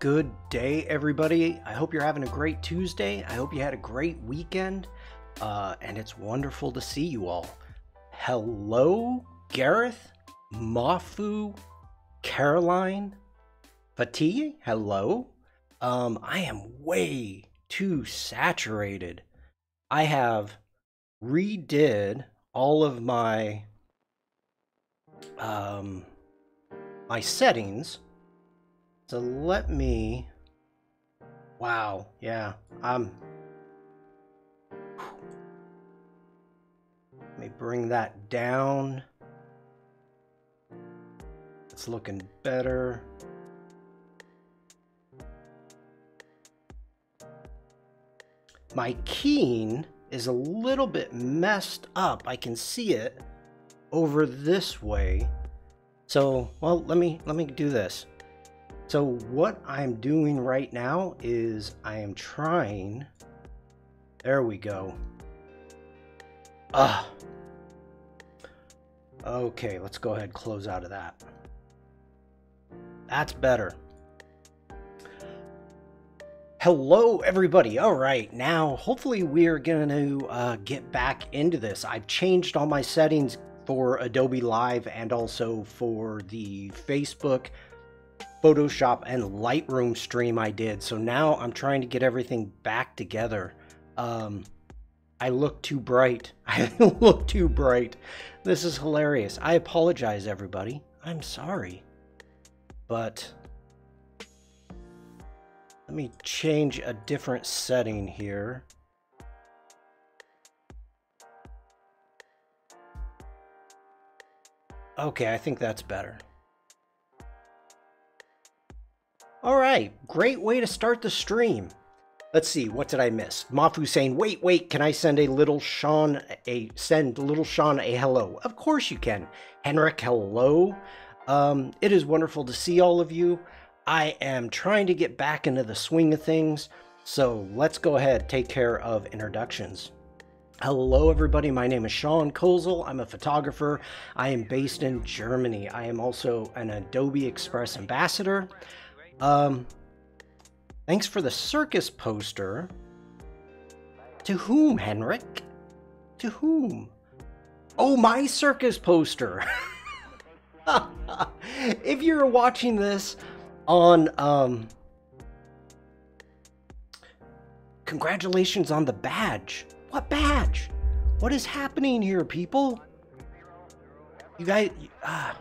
Good day, everybody. I hope you're having a great Tuesday. I hope you had a great weekend. Uh, and it's wonderful to see you all. Hello, Gareth, Mafu, Caroline, Fatih. Hello. Um, I am way too saturated. I have redid all of my um my settings so let me. Wow, yeah, I'm. Let me bring that down. It's looking better. My keen is a little bit messed up. I can see it over this way. So, well, let me let me do this. So what I'm doing right now is I am trying. There we go. Ah. Okay, let's go ahead and close out of that. That's better. Hello, everybody. All right, now hopefully we're going to uh, get back into this. I've changed all my settings for Adobe Live and also for the Facebook Photoshop and Lightroom stream I did. So now I'm trying to get everything back together. Um, I look too bright. I look too bright. This is hilarious. I apologize, everybody. I'm sorry. But let me change a different setting here. Okay, I think that's better. All right, great way to start the stream. Let's see, what did I miss? Mafu saying, "Wait, wait, can I send a little Shawn a send little Shawn a hello?" Of course you can. Henrik, hello. Um, it is wonderful to see all of you. I am trying to get back into the swing of things, so let's go ahead take care of introductions. Hello, everybody. My name is Shawn Kosel. I'm a photographer. I am based in Germany. I am also an Adobe Express ambassador. Um, thanks for the circus poster. To whom, Henrik? To whom? Oh, my circus poster. if you're watching this on, um, congratulations on the badge. What badge? What is happening here, people? You guys, ah.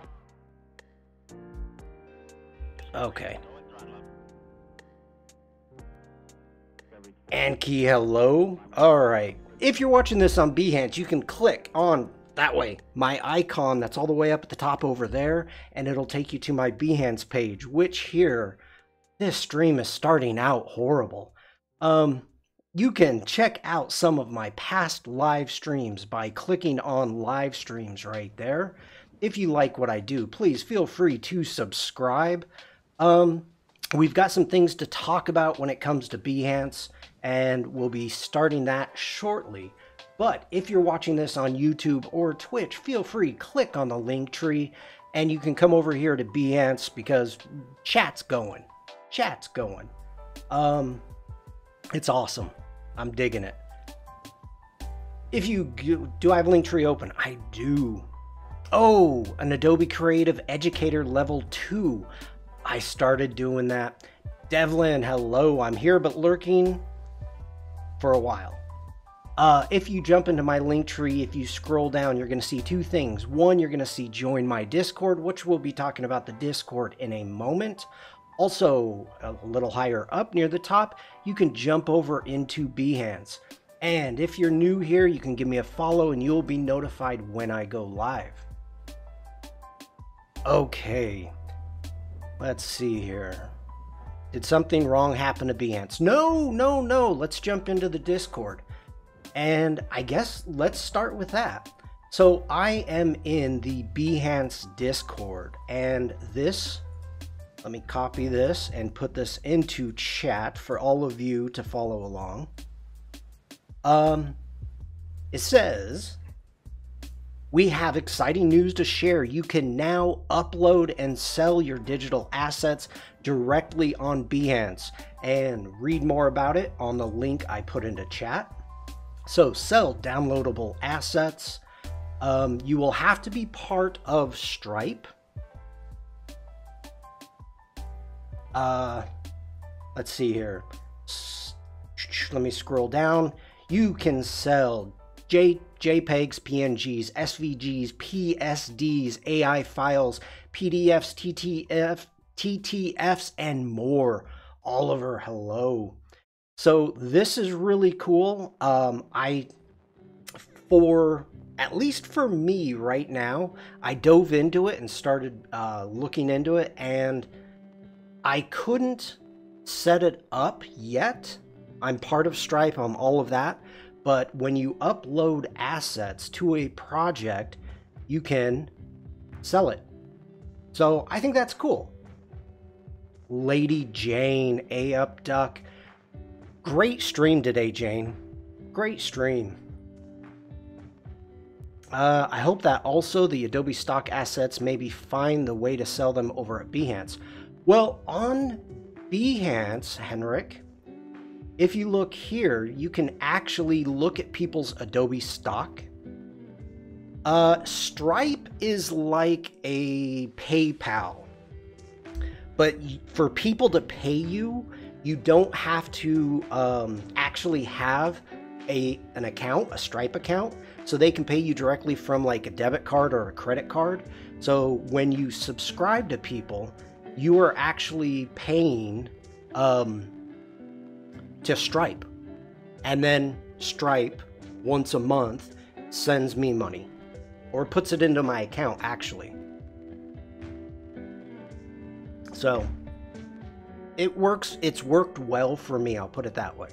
Okay. Anki, hello. All right. If you're watching this on Behance, you can click on that way, my icon that's all the way up at the top over there, and it'll take you to my Behance page, which here, this stream is starting out horrible. Um, you can check out some of my past live streams by clicking on live streams right there. If you like what I do, please feel free to subscribe. Um, we've got some things to talk about when it comes to Behance and we'll be starting that shortly. But if you're watching this on YouTube or Twitch, feel free, click on the Linktree, and you can come over here to Behance because chat's going. Chat's going. Um, it's awesome. I'm digging it. If you do, I have Linktree open? I do. Oh, an Adobe Creative Educator Level 2. I started doing that. Devlin, hello. I'm here but lurking for a while. Uh, if you jump into my Linktree, if you scroll down, you're going to see two things. One, you're going to see join my Discord, which we'll be talking about the Discord in a moment. Also, a little higher up near the top, you can jump over into Behance. And if you're new here, you can give me a follow and you'll be notified when I go live. Okay, let's see here. Did something wrong happen to Behance? No, no, no. Let's jump into the Discord. And I guess let's start with that. So I am in the Behance Discord, and this, let me copy this and put this into chat for all of you to follow along. Um, it says, we have exciting news to share. You can now upload and sell your digital assets directly on Behance and read more about it on the link I put into chat. So, sell downloadable assets. Um, you will have to be part of Stripe. Uh, let's see here. Let me scroll down. You can sell J, JPEGs, PNGs, SVGs, PSDs, AI files, PDFs, TTF, TTFs, and more. Oliver, hello. So this is really cool. Um, I, for at least for me right now, I dove into it and started uh, looking into it, and I couldn't set it up yet. I'm part of Stripe, I'm all of that. But when you upload assets to a project, you can sell it. So I think that's cool. Lady Jane, A Up Duck. Great stream today, Jane. Great stream. Uh, I hope that also the Adobe stock assets maybe find the way to sell them over at Behance. Well, on Behance, Henrik, if you look here, you can actually look at people's Adobe stock. Uh, Stripe is like a PayPal, but for people to pay you, you don't have to um, actually have a an account, a Stripe account, so they can pay you directly from like a debit card or a credit card. So when you subscribe to people, you are actually paying um, to Stripe. And then Stripe, once a month, sends me money or puts it into my account, actually. So it works, it's worked well for me, I'll put it that way.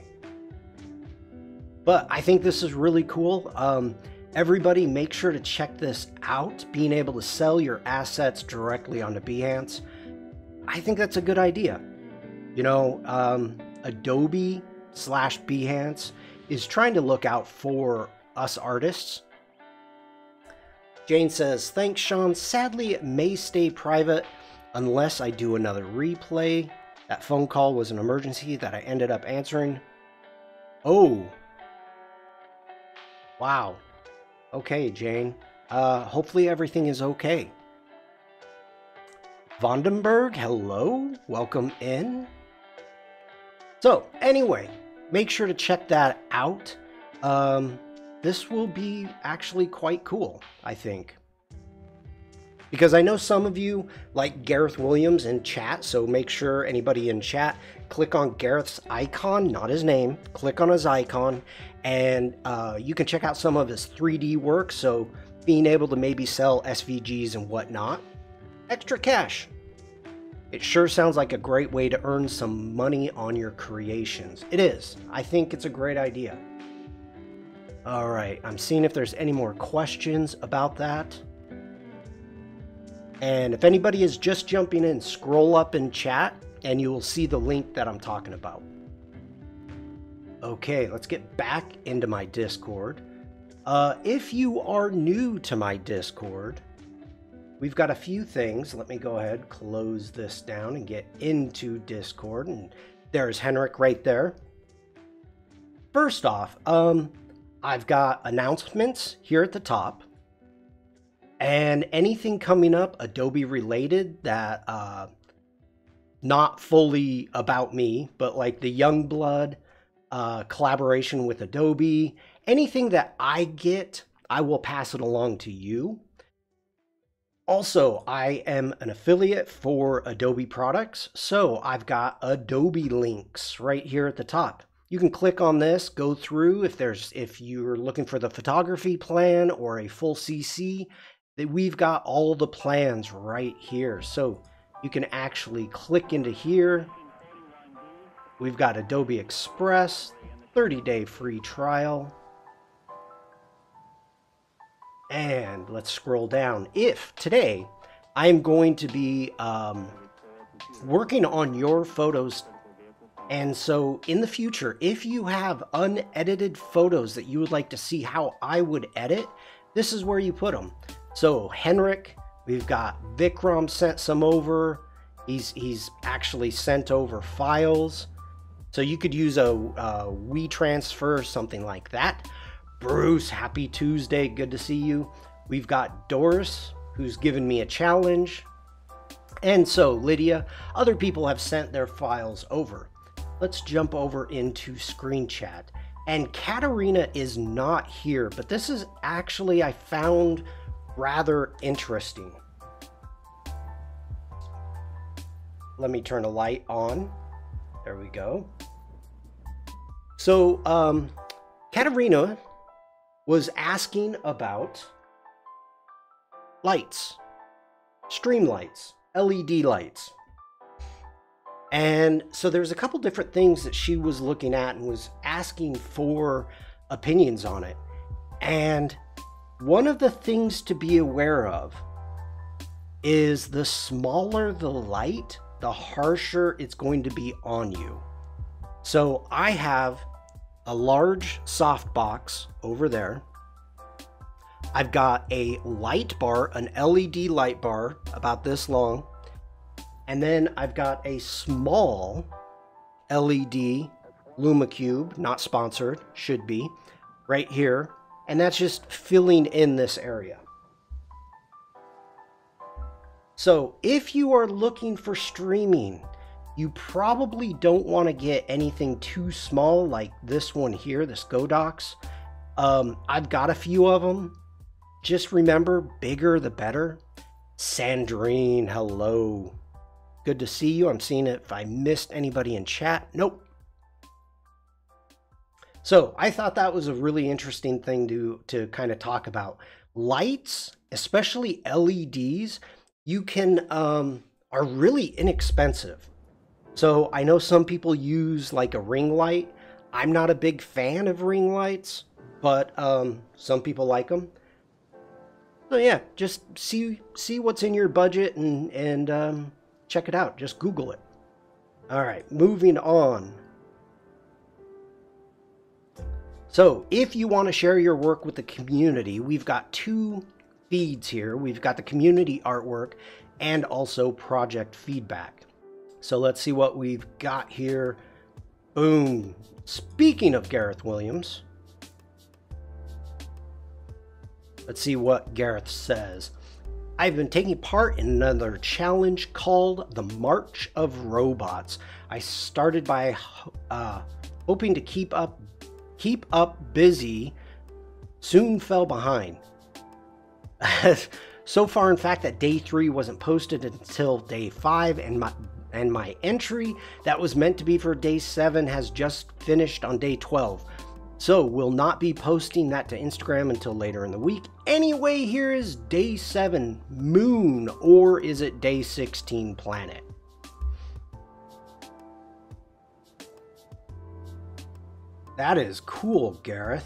But I think this is really cool. Um, everybody, make sure to check this out. Being able to sell your assets directly onto Behance. I think that's a good idea. You know, um, Adobe slash Behance is trying to look out for us artists. Jane says, Thanks, Shawn. Sadly, it may stay private unless I do another replay. That phone call was an emergency that I ended up answering. Oh. Wow. Okay, Jane. Uh, hopefully everything is okay. Vandenberg, hello. Welcome in. So, anyway, make sure to check that out. Um, this will be actually quite cool, I think. Because I know some of you like Gareth Williams in chat, so make sure anybody in chat click on Gareth's icon, not his name, click on his icon, and uh, you can check out some of his 3D work. So, being able to maybe sell SVGs and whatnot. Extra cash. It sure sounds like a great way to earn some money on your creations. It is. I think it's a great idea. All right, I'm seeing if there's any more questions about that. And if anybody is just jumping in, scroll up in chat and you will see the link that I'm talking about. Okay, let's get back into my Discord. Uh, if you are new to my Discord, We've got a few things. Let me go ahead, close this down and get into Discord. And there's Henrik right there. First off, um, I've got announcements here at the top. And anything coming up Adobe related that uh, not fully about me, but like the Youngblood uh, collaboration with Adobe, anything that I get, I will pass it along to you. Also, I am an affiliate for Adobe products, so I've got Adobe links right here at the top. You can click on this, go through if there's if you're looking for the photography plan or a full CC, that we've got all the plans right here. So you can actually click into here. We've got Adobe Express, 30-day free trial. And let's scroll down. If today I'm going to be um, working on your photos, and so in the future, if you have unedited photos that you would like to see how I would edit, this is where you put them. So Henrik, we've got Vikram sent some over. He's he's actually sent over files. So you could use a, a WeTransfer, something like that. Bruce, happy Tuesday. Good to see you. We've got Doris, who's given me a challenge. And so, Lydia, other people have sent their files over. Let's jump over into screen chat. And Katarina is not here, but this is actually, I found rather interesting. Let me turn a light on. There we go. So, um, Katarina was asking about lights, stream lights, LED lights. And so there's a couple different things that she was looking at and was asking for opinions on it. And one of the things to be aware of is the smaller the light, the harsher it's going to be on you. So I have a large softbox over there. I've got a light bar, an LED light bar about this long. And then I've got a small LED Lume Cube, not sponsored, should be, right here. And that's just filling in this area. So if you are looking for streaming, you probably don't want to get anything too small like this one here, this Godox. Um, I've got a few of them. Just remember, bigger the better. Sandrine, hello. Good to see you. I'm seeing if I missed anybody in chat. Nope. So I thought that was a really interesting thing to, to kind of talk about. Lights, especially LEDs, you can um, are really inexpensive. So I know some people use like a ring light. I'm not a big fan of ring lights, but um, some people like them. So yeah, just see see what's in your budget and and um, check it out. Just Google it. All right, moving on. So if you want to share your work with the community, we've got two feeds here. We've got the community artwork and also project feedback. So let's see what we've got here. Boom. Speaking of Gareth Williams, let's see what Gareth says. I've been taking part in another challenge called the March of Robots. I started by uh, hoping to keep up, keep up busy. Soon fell behind. so far, in fact, that day three wasn't posted until day five, and my and my entry that was meant to be for day 7 has just finished on day 12. So we'll not be posting that to Instagram until later in the week. Anyway, here is day 7 moon or is it day 16 planet? That is cool, Gareth.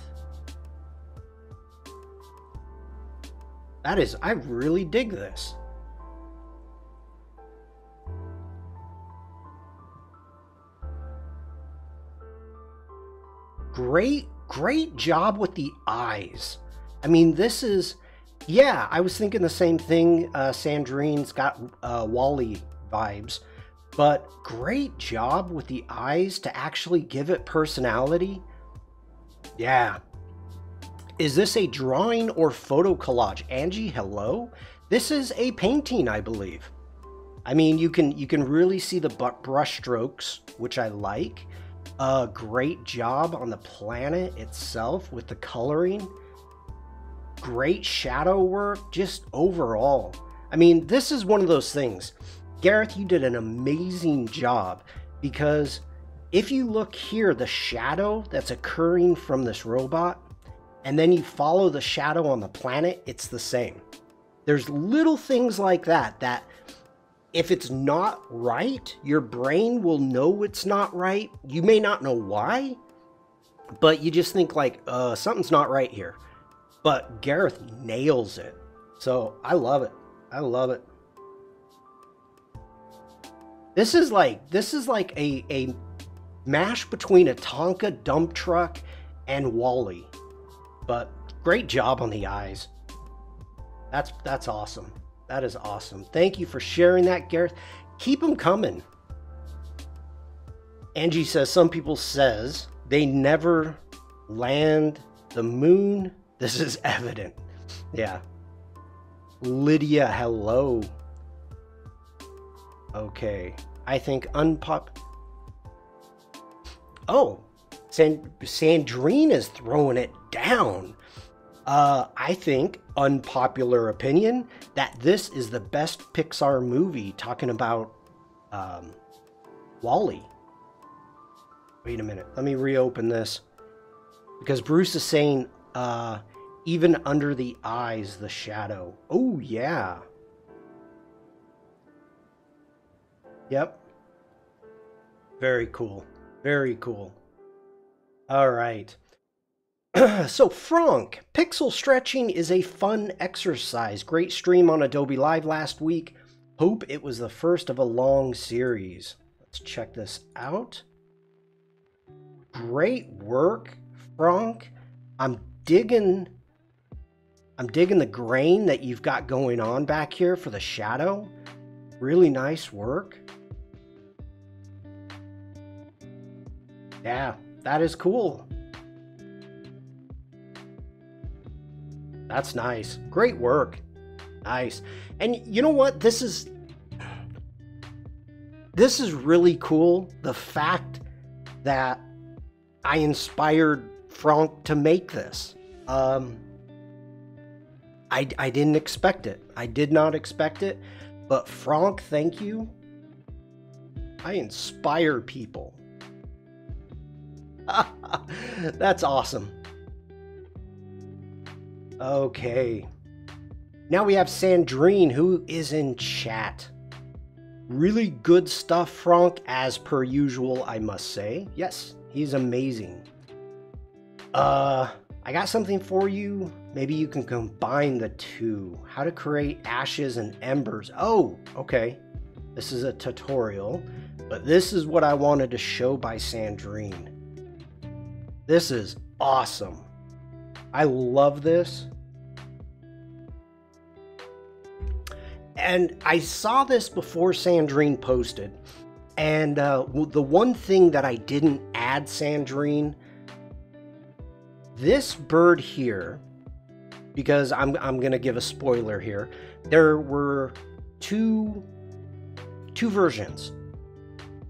That is, I really dig this. Great, great job with the eyes. I mean, this is, yeah, I was thinking the same thing. Uh, Sandrine's got uh, WALL-E vibes, but great job with the eyes to actually give it personality. Yeah. Is this a drawing or photo collage? Angie, hello? This is a painting, I believe. I mean, you can you can really see the brush strokes, which I like a great job on the planet itself with the coloring. Great shadow work, just overall. I mean, this is one of those things. Gareth, you did an amazing job because if you look here, the shadow that's occurring from this robot, and then you follow the shadow on the planet, it's the same. There's little things like that that if it's not right, your brain will know it's not right. You may not know why, but you just think like, uh, something's not right here. But Gareth nails it. So I love it. I love it. This is like this is like a a mash between a Tonka dump truck and WALL-E. But great job on the eyes. That's that's awesome. That is awesome. Thank you for sharing that, Gareth. Keep them coming. Angie says some people says they never land the moon. This is evident. Yeah. Lydia, hello. Okay. I think unpop. Oh, Sand- Sandrine is throwing it down. Uh, I think, unpopular opinion, that this is the best Pixar movie talking about um, WALL-E. Wait a minute. Let me reopen this. Because Bruce is saying, uh, even under the eyes, the shadow. Oh, yeah. Yep. Very cool. Very cool. All right. so, Franck, pixel stretching is a fun exercise. Great stream on Adobe Live last week. Hope it was the first of a long series. Let's check this out. Great work, Franck. I'm digging I'm digging the grain that you've got going on back here for the shadow. Really nice work. Yeah, that is cool. That's nice. Great work. Nice. And you know what? This is this is really cool. The fact that I inspired Franck to make this. Um, I, I didn't expect it. I did not expect it. But Franck, thank you. I inspire people. That's awesome. Okay. Now we have Sandrine, who is in chat. Really good stuff, Franck, as per usual, I must say. Yes, he's amazing. Uh, I got something for you. Maybe you can combine the two. How to create ashes and embers. Oh, okay. This is a tutorial, but this is what I wanted to show by Sandrine. This is awesome. I love this. And I saw this before Sandrine posted. And uh, the one thing that I didn't add, Sandrine, this bird here, because I'm, I'm going to give a spoiler here, there were two, two versions.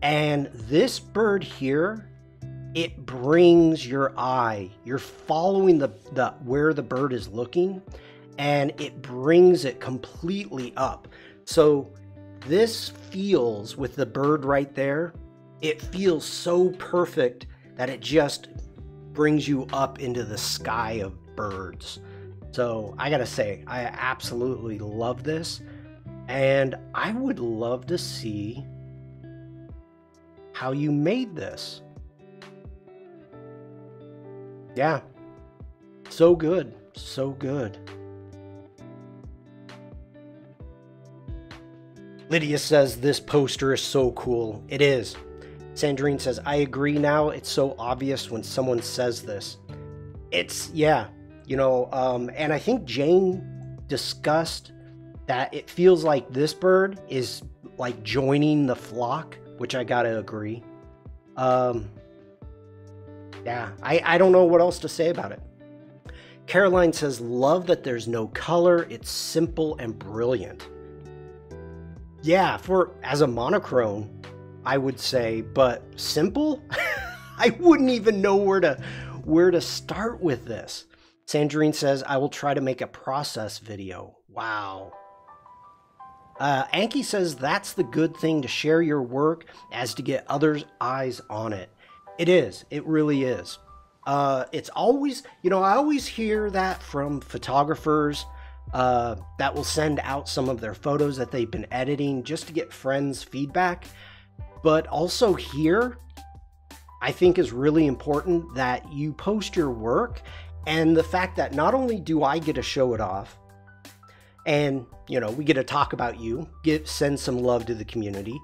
And this bird here it brings your eye. You're following the, the where the bird is looking and it brings it completely up. So this feels with the bird right there, it feels so perfect that it just brings you up into the sky of birds. So I gotta say, I absolutely love this. And I would love to see how you made this. Yeah. So good. So good. Lydia says this poster is so cool. It is. Sandrine says, I agree now. It's so obvious when someone says this. It's, yeah, you know, um, and I think Jane discussed that it feels like this bird is like joining the flock, which I gotta agree. Um, yeah, I, I don't know what else to say about it. Caroline says, Love that there's no color, it's simple and brilliant. Yeah, for as a monochrome, I would say, but simple? I wouldn't even know where to where to start with this. Sandrine says, I will try to make a process video. Wow. Uh, Anki says that's the good thing to share your work as to get others' eyes on it. It is. It really is. Uh, it's always, you know, I always hear that from photographers uh, that will send out some of their photos that they've been editing just to get friends' feedback. But also here, I think is really important that you post your work and the fact that not only do I get to show it off, and you know we get to talk about you, get send some love to the community,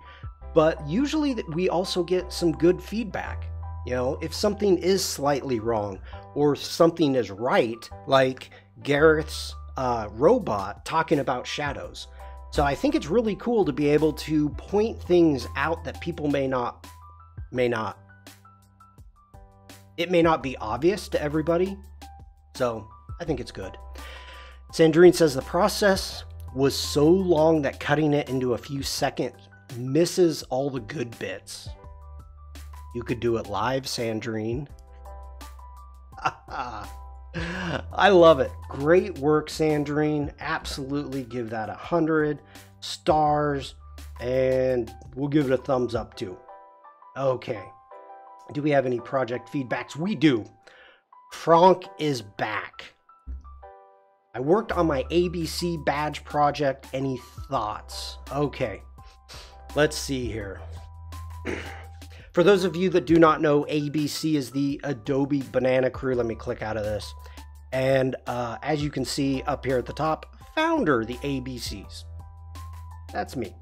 but usually we also get some good feedback. You know, if something is slightly wrong or something is right, like Gareth's uh, robot talking about shadows. So I think it's really cool to be able to point things out that people may not may not it may not be obvious to everybody. So I think it's good. Sandrine says the process was so long that cutting it into a few seconds misses all the good bits. You could do it live, Sandrine. I love it. Great work, Sandrine. Absolutely give that a hundred stars, and we'll give it a thumbs up too. Okay. Do we have any project feedbacks? We do. Franck is back. I worked on my ABC badge project. Any thoughts? Okay. Let's see here. For those of you that do not know, ABC is the Adobe Banana Crew. Let me click out of this. And uh, as you can see up here at the top, founder the ABCs. That's me.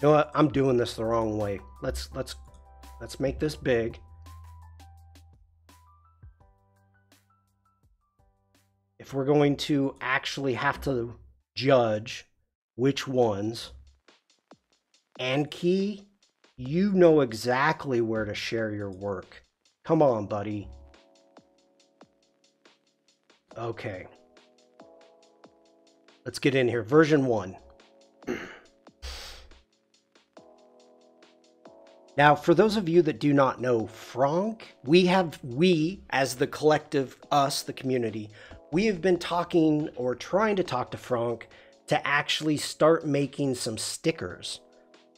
You know what? I'm doing this the wrong way. Let's let's let's make this big. If we're going to actually have to judge which ones. Anki, you know exactly where to share your work. Come on, buddy. Okay. Let's get in here. Version 1. Now, for those of you that do not know Franck, we have, we as the collective, us, the community, we have been talking or trying to talk to Franck to actually start making some stickers.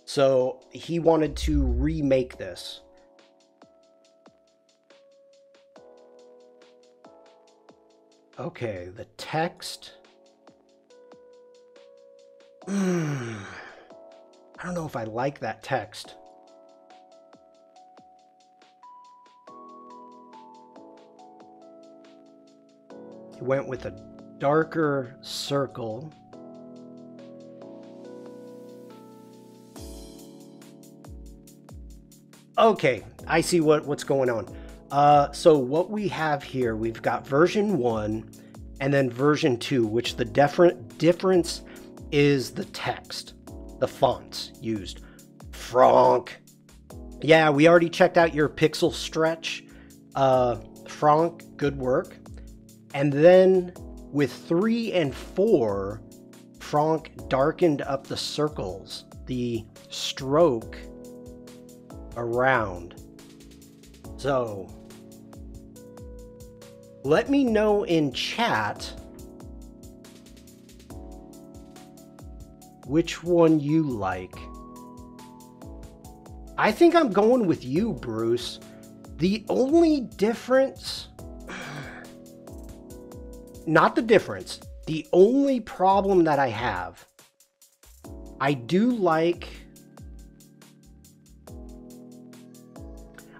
So he wanted to remake this. Okay, the text. I don't know if I like that text. He went with a darker circle. Okay, I see what, what's going on. Uh, so what we have here, we've got version one and then version two, which the different difference is the text, the fonts used. Franck. Yeah, we already checked out your pixel stretch. Uh, Franck, good work. And then with three and four, Franck darkened up the circles, the stroke around. So, let me know in chat which one you like. I think I'm going with you, Bruce. The only difference. Not the difference. The only problem that I have. I do like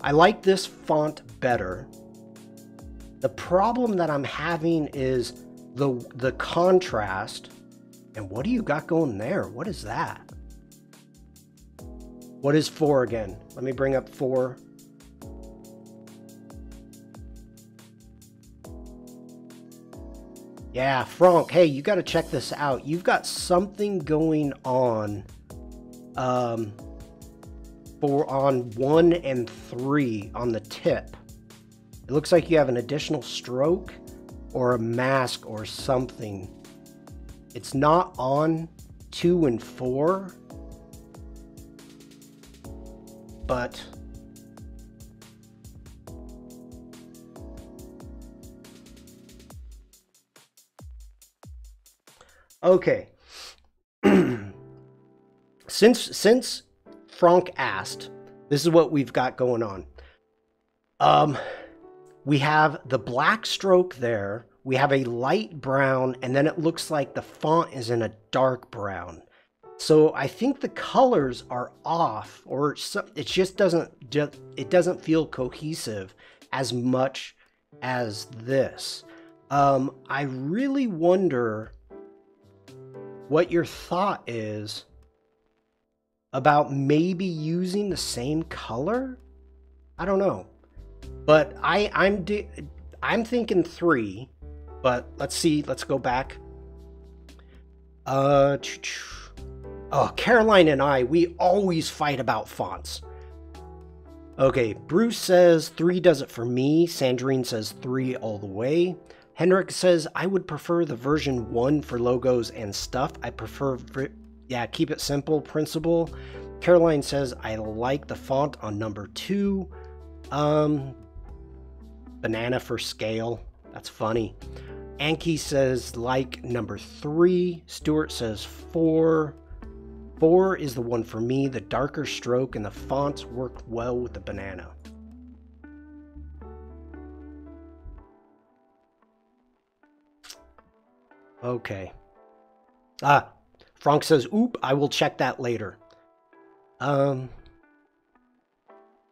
I like this font better. The problem that I'm having is the the contrast. And what do you got going there? What is that? What is four again? Let me bring up four. Yeah, Franck, hey, you got to check this out. You've got something going on. Um, for on one and three on the tip. It looks like you have an additional stroke or a mask or something. It's not on two and four, but okay. since since Franck asked, this is what we've got going on. Um, we have the black stroke there. We have a light brown, and then it looks like the font is in a dark brown. So I think the colors are off, or it just doesn't it doesn't feel cohesive as much as this. Um, I really wonder what your thought is about maybe using the same color? I don't know. But I I'm I'm thinking three, but let's see. Let's go back. Uh, oh, Caroline and I, we always fight about fonts. Okay, Bruce says three does it for me. Sandrine says three all the way. Henrik says I would prefer the version one for logos and stuff. I prefer, yeah, keep it simple principle. Caroline says I like the font on number two. Um, banana for scale. That's funny. Anki says like number three. Stuart says four. Four is the one for me. The darker stroke and the fonts work well with the banana. Okay. Ah, Franck says, oop, I will check that later. Um,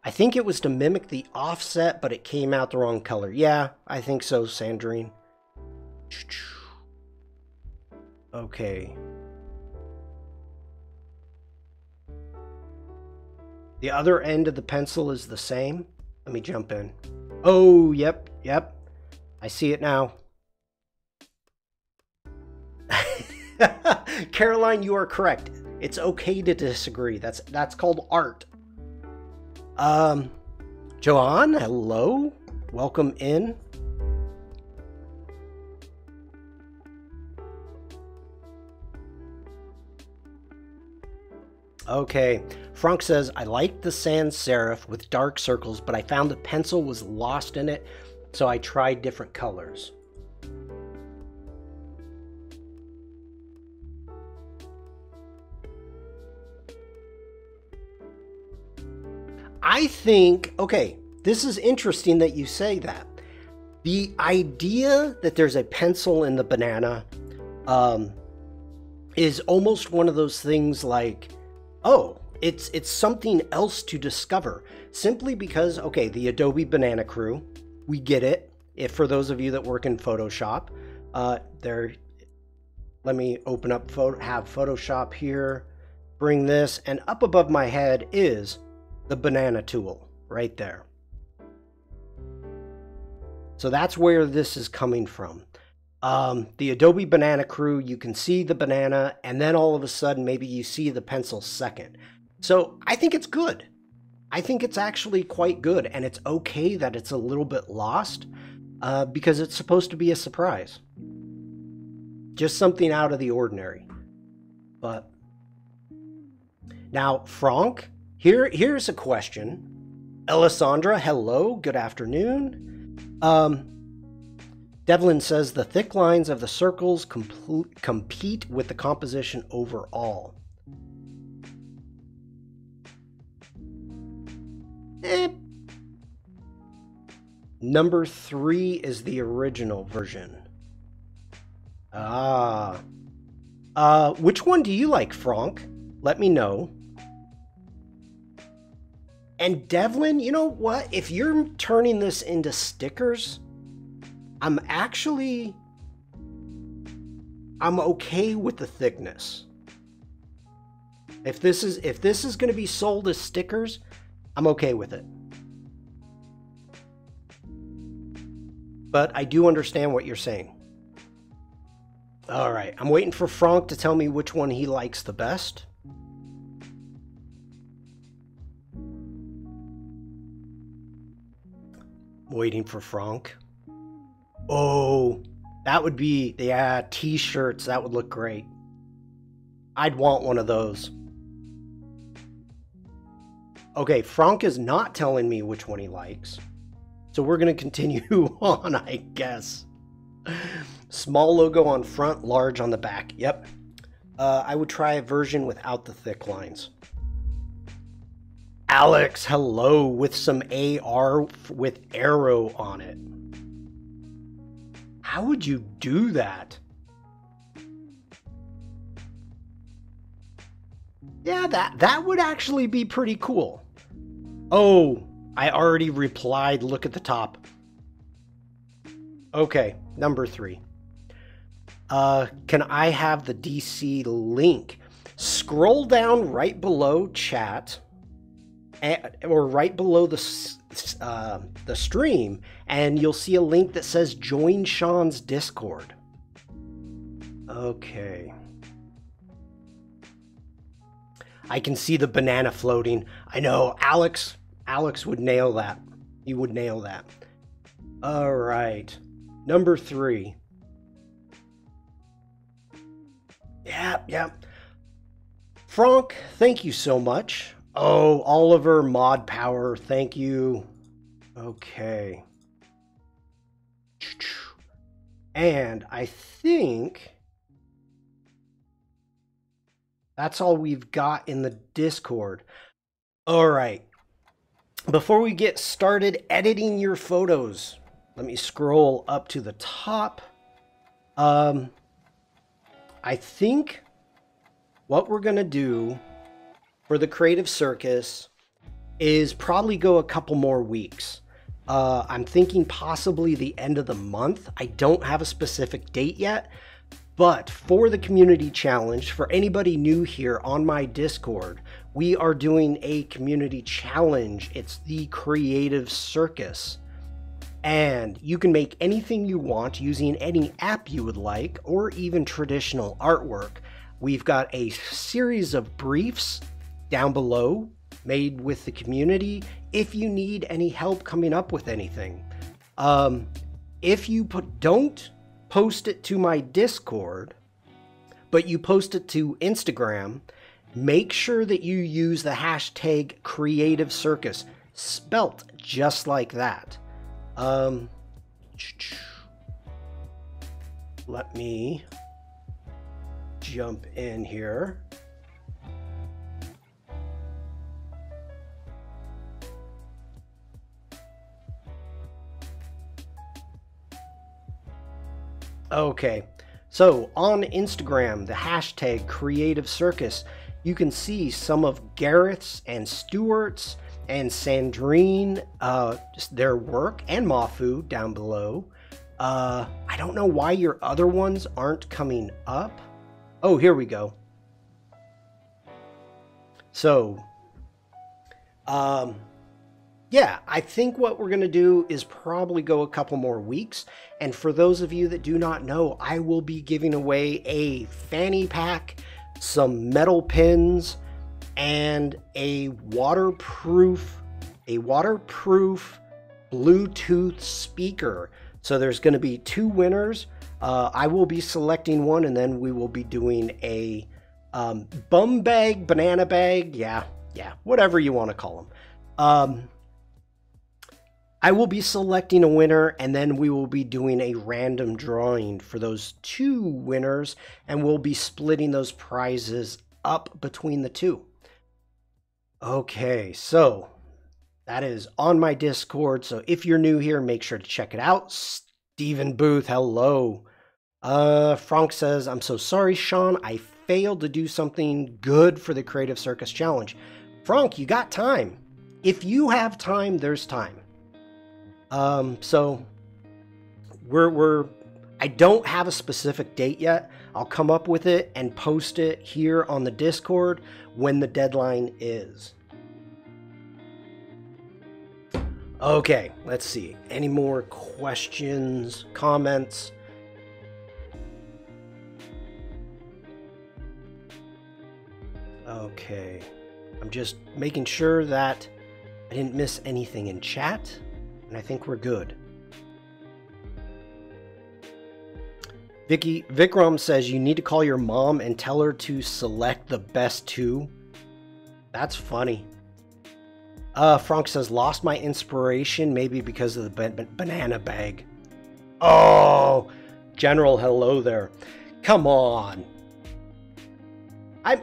I think it was to mimic the offset, but it came out the wrong color. Yeah, I think so, Sandrine. Okay. The other end of the pencil is the same. Let me jump in. Oh, yep, yep. I see it now. Caroline, you are correct. It's okay to disagree. That's that's called art. Um Joanne, hello. Welcome in. Okay. Franck says, I liked the sans serif with dark circles, but I found the pencil was lost in it, so I tried different colors. I think, okay, this is interesting that you say that. The idea that there's a pencil in the banana um, is almost one of those things like, oh, it's it's something else to discover simply because okay the adobe banana crew we get it if for those of you that work in photoshop uh there let me open up photo have photoshop here bring this and up above my head is the banana tool right there so that's where this is coming from um, the Adobe Banana Crew, you can see the banana, and then all of a sudden, maybe you see the pencil second. So I think it's good. I think it's actually quite good, and it's okay that it's a little bit lost uh, because it's supposed to be a surprise. Just something out of the ordinary. But now, Franck, here here's a question. Alessandra, hello, good afternoon. Um, Devlin says the thick lines of the circles compete with the composition overall. Eh. Number three is the original version. Ah. Uh, which one do you like, Franck? Let me know. And Devlin, you know what? If you're turning this into stickers, I'm actually I'm okay with the thickness. If this is if this is going to be sold as stickers, I'm okay with it. But I do understand what you're saying. All right, I'm waiting for Franck to tell me which one he likes the best. Waiting for Franck. Oh, that would be, the yeah, t shirts. That would look great. I'd want one of those. Okay, Franck is not telling me which one he likes. So we're going to continue on, I guess. Small logo on front, large on the back. Yep. Uh, I would try a version without the thick lines. Alex, hello, with some AR with arrow on it. How would you do that? Yeah, that, that would actually be pretty cool. Oh, I already replied. Look at the top. Okay, number three. Uh, can I have the DC link? Scroll down right below chat, or right below the uh, the stream, and you'll see a link that says "Join Shawn's Discord." Okay. I can see the banana floating. I know Alex. Alex would nail that. He would nail that. All right. Number three. Yep, yep. Franck, thank you so much. Oh, Oliver Mod Power, thank you. Okay. And I think that's all we've got in the Discord. All right. Before we get started editing your photos, let me scroll up to the top. Um, I think what we're going to do for the Creative Circus is probably go a couple more weeks. Uh, I'm thinking possibly the end of the month. I don't have a specific date yet, but for the community challenge, for anybody new here on my Discord, we are doing a community challenge. It's the Creative Circus. And you can make anything you want using any app you would like, or even traditional artwork. We've got a series of briefs down below made with the community if you need any help coming up with anything. Um, if you put, don't post it to my Discord, but you post it to Instagram, make sure that you use the hashtag Creative Circus, spelt just like that. Um, let me jump in here. Okay, so on Instagram, the hashtag Creative Circus, you can see some of Gareth's and Stuart's and Sandrine, uh, their work, and Mafu down below. Uh, I don't know why your other ones aren't coming up. Oh, here we go. So, um, yeah, I think what we're going to do is probably go a couple more weeks. And for those of you that do not know, I will be giving away a fanny pack, some metal pins, and a waterproof a waterproof Bluetooth speaker. So there's going to be two winners. Uh, I will be selecting one, and then we will be doing a um, bum bag, banana bag, yeah, yeah, whatever you want to call them. Um, I will be selecting a winner and then we will be doing a random drawing for those two winners and we'll be splitting those prizes up between the two. Okay, so that is on my Discord. So if you're new here, make sure to check it out. Stephen Booth, hello. Uh, Franck says, I'm so sorry, Shawn. I failed to do something good for the Creative Circus Challenge. Franck, you got time. If you have time, there's time. Um, so we're we're I don't have a specific date yet. I'll come up with it and post it here on the Discord when the deadline is. Okay, let's see. Any more questions, comments? Okay. I'm just making sure that I didn't miss anything in chat and I think we're good. Vicky Vikram says you need to call your mom and tell her to select the best two. That's funny. Uh, Franck says lost my inspiration, maybe because of the ba banana bag. Oh, General, hello there. Come on. I'm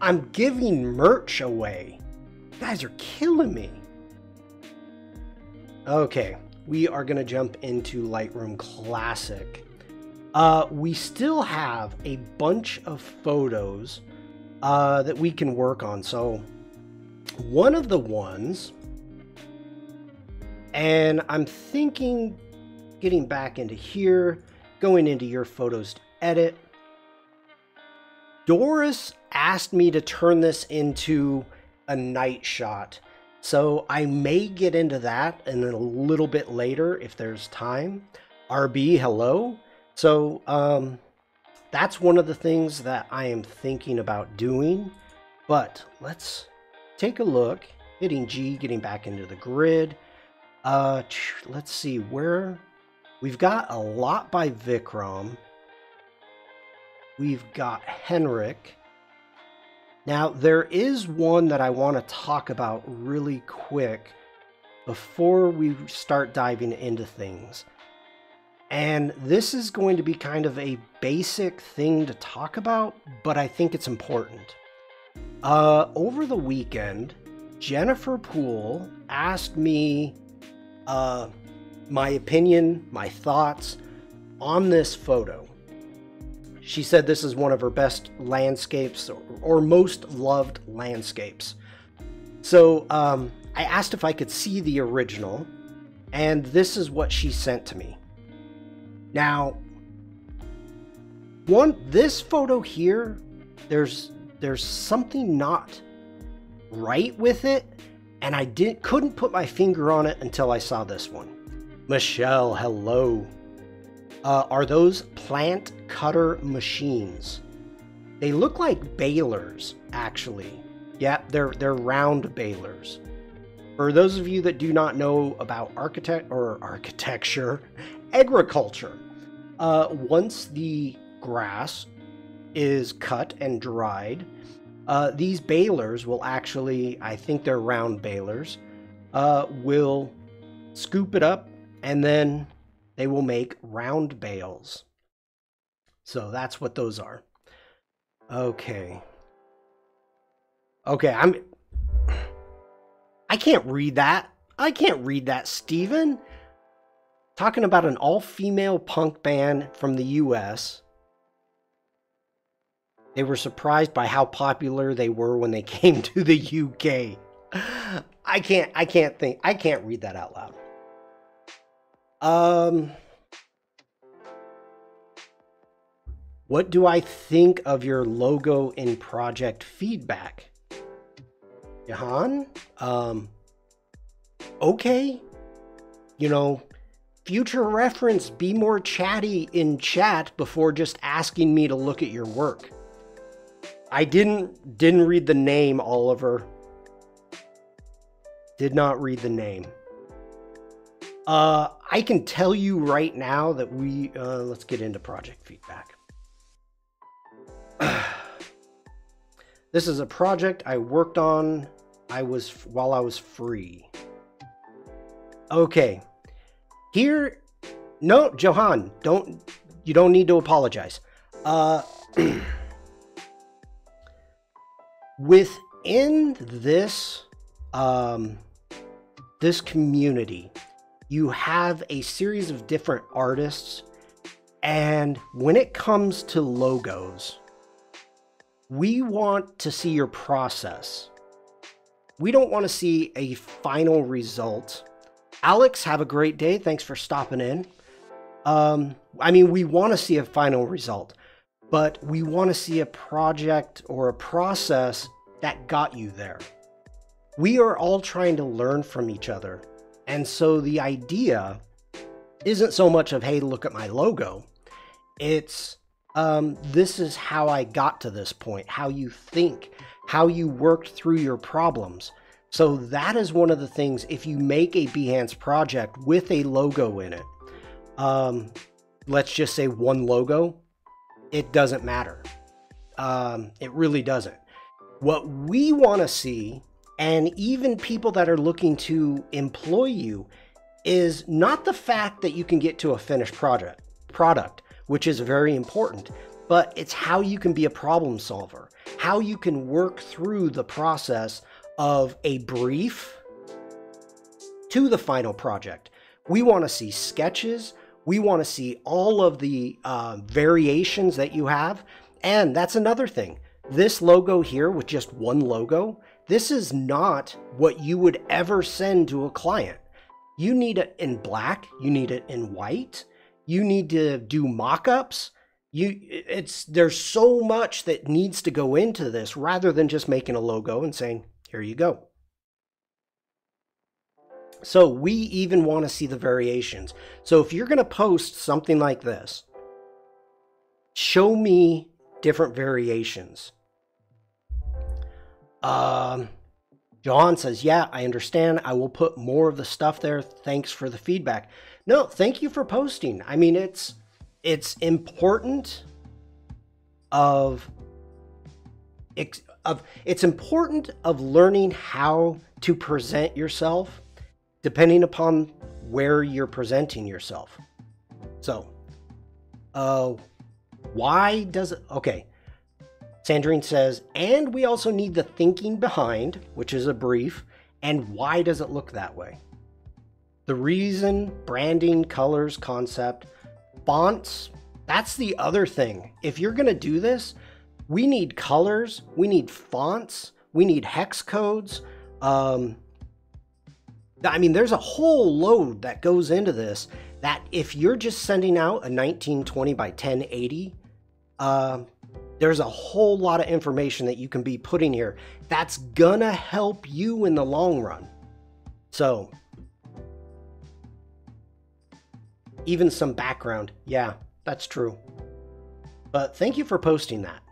I'm giving merch away. You guys are killing me. Okay, we are going to jump into Lightroom Classic. Uh, we still have a bunch of photos uh, that we can work on. So, one of the ones, and I'm thinking getting back into here, going into your photos to edit. Doris asked me to turn this into a night shot. So I may get into that in a little bit later if there's time. RB, hello. So um, that's one of the things that I am thinking about doing. But let's take a look. Hitting G, getting back into the grid. Uh, let's see where we've got a lot by Vikram. We've got Henrik. Now, there is one that I want to talk about really quick before we start diving into things. And this is going to be kind of a basic thing to talk about, but I think it's important. Uh, over the weekend, Jennifer Poole asked me uh, my opinion, my thoughts on this photo. She said this is one of her best landscapes or, or most loved landscapes. So um, I asked if I could see the original, and this is what she sent to me. Now, one this photo here, there's there's something not right with it, and I didn't couldn't put my finger on it until I saw this one. Michelle, hello. Uh, are those plant cutter machines? They look like balers, actually. Yeah, they're they're round balers. For those of you that do not know about architect or architecture, agriculture, uh, once the grass is cut and dried, uh, these balers will actually, I think they're round balers, uh, will scoop it up and then they will make round bales. So that's what those are. Okay. Okay, I'm I can't read that. I can't read that, Steven. Talking about an all-female punk band from the US. They were surprised by how popular they were when they came to the UK. I can't I can't think I can't read that out loud. Um, what do I think of your logo in project feedback? Jahan? Um, okay. You know, future reference, be more chatty in chat before just asking me to look at your work. I didn't didn't read the name, Oliver. Did not read the name. Uh, I can tell you right now that we, uh, let's get into project feedback. this is a project I worked on I was while I was free. Okay. Here no, Johan, don't you don't need to apologize. Uh within this um this community you have a series of different artists. And when it comes to logos, we want to see your process. We don't want to see a final result. Alex, have a great day. Thanks for stopping in. Um, I mean, we want to see a final result, but we want to see a project or a process that got you there. We are all trying to learn from each other and so the idea isn't so much of, hey, look at my logo. It's, um, this is how I got to this point, how you think, how you worked through your problems. So that is one of the things, if you make a Behance project with a logo in it, um, let's just say one logo, it doesn't matter. Um, it really doesn't. What we want to see and even people that are looking to employ you is not the fact that you can get to a finished project product which is very important but it's how you can be a problem solver how you can work through the process of a brief to the final project. We want to see sketches. We want to see all of the uh, variations that you have. And that's another thing. This logo here with just one logo this is not what you would ever send to a client. You need it in black, you need it in white, you need to do mock-ups. You it's there's so much that needs to go into this rather than just making a logo and saying, "Here you go." So we even want to see the variations. So if you're going to post something like this, show me different variations. Um, John says, Yeah, I understand. I will put more of the stuff there. Thanks for the feedback. No, thank you for posting. I mean, it's it's important of of it's important of learning how to present yourself depending upon where you're presenting yourself. So, uh why does it okay, Sandrine says, and we also need the thinking behind, which is a brief, and why does it look that way? The reason, branding, colors, concept, fonts, that's the other thing. If you're going to do this, we need colors, we need fonts, we need hex codes. Um, I mean, there's a whole load that goes into this that if you're just sending out a 1920 by 1080, uh, there's a whole lot of information that you can be putting here that's gonna help you in the long run. So, even some background. Yeah, that's true. But thank you for posting that.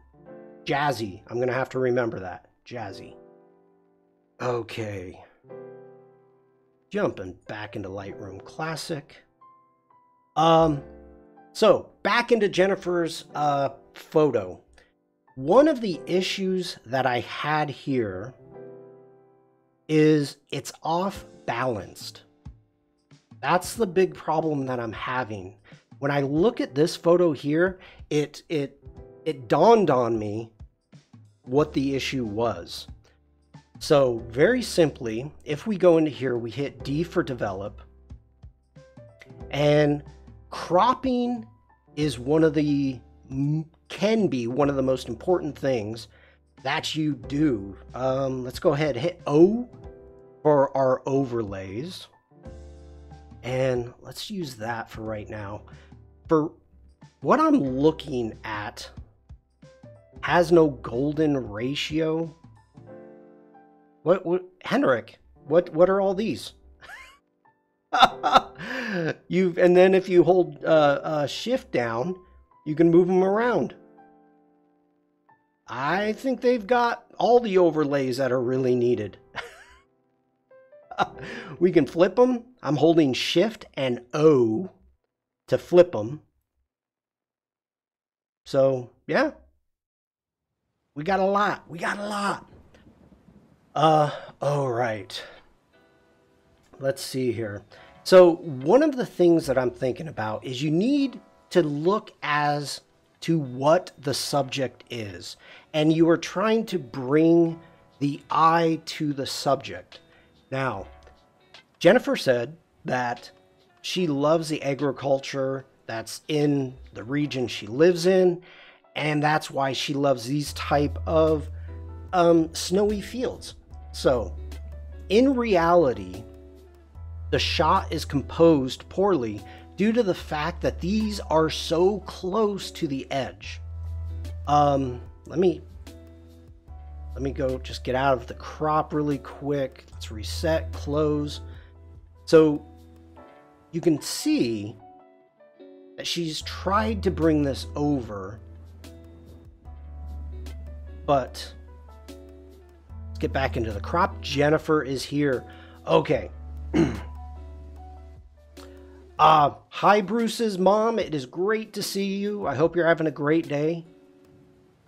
Jazzy. I'm gonna have to remember that. Jazzy. Okay. Jumping back into Lightroom Classic. Um, so back into Jennifer's uh, photo. One of the issues that I had here is it's off balanced. That's the big problem that I'm having. When I look at this photo here, it it it dawned on me what the issue was. So, very simply, if we go into here, we hit D for develop. And cropping is one of the can be one of the most important things that you do. Um, let's go ahead hit O for our overlays. And let's use that for right now. For what I'm looking at has no golden ratio. What, what Henrik, what what are all these? you and then if you hold uh, uh, shift down, you can move them around. I think they've got all the overlays that are really needed. we can flip them. I'm holding Shift and O to flip them. So, yeah. We got a lot. We got a lot. Uh, all right. Let's see here. So, one of the things that I'm thinking about is you need to look as to what the subject is. And you are trying to bring the eye to the subject. Now, Jennifer said that she loves the agriculture that's in the region she lives in, and that's why she loves these type of um, snowy fields. So, in reality, the shot is composed poorly due to the fact that these are so close to the edge. Um, let me let me go just get out of the crop really quick. Let's reset, close. So you can see that she's tried to bring this over, but let's get back into the crop. Jennifer is here. Okay. Uh, hi, Bruce's mom. It is great to see you. I hope you're having a great day.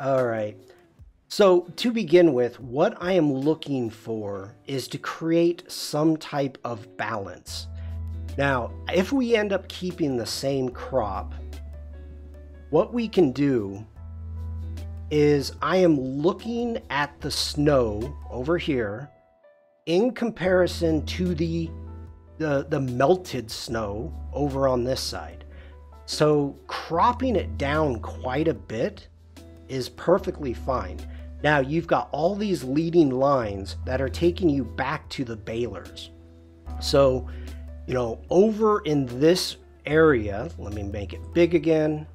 All right. So, to begin with, what I am looking for is to create some type of balance. Now, if we end up keeping the same crop, what we can do is I am looking at the snow over here in comparison to the the, the melted snow over on this side. So cropping it down quite a bit is perfectly fine. Now you've got all these leading lines that are taking you back to the balers. So, you know, over in this area, let me make it big again.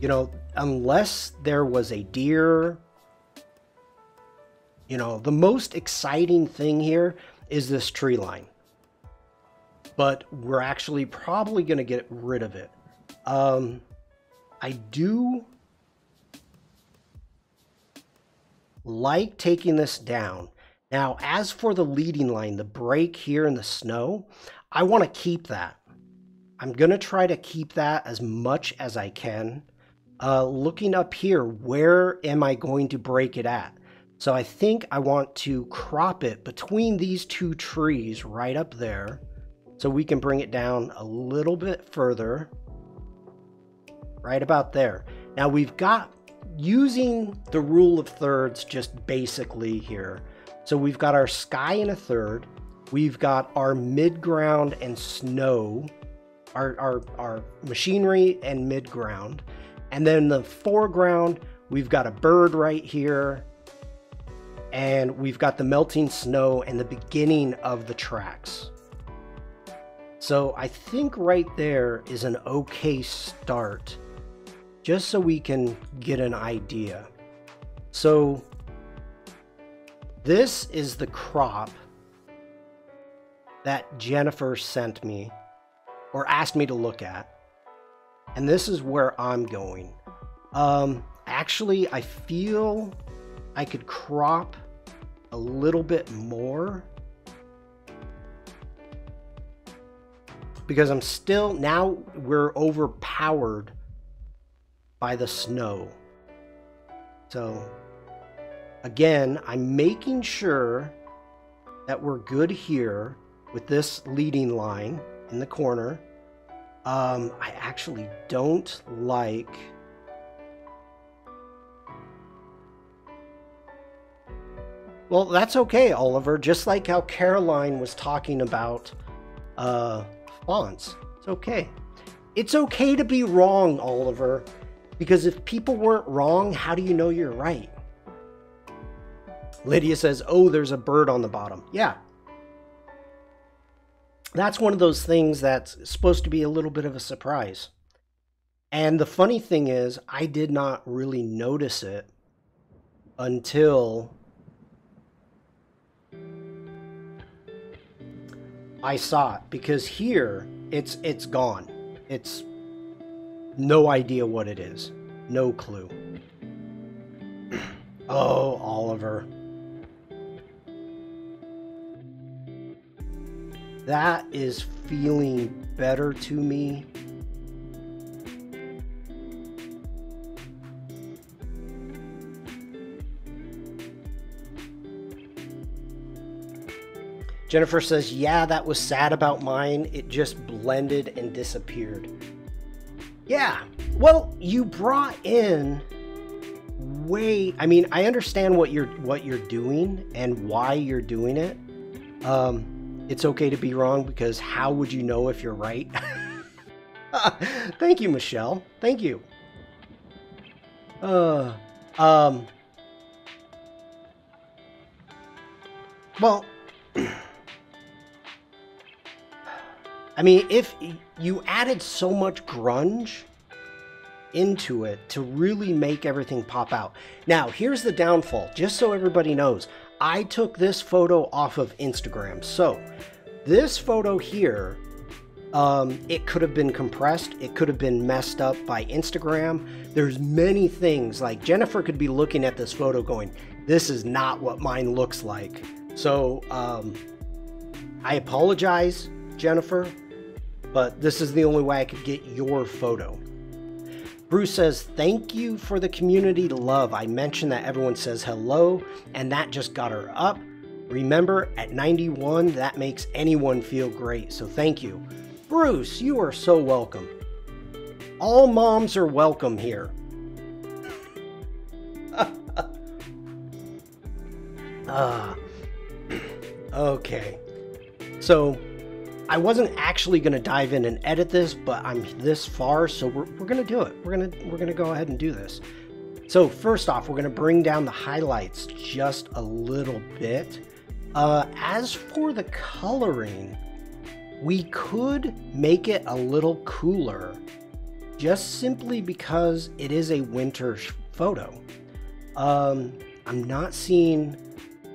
You know, unless there was a deer, you know, the most exciting thing here is this tree line. But we're actually probably going to get rid of it. Um, I do like taking this down. Now, as for the leading line, the break here in the snow, I want to keep that. I'm going to try to keep that as much as I can. Uh, looking up here, where am I going to break it at? So I think I want to crop it between these two trees right up there so we can bring it down a little bit further right about there. Now we've got using the rule of thirds just basically here. So we've got our sky in a third, we've got our mid-ground and snow, our, our, our machinery and mid-ground, and then the foreground, we've got a bird right here, and we've got the melting snow and the beginning of the tracks. So I think right there is an okay start, just so we can get an idea. So this is the crop that Jennifer sent me or asked me to look at. And this is where I'm going. Um, actually, I feel I could crop a little bit more because I'm still now we're overpowered by the snow. So again, I'm making sure that we're good here with this leading line in the corner. Um, I actually don't like Well, that's okay, Oliver. Just like how Caroline was talking about uh, fonts. It's okay. It's okay to be wrong, Oliver. Because if people weren't wrong, how do you know you're right? Lydia says, Oh, there's a bird on the bottom. Yeah. That's one of those things that's supposed to be a little bit of a surprise. And the funny thing is, I did not really notice it until I saw it because here it's it's gone. It's no idea what it is. No clue. oh, Oliver. That is feeling better to me Jennifer says, Yeah, that was sad about mine. It just blended and disappeared. Yeah. Well, you brought in way I mean, I understand what you're what you're doing and why you're doing it. Um it's okay to be wrong because how would you know if you're right? Thank you, Michelle. Thank you. Uh um Well, I mean, if you added so much grunge into it to really make everything pop out. Now, here's the downfall, just so everybody knows. I took this photo off of Instagram. So, this photo here, um, it could have been compressed. It could have been messed up by Instagram. There's many things like Jennifer could be looking at this photo going, this is not what mine looks like. So, um, I apologize, Jennifer but this is the only way I could get your photo. Bruce says, Thank you for the community love. I mentioned that everyone says hello, and that just got her up. Remember, at 91, that makes anyone feel great, so thank you. Bruce, you are so welcome. All moms are welcome here. uh, okay. So, I wasn't actually going to dive in and edit this, but I'm this far, so we're, we're going to do it. We're going to we're going to go ahead and do this. So first off, we're going to bring down the highlights just a little bit. Uh, as for the coloring, we could make it a little cooler just simply because it is a winter photo. Um, I'm not seeing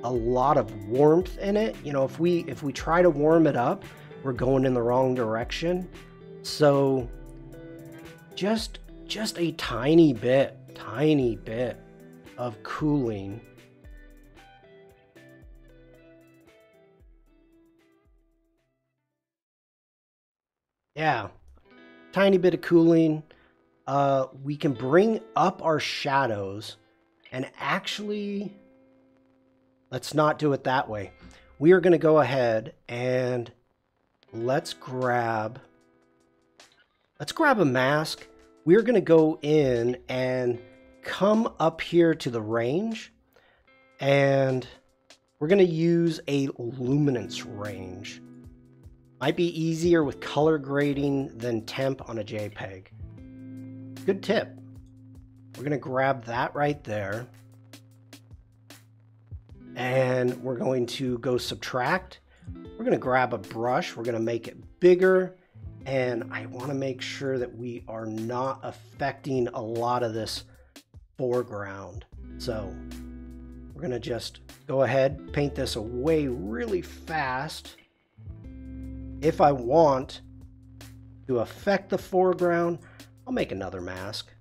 a lot of warmth in it. You know, if we if we try to warm it up, we're going in the wrong direction. So just just a tiny bit, tiny bit of cooling Yeah, tiny bit of cooling. Uh, we can bring up our shadows and actually, let's not do it that way. We are going to go ahead and let's grab, let's grab a mask. We're going to go in and come up here to the range and we're going to use a luminance range. Might be easier with color grading than temp on a JPEG. Good tip. We're going to grab that right there. And we're going to go subtract. We're going to grab a brush. We're going to make it bigger. And I want to make sure that we are not affecting a lot of this foreground. So we're going to just go ahead, paint this away really fast if I want to affect the foreground, I'll make another mask.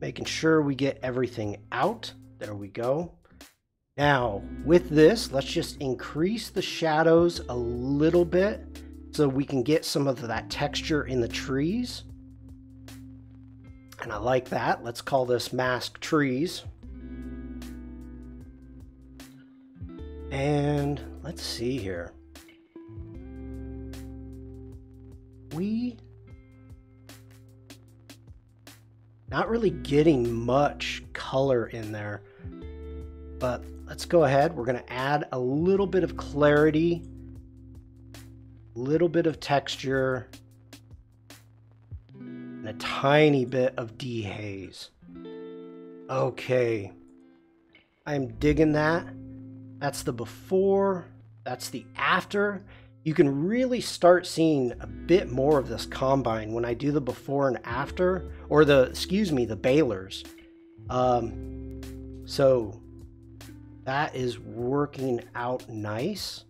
Making sure we get everything out. There we go. Now, with this, let's just increase the shadows a little bit so we can get some of that texture in the trees. And I like that. Let's call this mask trees. And let's see here. We not really getting much color in there. But let's go ahead. We're going to add a little bit of clarity, a little bit of texture, and a tiny bit of dehaze. Okay. I'm digging that. That's the before, that's the after. You can really start seeing a bit more of this combine when I do the before and after, or the, excuse me, the balers. Um, so that is working out nice.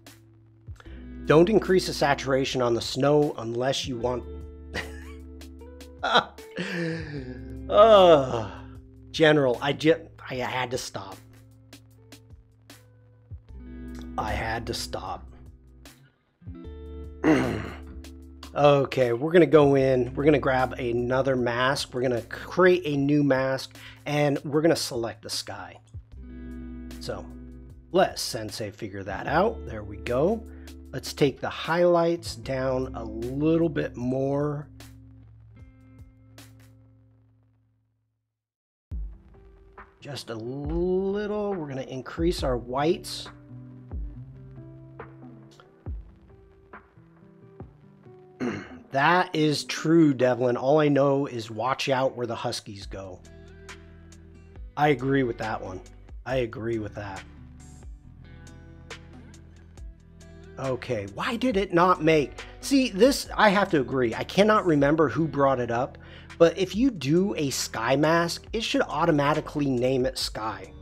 Don't increase the saturation on the snow unless you want oh, General, I just I had to stop. I had to stop. okay, we're gonna go in. We're gonna grab another mask. We're gonna create a new mask, and we're gonna select the sky. So, let Sensei figure that out. There we go. Let's take the highlights down a little bit more. just a little. We're going to increase our whites. That is true, Devlin. All I know is watch out where the Huskies go. I agree with that one. I agree with that. Okay, why did it not make... See, this, I have to agree. I cannot remember who brought it up, but if you do a sky mask, it should automatically name it sky.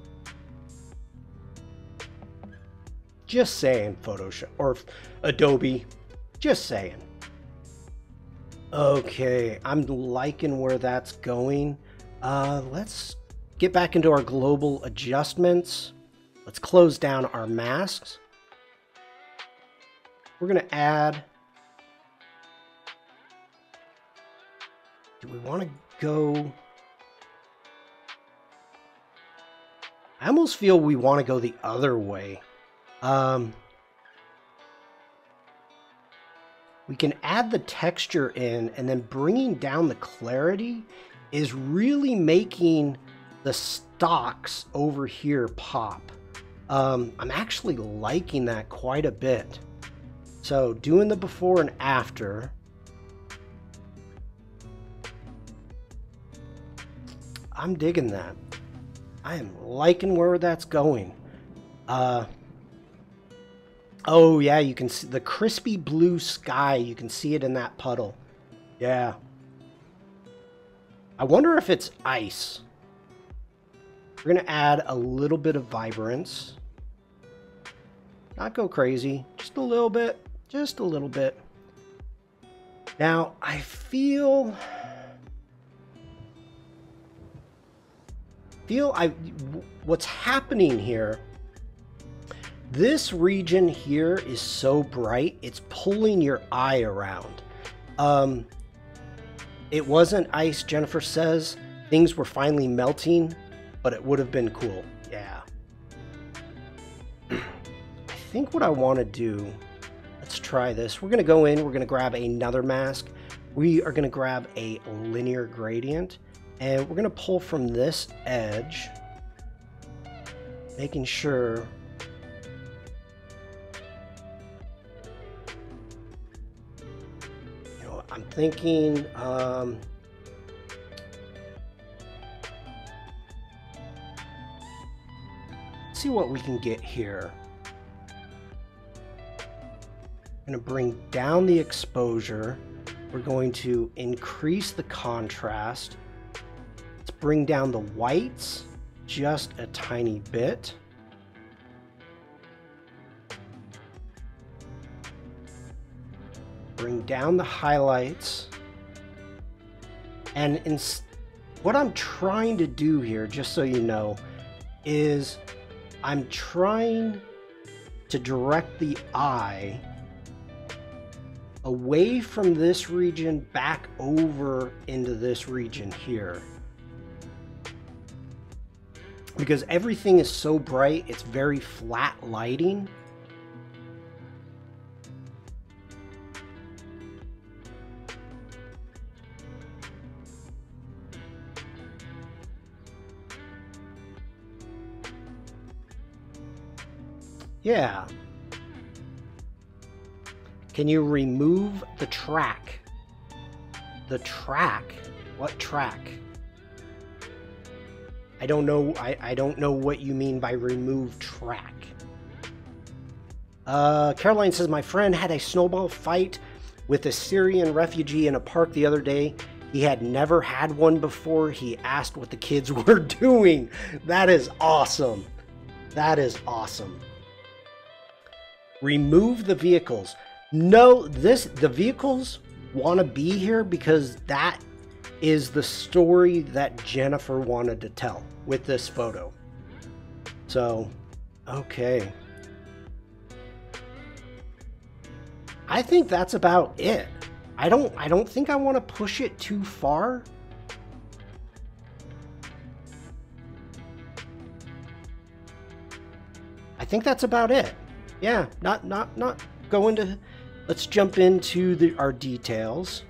Just saying, Photoshop or Adobe. Just saying. Okay, I'm liking where that's going. Uh, let's get back into our global adjustments. Let's close down our masks. We're going to add Do we want to go... I almost feel we want to go the other way. Um, we can add the texture in and then bringing down the clarity is really making the stocks over here pop. Um, I'm actually liking that quite a bit. So doing the before and after, I'm digging that. I am liking where that's going. Uh, oh yeah, you can see the crispy blue sky. You can see it in that puddle. Yeah, I wonder if it's ice. We're going to add a little bit of vibrance. Not go crazy, just a little bit, just a little bit. Now, I feel feel I what's happening here this region here is so bright it's pulling your eye around. Um it wasn't ice jennifer says. Things were finally melting but it would have been cool. Yeah. I think what i want to do let's try this. We're going to go in we're going to grab another mask. We are going to grab a linear gradient and we're going to pull from this edge, making sure I'm thinking um, see what we can get here. I'm going to bring down the exposure. We're going to increase the contrast Let's bring down the whites just a tiny bit. Bring down the highlights. And in, what I'm trying to do here, just so you know, is I'm trying to direct the eye away from this region back over into this region here because everything is so bright, it's very flat lighting. Yeah. Can you remove the track? The track? What track? I don't know. I, I don't know what you mean by remove track. Uh, Caroline says my friend had a snowball fight with a Syrian refugee in a park the other day. He had never had one before. He asked what the kids were doing. That is awesome. That is awesome. Remove the vehicles. No, this the vehicles want to be here because that is the story that Jennifer wanted to tell with this photo. So, okay. I think that's about it. I don't I don't think I want to push it too far. I think that's about it. Yeah, not not not go into let's jump into the our details.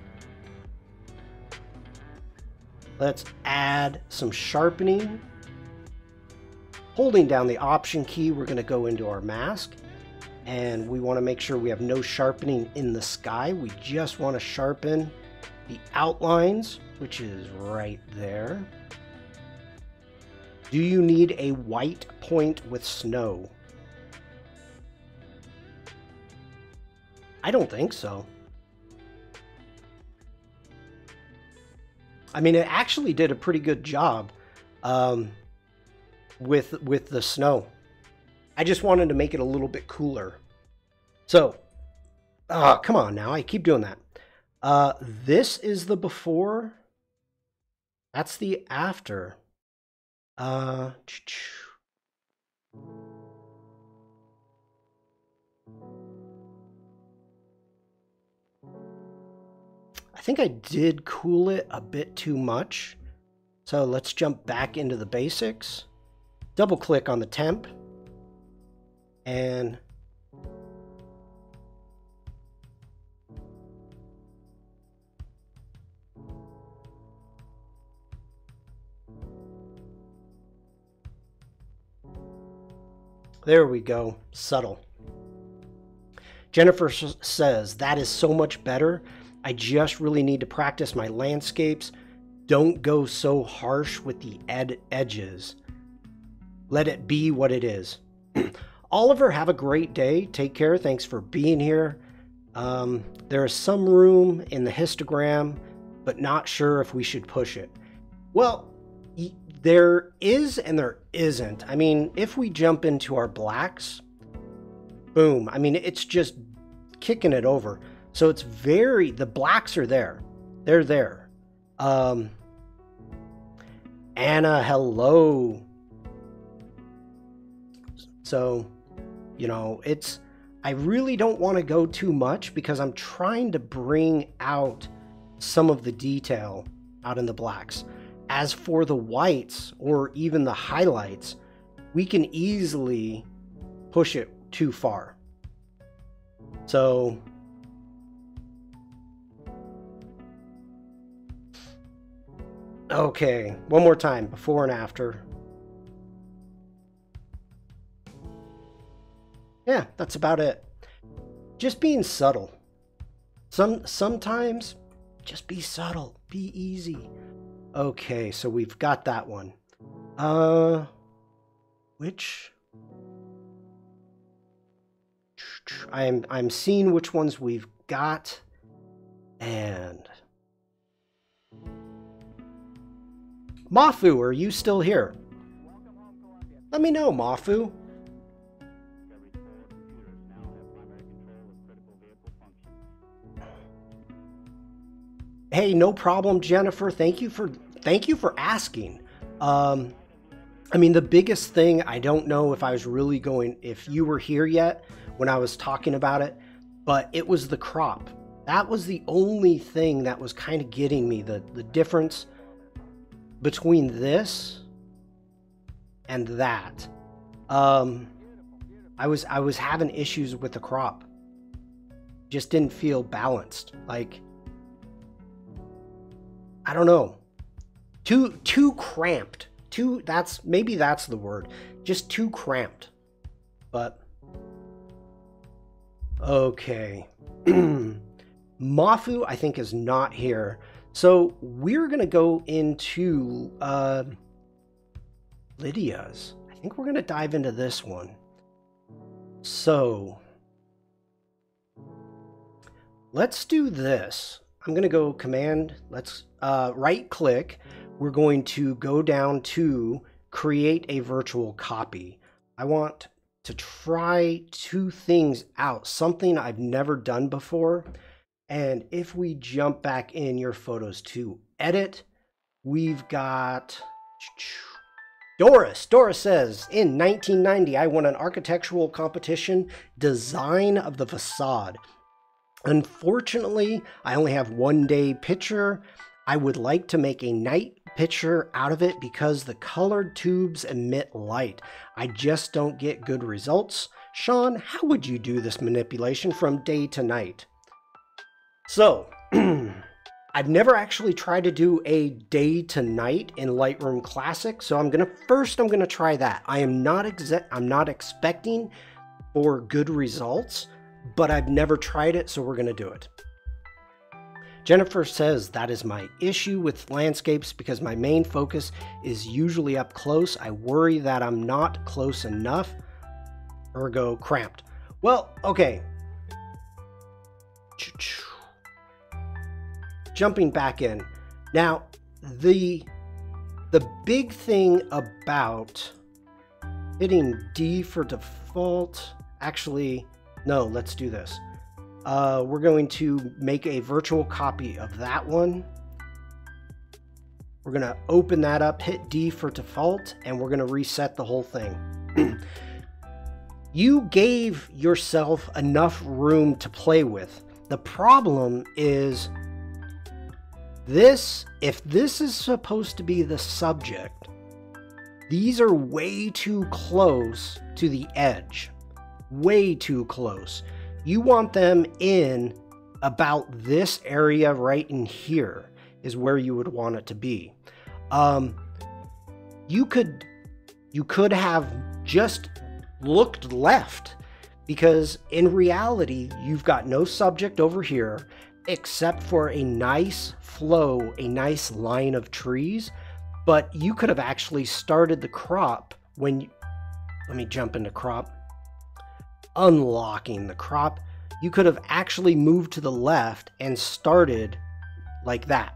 Let's add some sharpening. Holding down the option key, we're going to go into our mask and we want to make sure we have no sharpening in the sky. We just want to sharpen the outlines, which is right there. Do you need a white point with snow? I don't think so. I mean, it actually did a pretty good job um, with with the snow. I just wanted to make it a little bit cooler. So, uh, come on now, I keep doing that. Uh, this is the before. That's the after. Uh, think I did cool it a bit too much. So let's jump back into the basics. Double click on the temp. And There we go. Subtle. Jennifer says, that is so much better. I just really need to practice my landscapes. Don't go so harsh with the ed- edges. Let it be what it is. Oliver, have a great day. Take care. Thanks for being here. Um, there is some room in the histogram, but not sure if we should push it. Well, there is and there isn't. I mean, if we jump into our blacks, boom. I mean, it's just kicking it over. So it's very, the blacks are there. They're there. Um, Anna, hello. So, you know, it's, I really don't want to go too much because I'm trying to bring out some of the detail out in the blacks. As for the whites or even the highlights, we can easily push it too far. So, okay, one more time, before and after. Yeah, that's about it. Just being subtle. Some sometimes just be subtle, be easy. Okay, so we've got that one. Uh which I'm I'm seeing which ones we've got and Mafu, are you still here? Let me know, Mafu. Hey, no problem, Jennifer. Thank you for thank you for asking. Um, I mean, the biggest thing I don't know if I was really going if you were here yet when I was talking about it, but it was the crop. That was the only thing that was kind of getting me the the difference between this and that. Um, I was I was having issues with the crop. Just didn't feel balanced. Like I don't know. Too too cramped. Too that's maybe that's the word. Just too cramped. But okay. Mafu I think is not here. So we're going to go into uh Lydia's. I think we're going to dive into this one. So let's do this. I'm going to go command, let's uh, right click. We're going to go down to create a virtual copy. I want to try two things out, something I've never done before. And if we jump back in your photos to edit, we've got Doris. Doris says, in 1990, I won an architectural competition, Design of the Facade. Unfortunately, I only have one day picture. I would like to make a night picture out of it because the colored tubes emit light. I just don't get good results. Shawn, how would you do this manipulation from day to night? So, I've never actually tried to do a day to night in Lightroom Classic, so I'm gonna first I'm gonna try that. I am not I'm not expecting for good results but I've never tried it, so we're to do it. Jennifer says that is my issue with landscapes because my main focus is usually up close. I worry that I'm not close enough, ergo cramped. Well, okay. Jumping back in. Now, the the big thing about hitting D for default actually no, let's do this. Uh, we're going to make a virtual copy of that one. We're going to open that up, hit D for default, and we're going to reset the whole thing. you gave yourself enough room to play with. The problem is this, if this is supposed to be the subject, these are way too close to the edge way too close. You want them in about this area right in here is where you would want it to be. Um, you could you could have just looked left because in reality you've got no subject over here except for a nice flow, a nice line of trees, but you could have actually started the crop when you, let me jump into crop unlocking the crop, you could have actually moved to the left and started like that.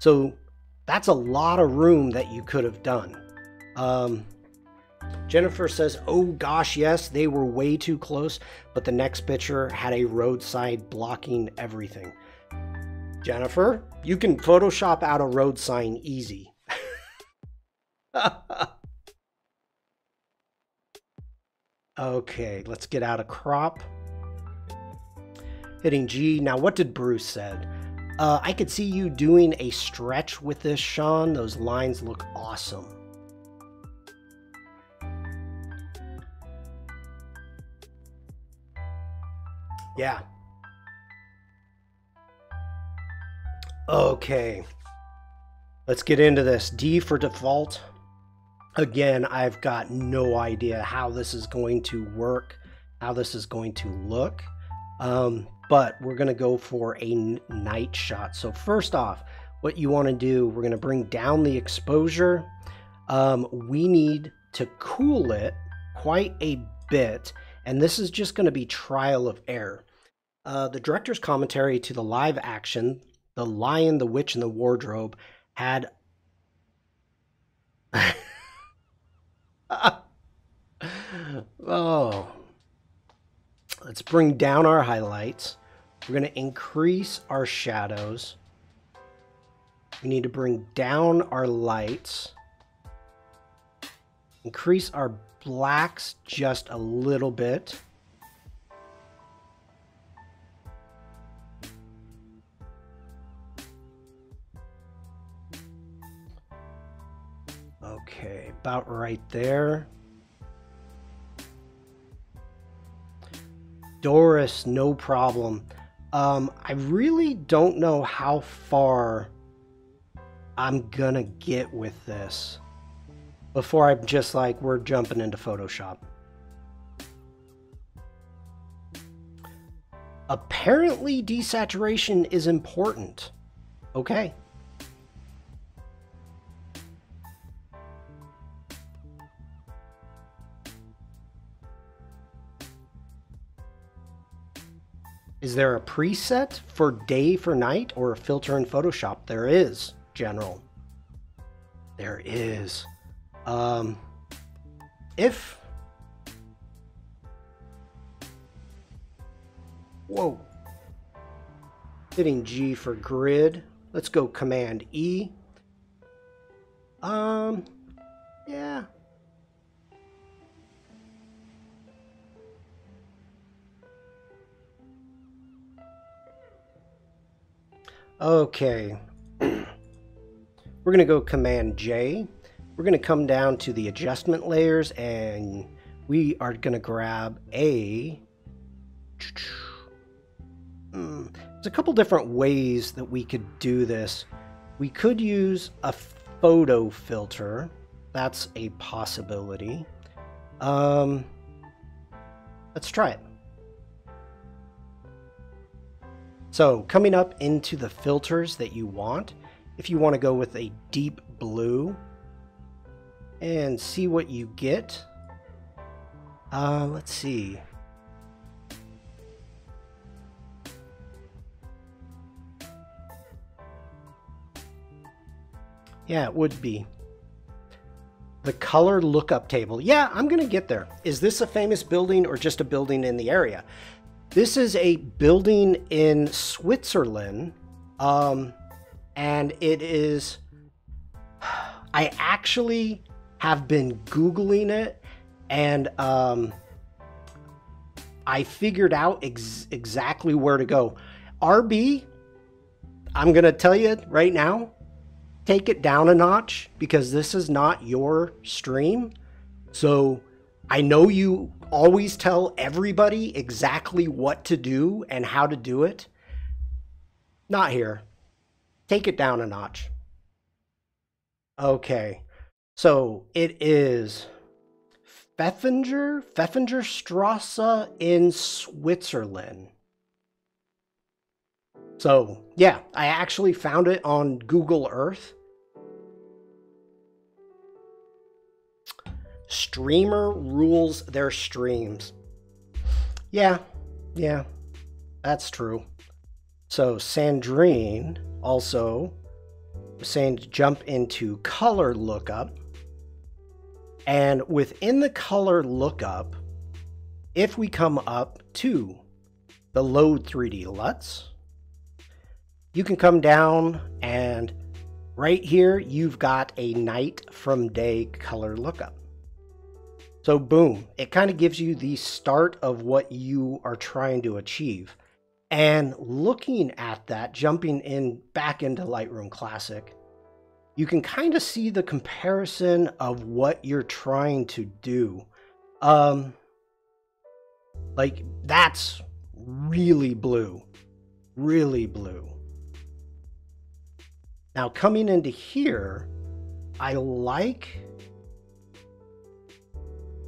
So that's a lot of room that you could have done. Um, Jennifer says, Oh gosh, yes, they were way too close, but the next picture had a roadside blocking everything. Jennifer, you can Photoshop out a road sign easy. okay, let's get out of crop. Hitting G. Now, what did Bruce said? Uh, I could see you doing a stretch with this, Shawn. Those lines look awesome. Yeah. Okay. Let's get into this. D for default. Again, I've got no idea how this is going to work, how this is going to look. Um, but we're going to go for a night shot. So first off, what you want to do, we're going to bring down the exposure. Um, we need to cool it quite a bit. And this is just going to be trial of error. Uh, the director's commentary to the live action, The Lion, the Witch, and the Wardrobe, had. oh. Let's bring down our highlights. We're going to increase our shadows. We need to bring down our lights. Increase our blacks just a little bit. About right there. Doris, no problem. Um, I really don't know how far I'm gonna get with this before I'm just like, we're jumping into Photoshop. Apparently, desaturation is important. Okay. Is there a preset for day for night or a filter in Photoshop? There is, general. There is. Um, if... Whoa. Hitting G for grid. Let's go Command E. Um, yeah, Okay. We're going to go Command J. We're going to come down to the adjustment layers and we are going to grab a... Hmm, there's a couple different ways that we could do this. We could use a photo filter. That's a possibility. Um, let's try it. So coming up into the filters that you want, if you want to go with a deep blue and see what you get. Uh, let's see. Yeah, it would be. The color lookup table. Yeah, I'm going to get there. Is this a famous building or just a building in the area? This is a building in Switzerland, um, and it is. I actually have been Googling it, and um, I figured out ex- exactly where to go. RB, I'm going to tell you right now take it down a notch because this is not your stream. So I know you always tell everybody exactly what to do and how to do it. Not here. Take it down a notch. Okay. So it is Pfeffinger, Pfeffinger Strasse in Switzerland. So, yeah, I actually found it on Google Earth. Streamer rules their streams. Yeah, yeah, that's true. So Sandrine also saying to jump into color lookup. And within the color lookup, if we come up to the load 3D LUTs, you can come down and right here, you've got a night from day color lookup. So boom, it kind of gives you the start of what you are trying to achieve. And looking at that, jumping in back into Lightroom Classic, you can kind of see the comparison of what you're trying to do. Um, like that's really blue, really blue. Now coming into here, I like,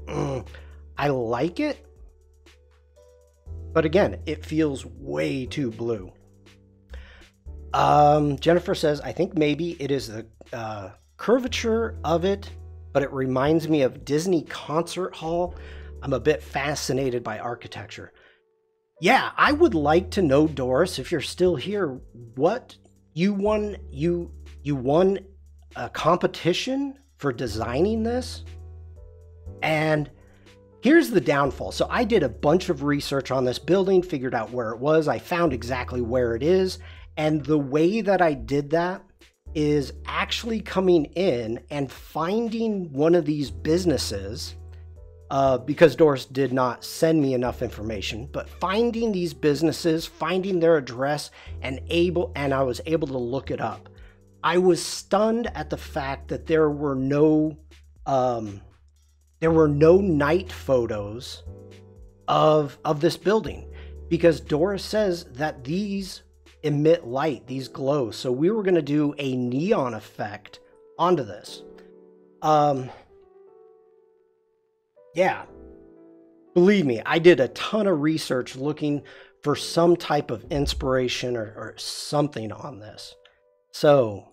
I like it, but again, it feels way too blue. Um, Jennifer says, I think maybe it is the uh, curvature of it, but it reminds me of Disney Concert Hall. I'm a bit fascinated by architecture. Yeah, I would like to know, Doris, if you're still here, what you won you you won a competition for designing this? And here's the downfall. So I did a bunch of research on this building, figured out where it was, I found exactly where it is, and the way that I did that is actually coming in and finding one of these businesses uh, because Doris did not send me enough information, but finding these businesses, finding their address, and able and I was able to look it up. I was stunned at the fact that there were no um, there were no night photos of of this building because Doris says that these emit light, these glow. So we were going to do a neon effect onto this. Um, yeah, believe me, I did a ton of research looking for some type of inspiration or, or something on this. So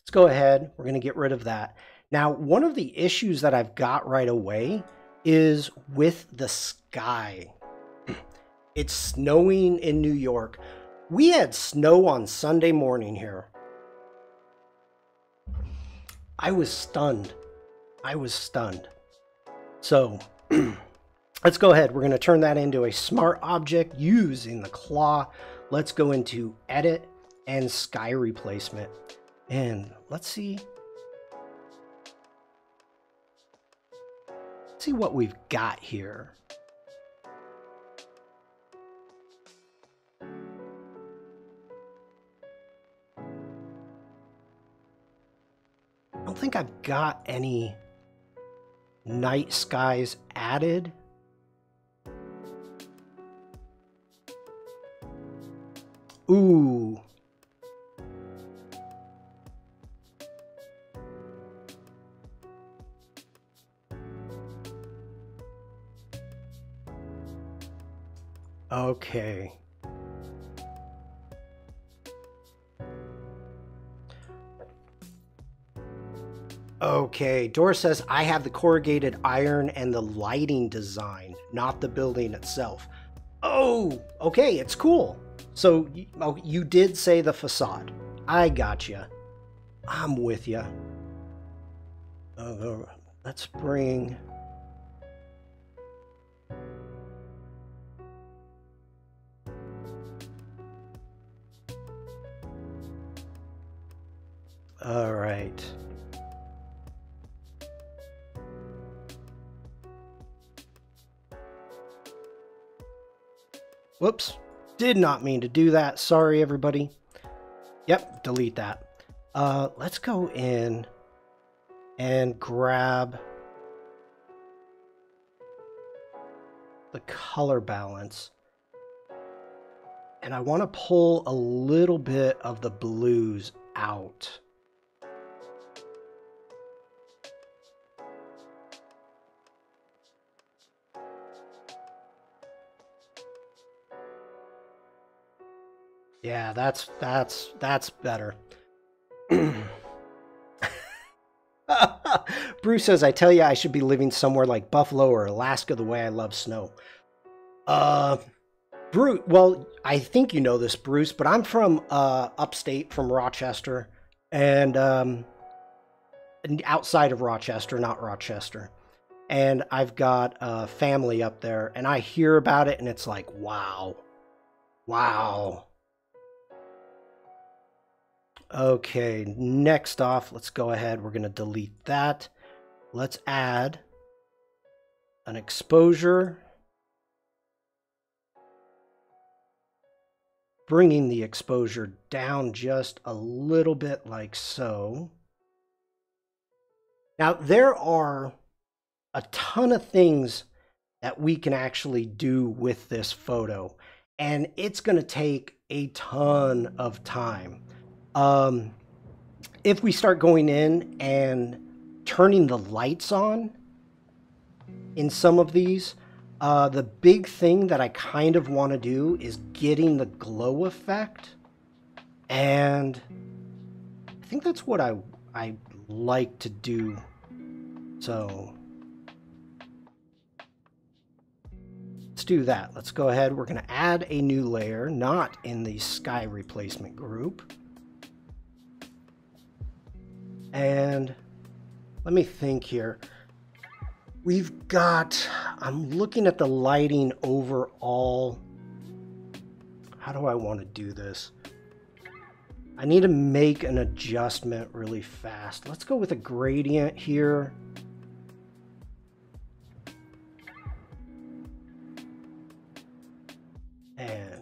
let's go ahead. We're going to get rid of that. Now, one of the issues that I've got right away is with the sky. It's snowing in New York. We had snow on Sunday morning here. I was stunned. I was stunned. So let's go ahead. We're going to turn that into a smart object using the claw. Let's go into edit and sky replacement. And let's see. See what we've got here. I don't think I've got any night skies added. Ooh. Okay. Okay, Doris says, I have the corrugated iron and the lighting design, not the building itself. Oh, okay, it's cool. So oh, you did say the facade. I got you. I'm with you. Uh, let's bring. All right. Whoops. Did not mean to do that. Sorry, everybody. Yep, delete that. Uh, let's go in and grab the color balance. And I want to pull a little bit of the blues out. Yeah, that's that's that's better. Bruce says, "I tell you, I should be living somewhere like Buffalo or Alaska the way I love snow." Uh, Bruce. Well, I think you know this, Bruce, but I'm from uh, upstate, from Rochester. and um, outside of Rochester, not Rochester. And I've got a family up there, and I hear about it, and it's like, wow, wow. Okay, next off, let's go ahead. We're going to delete that. Let's add an exposure. Bringing the exposure down just a little bit like so. Now, there are a ton of things that we can actually do with this photo, and it's going to take a ton of time. Um, if we start going in and turning the lights on in some of these, uh, the big thing that I kind of want to do is getting the glow effect. And I think that's what I, I like to do. So let's do that. Let's go ahead. We're going to add a new layer, not in the sky replacement group. And let me think here. We've got, I'm looking at the lighting overall. How do I want to do this? I need to make an adjustment really fast. Let's go with a gradient here. And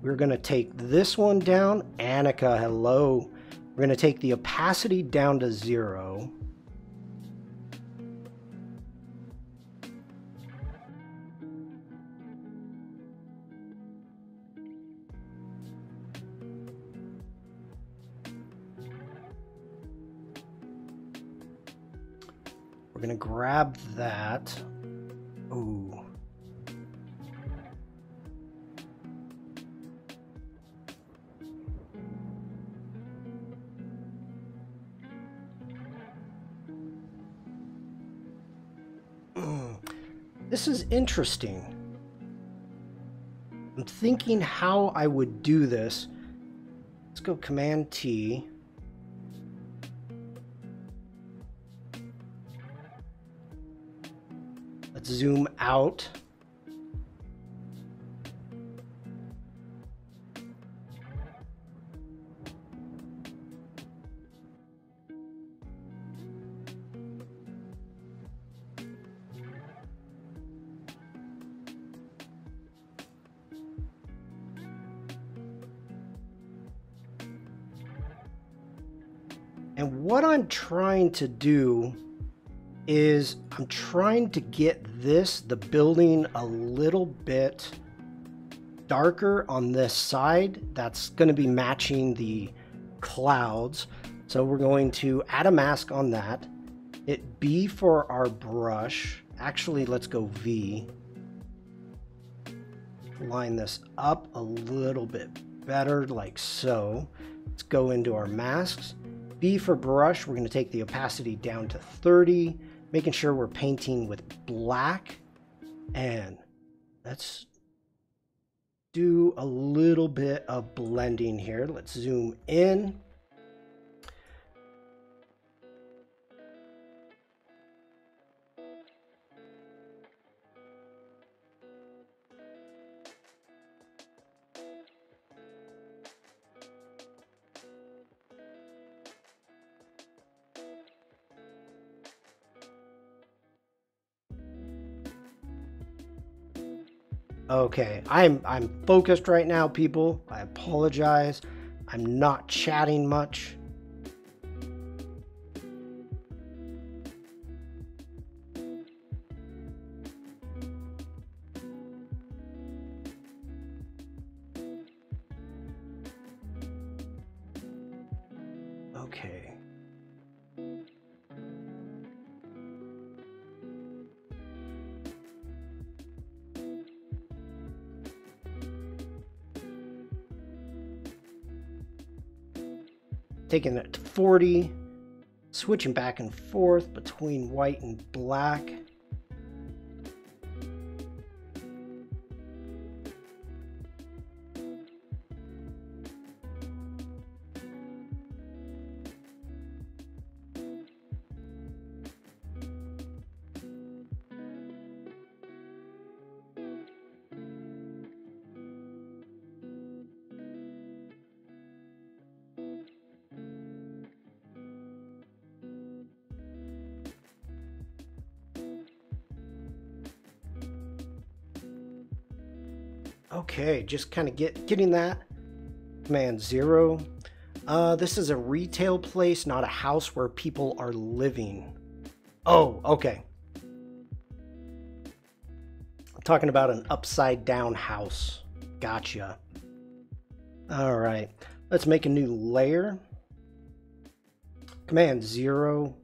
we're going to take this one down. Annika, hello. We're going to take the opacity down to zero. We're going to grab that. Ooh. This is interesting. I'm thinking how I would do this. Let's go Command T. Let's zoom out. Trying to do is I'm trying to get this, the building, a little bit darker on this side. That's going to be matching the clouds. So we're going to add a mask on that. It B for our brush. Actually, let's go V. Line this up a little bit better like so. Let's go into our masks B for brush, we're going to take the opacity down to 30, making sure we're painting with black. And let's do a little bit of blending here. Let's zoom in. Okay, I'm I'm focused right now, people. I apologize. I'm not chatting much. Taking it to 40, switching back and forth between white and black. Just kind of get getting that. Command zero. Uh, this is a retail place, not a house where people are living. Oh, okay. I'm talking about an upside down house. Gotcha. All right, let's make a new layer. Command zero.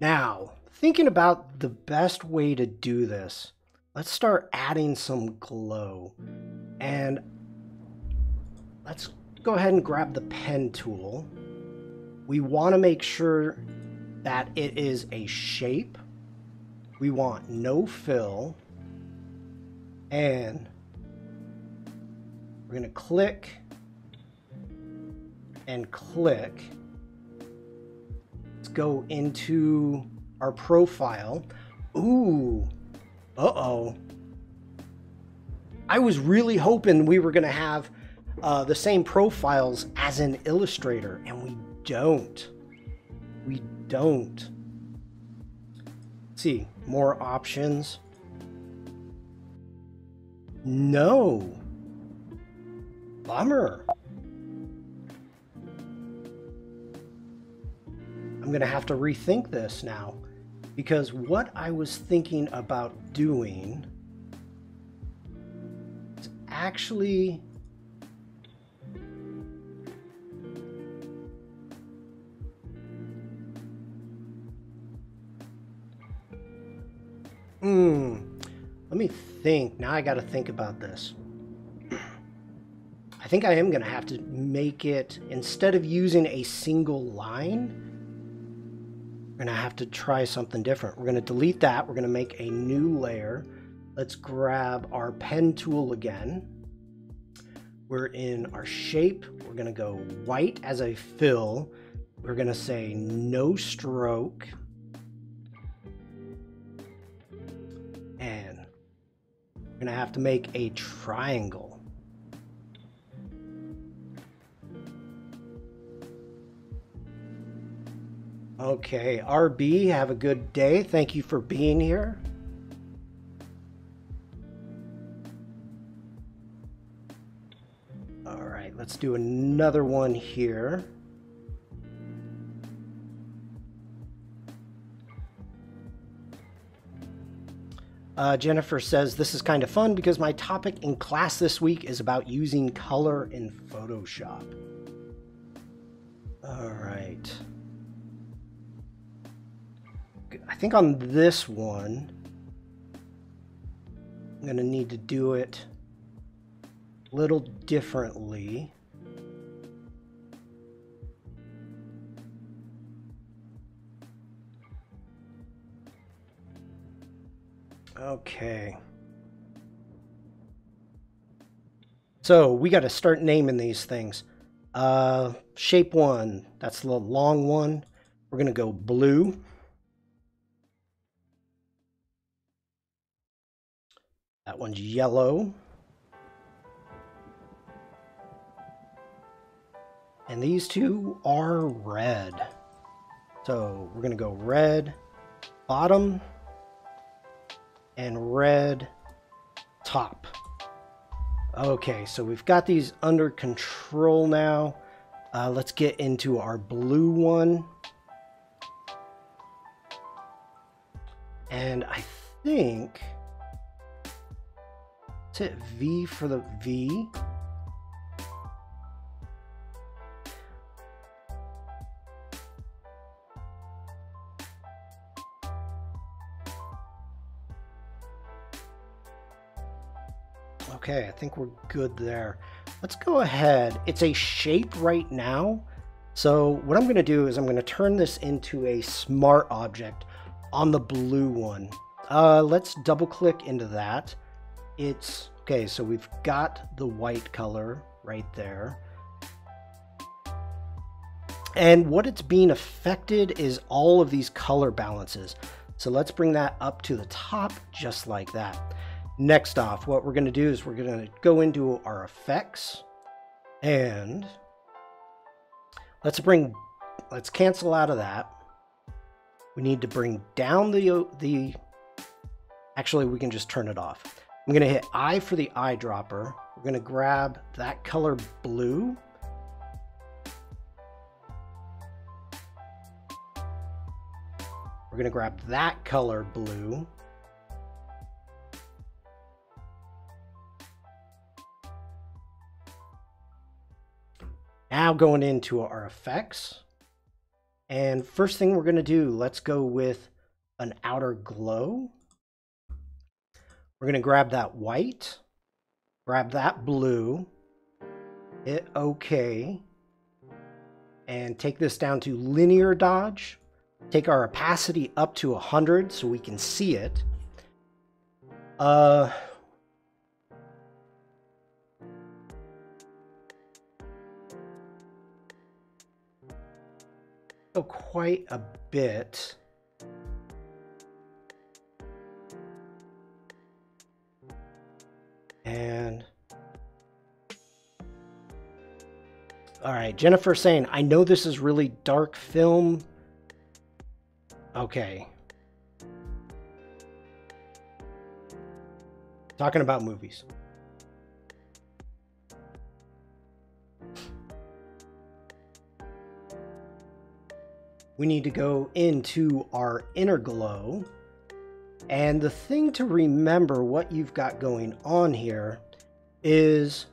Now, thinking about the best way to do this, let's start adding some glow. And let's go ahead and grab the pen tool. We want to make sure that it is a shape. We want no fill. And we're going to click and click. Let's go into our profile. Ooh, uh-oh. I was really hoping we were going to have uh, the same profiles as an illustrator, and we don't. We don't. Let's see, more options. No. Bummer. I'm going to have to rethink this now because what I was thinking about doing is actually Hmm. Let me think. Now I got to think about this. I think I am going to have to make it, instead of using a single line, we're to have to try something different. We're to delete that. We're to make a new layer. Let's grab our pen tool again. We're in our shape. We're to go white as a fill. We're to say no stroke. And we're gonna have to make a triangle. Okay, RB, have a good day. Thank you for being here. All right, let's do another one here. Uh, Jennifer says, This is kind of fun because my topic in class this week is about using color in Photoshop. All right. I think on this one, I'm going to need to do it a little differently. Okay. So we got to start naming these things. Uh, shape one, that's the long one. We're going to go blue. That one's yellow. And these two are red. So we're going to go red, bottom, and red top. Okay, so we've got these under control now. Uh, let's get into our blue one. And I think... Let's V for the V. Okay, I think we're good there. Let's go ahead. It's a shape right now. So what I'm going to do is I'm going to turn this into a smart object on the blue one. Uh, let's double click into that. It's, okay, so we've got the white color right there. And what it's being affected is all of these color balances. So let's bring that up to the top just like that. Next off, what we're going to do is we're going to go into our effects and let's bring, let's cancel out of that. We need to bring down the, the, actually we can just turn it off. I'm to hit I for the eyedropper. We're to grab that color blue. We're to grab that color blue. Now going into our effects. And first thing we're to do, let's go with an outer glow. We're going to grab that white, grab that blue, hit OK, and take this down to linear dodge. Take our opacity up to 100 so we can see it. Uh, quite a bit. All right, Jennifer saying, I know this is really dark film. Okay. Talking about movies. we need to go into our inner glow. And the thing to remember what you've got going on here is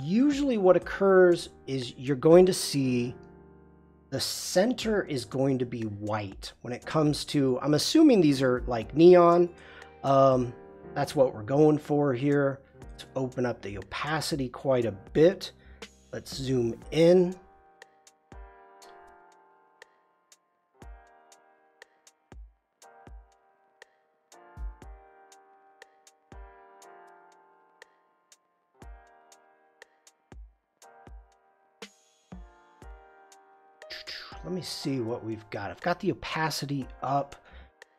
usually what occurs is you're going to see the center is going to be white when it comes to, I'm assuming these are like neon. Um, that's what we're going for here. To open up the opacity quite a bit. Let's zoom in. Let me see what we've got. I've got the opacity up.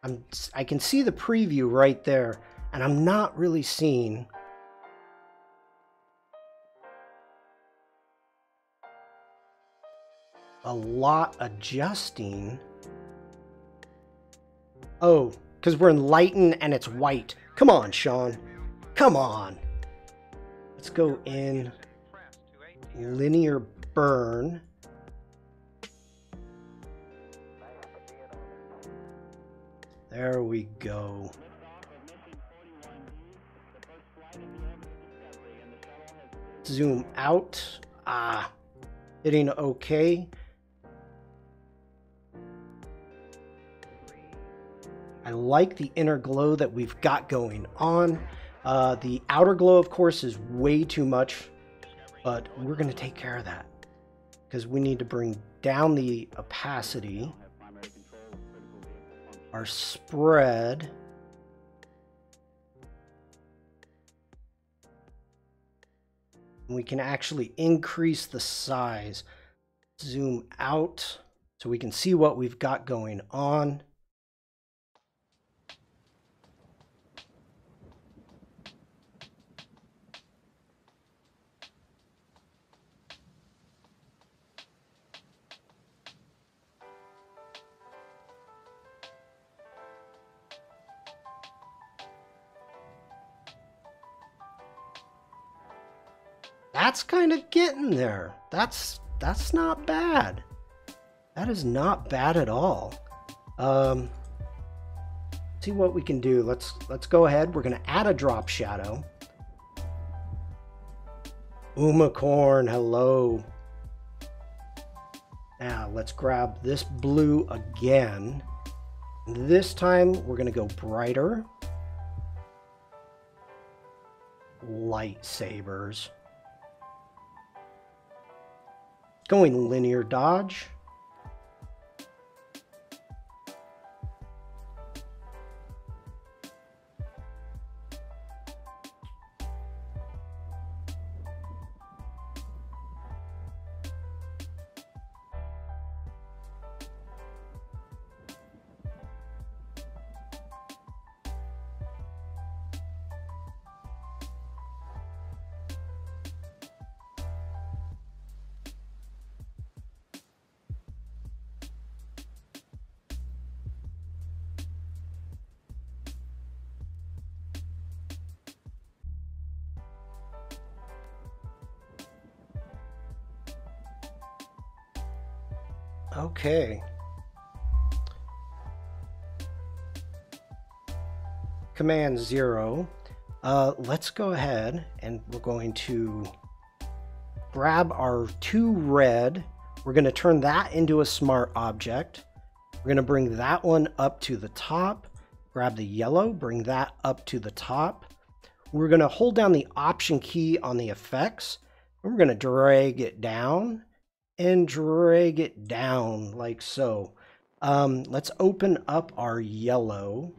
I'm, I can see the preview right there, and I'm not really seeing a lot adjusting. Oh, because we're in lighten and it's white. Come on, Shawn. Come on. Let's go in linear burn. There we go. Zoom out. Ah, hitting OK. I like the inner glow that we've got going on. Uh, the outer glow, of course, is way too much, but we're going to take care of that because we need to bring down the opacity our spread. We can actually increase the size. Zoom out so we can see what we've got going on that's kind of getting there. That's that's not bad. That is not bad at all. Um, see what we can do. Let's let's go ahead. We're gonna add a drop shadow. Umacorn, hello. Now let's grab this blue again. This time we're gonna go brighter. Lightsabers. Going linear dodge. Okay. Command zero. Uh, let's go ahead and we're going to grab our two red. We're going to turn that into a smart object. We're going to bring that one up to the top. Grab the yellow, bring that up to the top. We're going to hold down the option key on the effects. And we're going to drag it down and drag it down like so. Um, let's open up our yellow.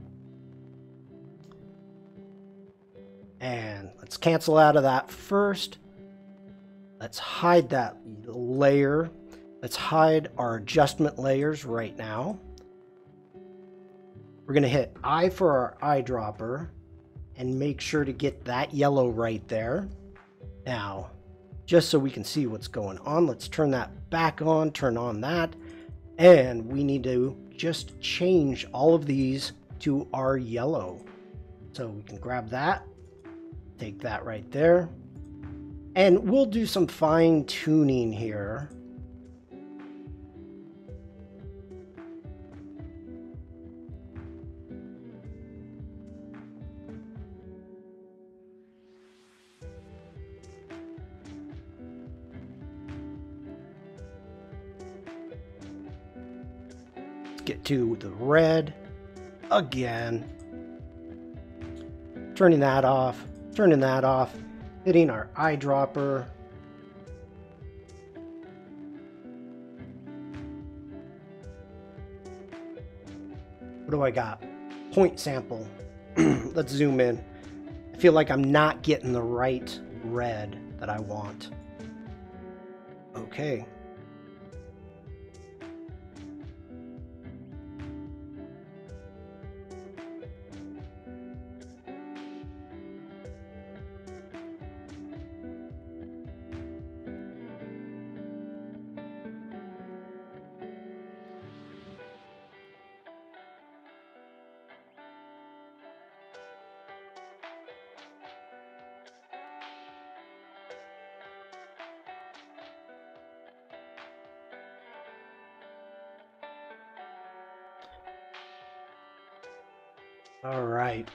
And let's cancel out of that first. Let's hide that layer. Let's hide our adjustment layers right now. We're going to hit I for our eyedropper and make sure to get that yellow right there. Now, just so we can see what's going on. Let's turn that back on, turn on that, and we need to just change all of these to our yellow. So we can grab that, take that right there, and we'll do some fine tuning here. To the red again. Turning that off, turning that off, hitting our eyedropper. What do I got? Point sample. Let's zoom in. I feel like I'm not getting the right red that I want. Okay.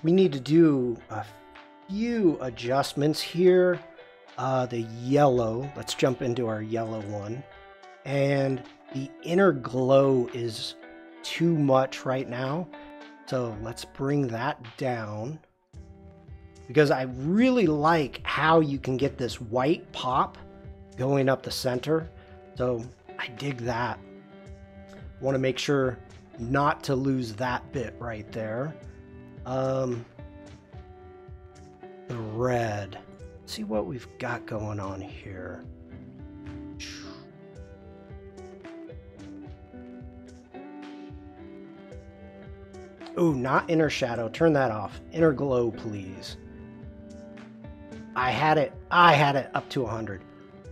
We need to do a few adjustments here. Uh, the yellow, let's jump into our yellow one. And the inner glow is too much right now. So let's bring that down. Because I really like how you can get this white pop going up the center. So I dig that. Want to make sure not to lose that bit right there. Um, the red. Let's see what we've got going on here. Ooh, not inner shadow. Turn that off. Inner glow, please. I had it. I had it up to 100.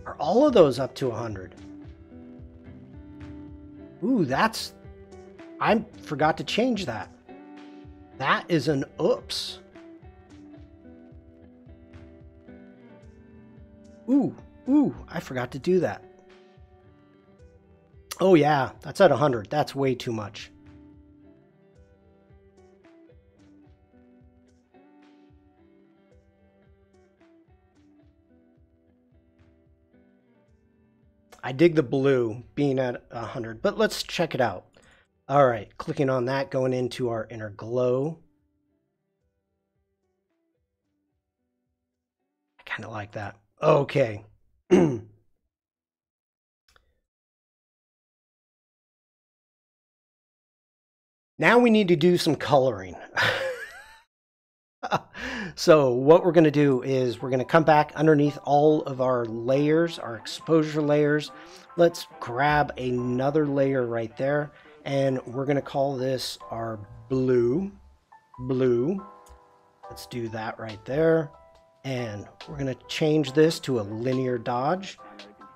Are all of those up to 100? Ooh, that's... I forgot to change that. That is an oops. Ooh, ooh, I forgot to do that. Oh yeah, that's at 100. That's way too much. I dig the blue being at 100, but let's check it out. All right, clicking on that, going into our inner glow. I kind of like that. Okay. now we need to do some coloring. so what we're going to do is we're going to come back underneath all of our layers, our exposure layers. Let's grab another layer right there and we're going to call this our blue. Blue. Let's do that right there. And we're going to change this to a linear dodge.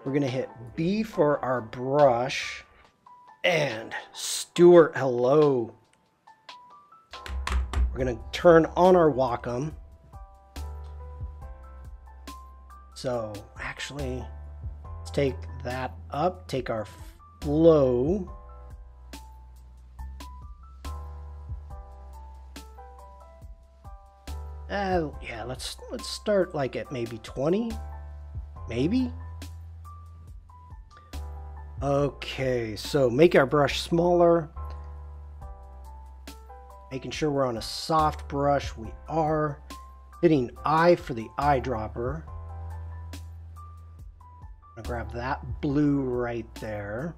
We're going to hit B for our brush. And Stuart, hello. We're going to turn on our Wacom. So actually, let's take that up, take our flow. Uh, yeah, let's let's start like at maybe 20, maybe. Okay, so make our brush smaller. Making sure we're on a soft brush. We are. Hitting I for the eyedropper. Gonna grab that blue right there.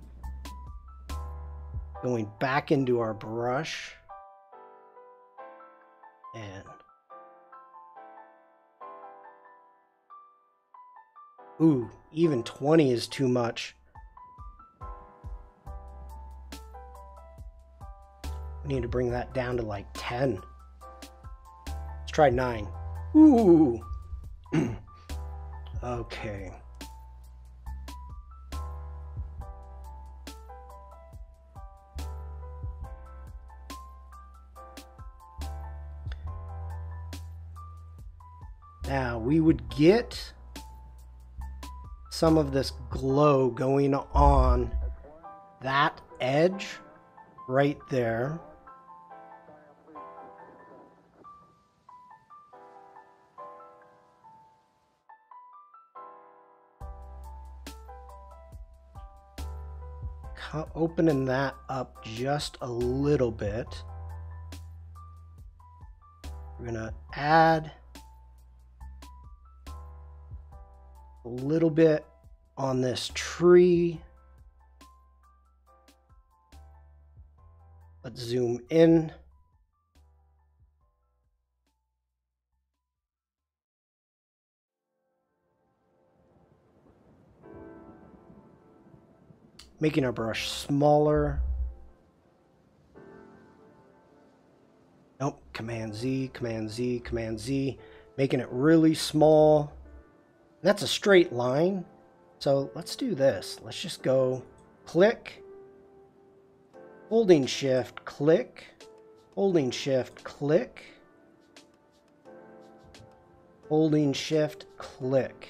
Going back into our brush. And Ooh, even 20 is too much. We need to bring that down to like 10. Let's try 9. Ooh. okay. Now we would get some of this glow going on that edge right there. opening that up just a little bit. We're going to add a little bit on this tree. Let's zoom in. making our brush smaller. Nope, Command Z, Command Z, Command Z, making it really small. That's a straight line. So let's do this. Let's just go click, holding shift, click, holding shift, click, holding shift, click.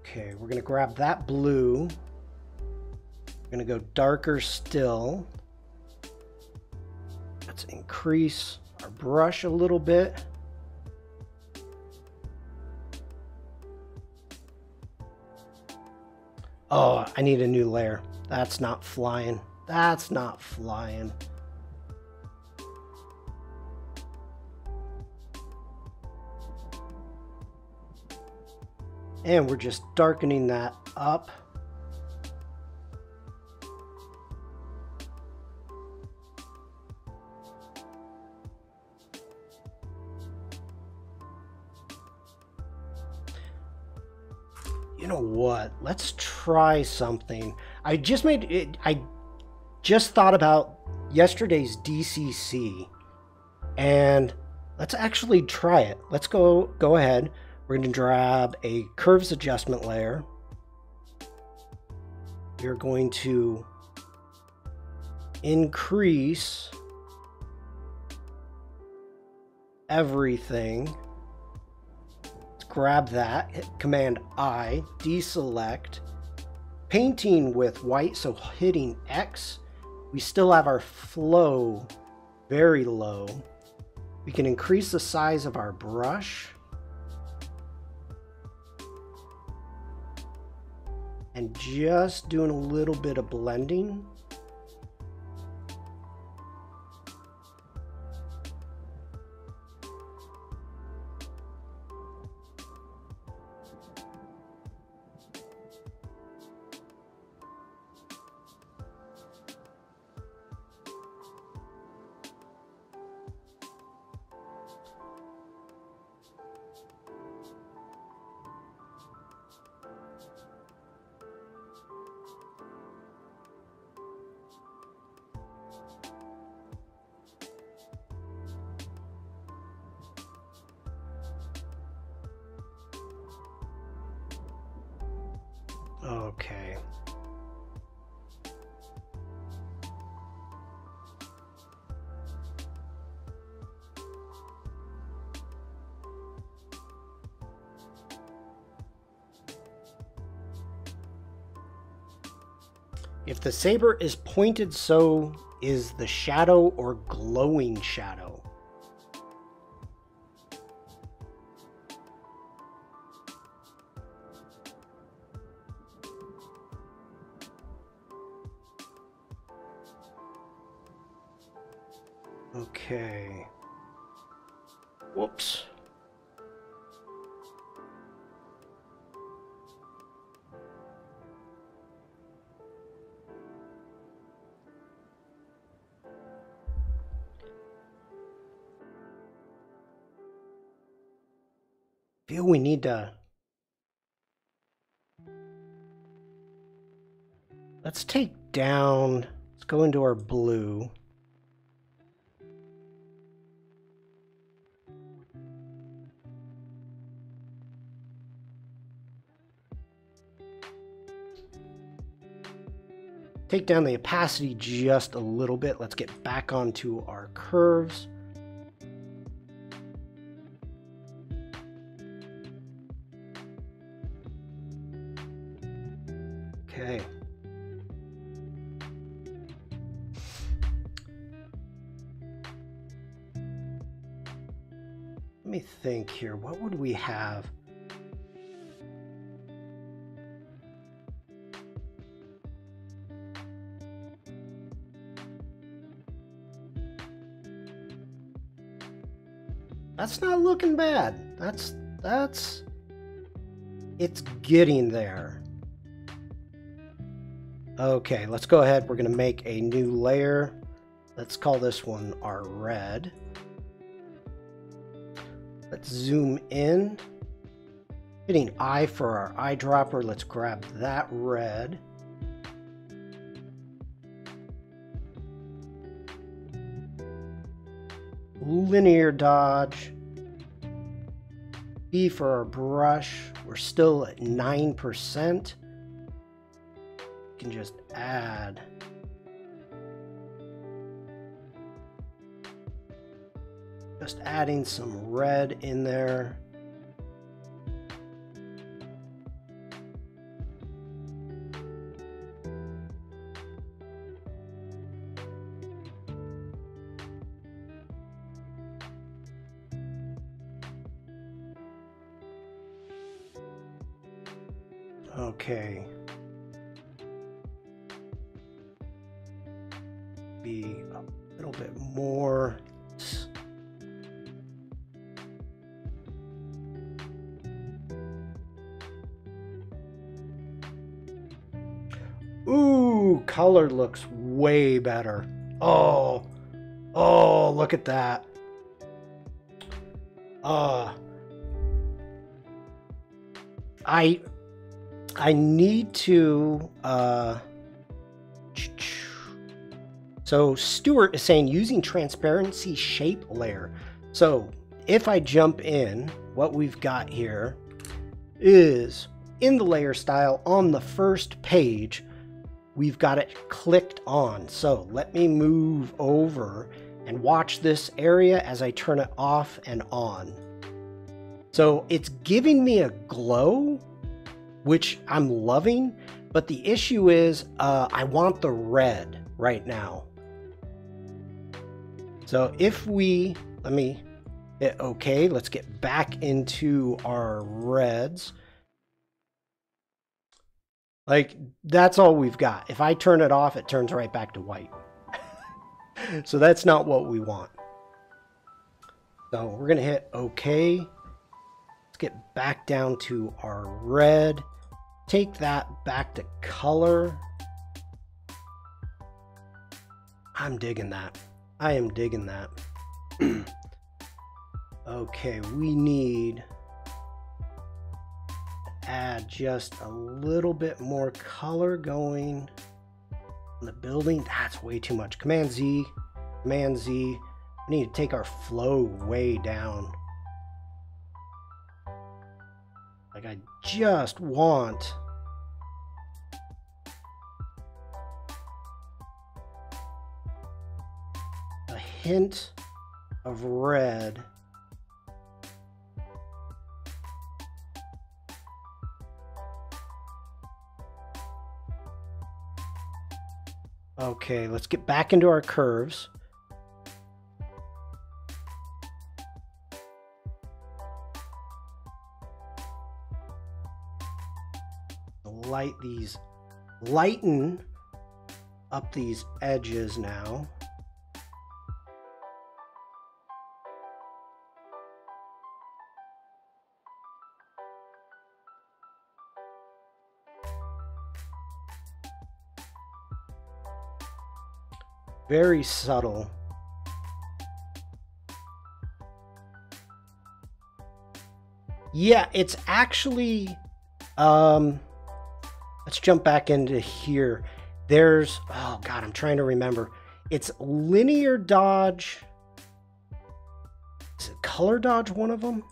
Okay, we're gonna grab that blue. We're gonna go darker still. Let's increase our brush a little bit. Oh, I need a new layer. That's not flying. That's not flying. And we're just darkening that up. What? Let's try something. I just made it. I just thought about yesterday's DCC and let's actually try it. Let's go go ahead. We're going to grab a curves adjustment layer. You're going to increase everything. Grab that, hit Command I, deselect. Painting with white, so hitting X, we still have our flow very low. We can increase the size of our brush. and just doing a little bit of blending Okay. If the saber is pointed, so is the shadow or glowing shadow. Let's take down let's go into our blue. Take down the opacity just a little bit. Let's get back onto our curves Not looking bad. That's that's it's getting there. Okay, let's go ahead. We're going to make a new layer. Let's call this one our red. Let's zoom in. Hitting I for our eyedropper. Let's grab that red. Linear dodge. B for our brush. We're still at 9% You can just add. Just adding some red in there Looks way better. Oh, oh, look at that. Uh, I, I need to, uh, so Stuart is saying using transparency shape layer. So if I jump in, what we've got here is in the layer style on the first page, we've got it clicked on. So let me move over and watch this area as I turn it off and on. So it's giving me a glow, which I'm loving, but the issue is uh, I want the red right now. So if we, let me hit OK, let's get back into our reds. Like, that's all we've got. If I turn it off, it turns right back to white. so that's not what we want. So we're going to hit OK. Let's get back down to our red. Take that back to color. I'm digging that. I am digging that. okay, we need add just a little bit more color going on the building. That's way too much. Command Z, Command Z. We need to take our flow way down. Like I just want a hint of red. Okay, let's get back into our curves. Light these, lighten up these edges now. Very subtle. Yeah, it's actually um let's jump back into here. There's oh god, I'm trying to remember. It's linear dodge. Is it color dodge one of them?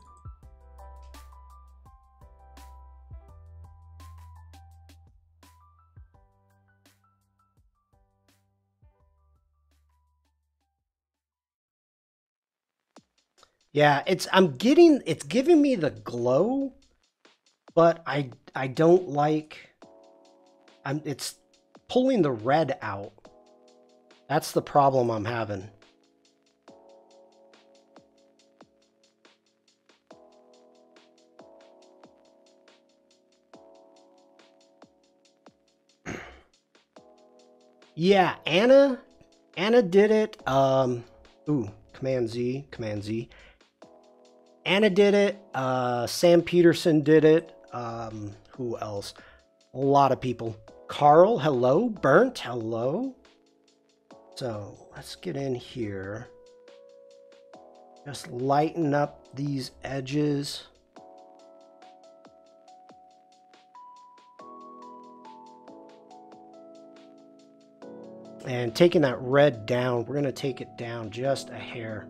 Yeah, it's I'm getting it's giving me the glow, but I I don't like I'm it's pulling the red out. That's the problem I'm having. yeah, Anna Anna did it. Um ooh, Command Z, Command Z. Anna did it. Uh, Sam Peterson did it. Um, who else? A lot of people. Carl, hello. Burnt, hello. So let's get in here. Just lighten up these edges. And taking that red down, we're going to take it down just a hair.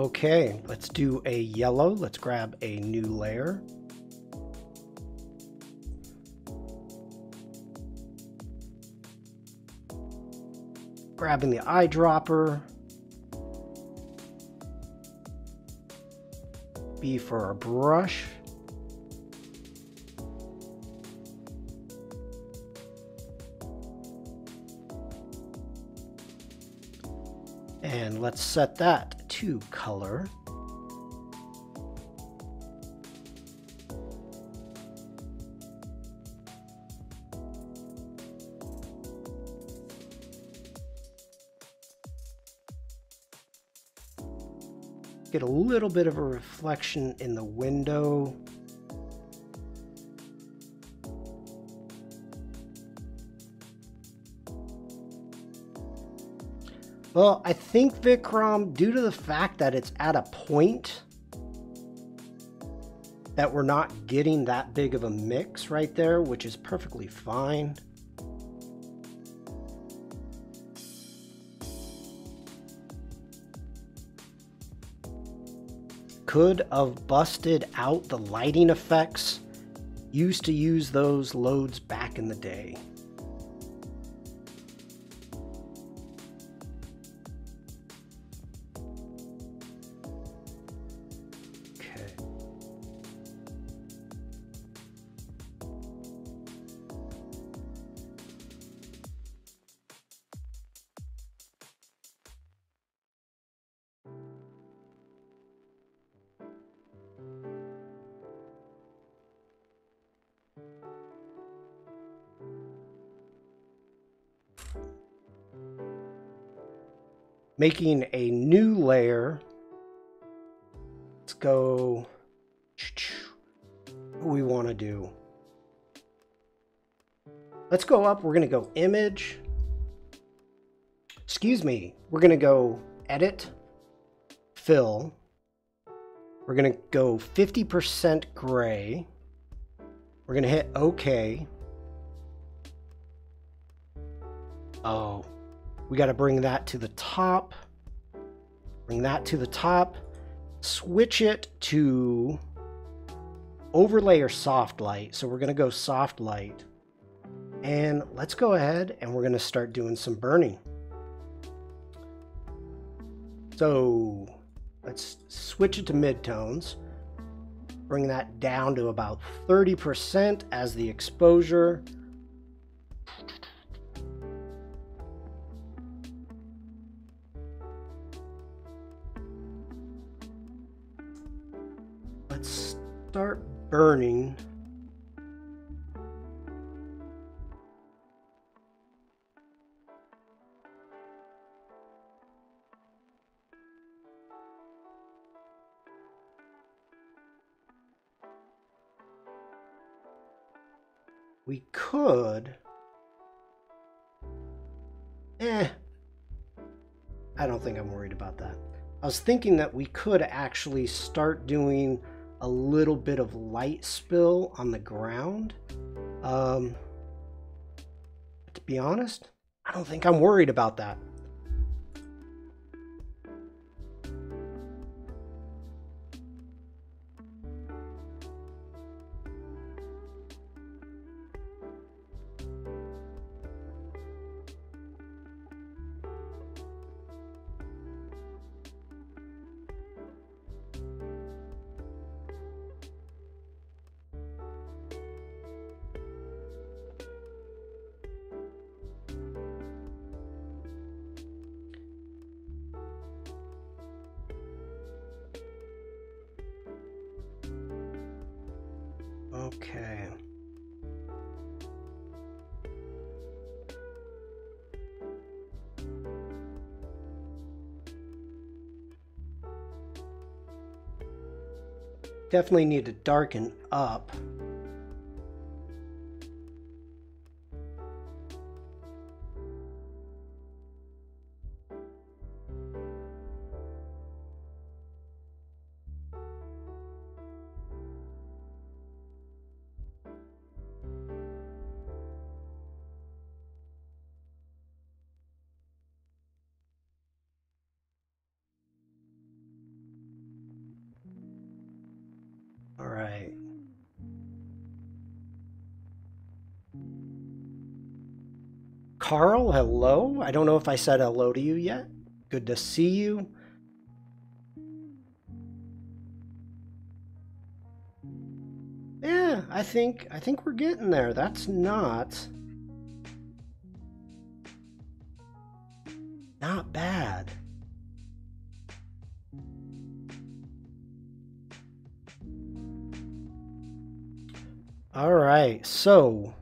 Okay, let's do a yellow. Let's grab a new layer. Grabbing the eyedropper. B for our brush. And let's set that to color. Get a little bit of a reflection in the window. Well, I think Vikram, due to the fact that it's at a point that we're not getting that big of a mix right there, which is perfectly fine. Could have busted out the lighting effects. Used to use those loads back in the day. Making a new layer. Let's go. What we want to do. Let's go up. We're going to go image. Excuse me. We're going to go edit, fill. We're going to go 50% gray. We're going to hit OK. Oh, we got to bring that to the top. Bring that to the top. Switch it to overlay or soft light. So we're going to go soft light. And let's go ahead and we're going to start doing some burning. So let's switch it to midtones. Bring that down to about 30% as the exposure. Start burning we could. Eh. I don't think I'm worried about that. I was thinking that we could actually start doing a little bit of light spill on the ground. Um, to be honest, I don't think I'm worried about that. Definitely need to darken up. I don't know if I said hello to you yet. Good to see you. Yeah, I think I think we're getting there. That's not not bad. All right, so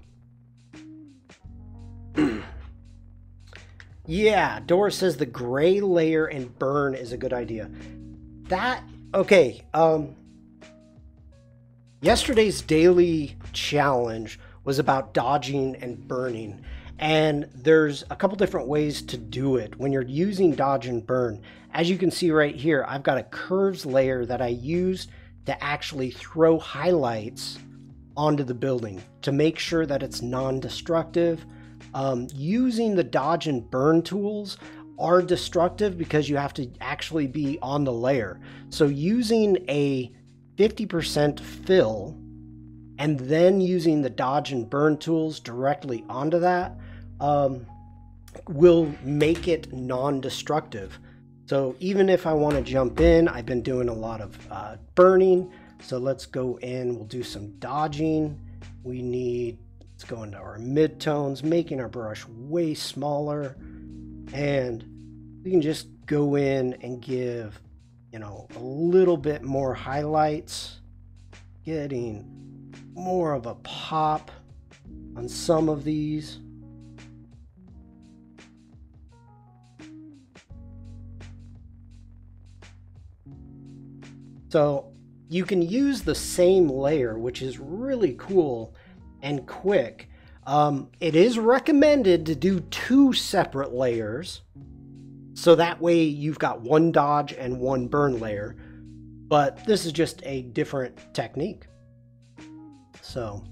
yeah, Doris says the gray layer and burn is a good idea. That okay. Um, yesterday's daily challenge was about dodging and burning, and there's a couple different ways to do it when you're using dodge and burn. As you can see right here, I've got a curves layer that I use to actually throw highlights onto the building to make sure that it's non-destructive. Um, using the dodge and burn tools are destructive because you have to actually be on the layer. So using a 50% fill and then using the dodge and burn tools directly onto that um, will make it non-destructive. So even if I want to jump in, I've been doing a lot of uh, burning. So let's go in, we'll do some dodging. We need, let's go into our midtones, making our brush way smaller. And we can just go in and give, you know, a little bit more highlights, getting more of a pop on some of these. So you can use the same layer, which is really cool and quick. Um, it is recommended to do two separate layers. So that way you've got one dodge and one burn layer. But this is just a different technique. So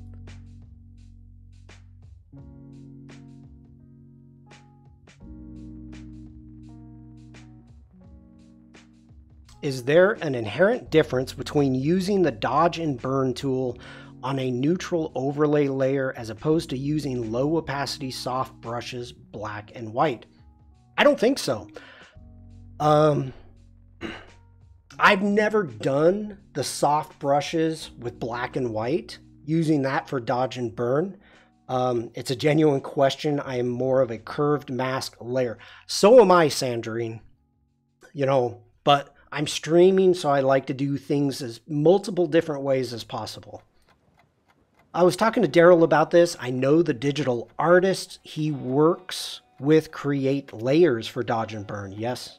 Is there an inherent difference between using the dodge and burn tool on a neutral overlay layer as opposed to using low opacity soft brushes, black and white? I don't think so. Um, I've never done the soft brushes with black and white, using that for dodge and burn. Um, it's a genuine question. I am more of a curved mask layer. So am I, Sandrine. You know, but I'm streaming, so I like to do things as multiple different ways as possible. I was talking to Daryl about this. I know the digital artist. He works with create layers for dodge and burn. Yes.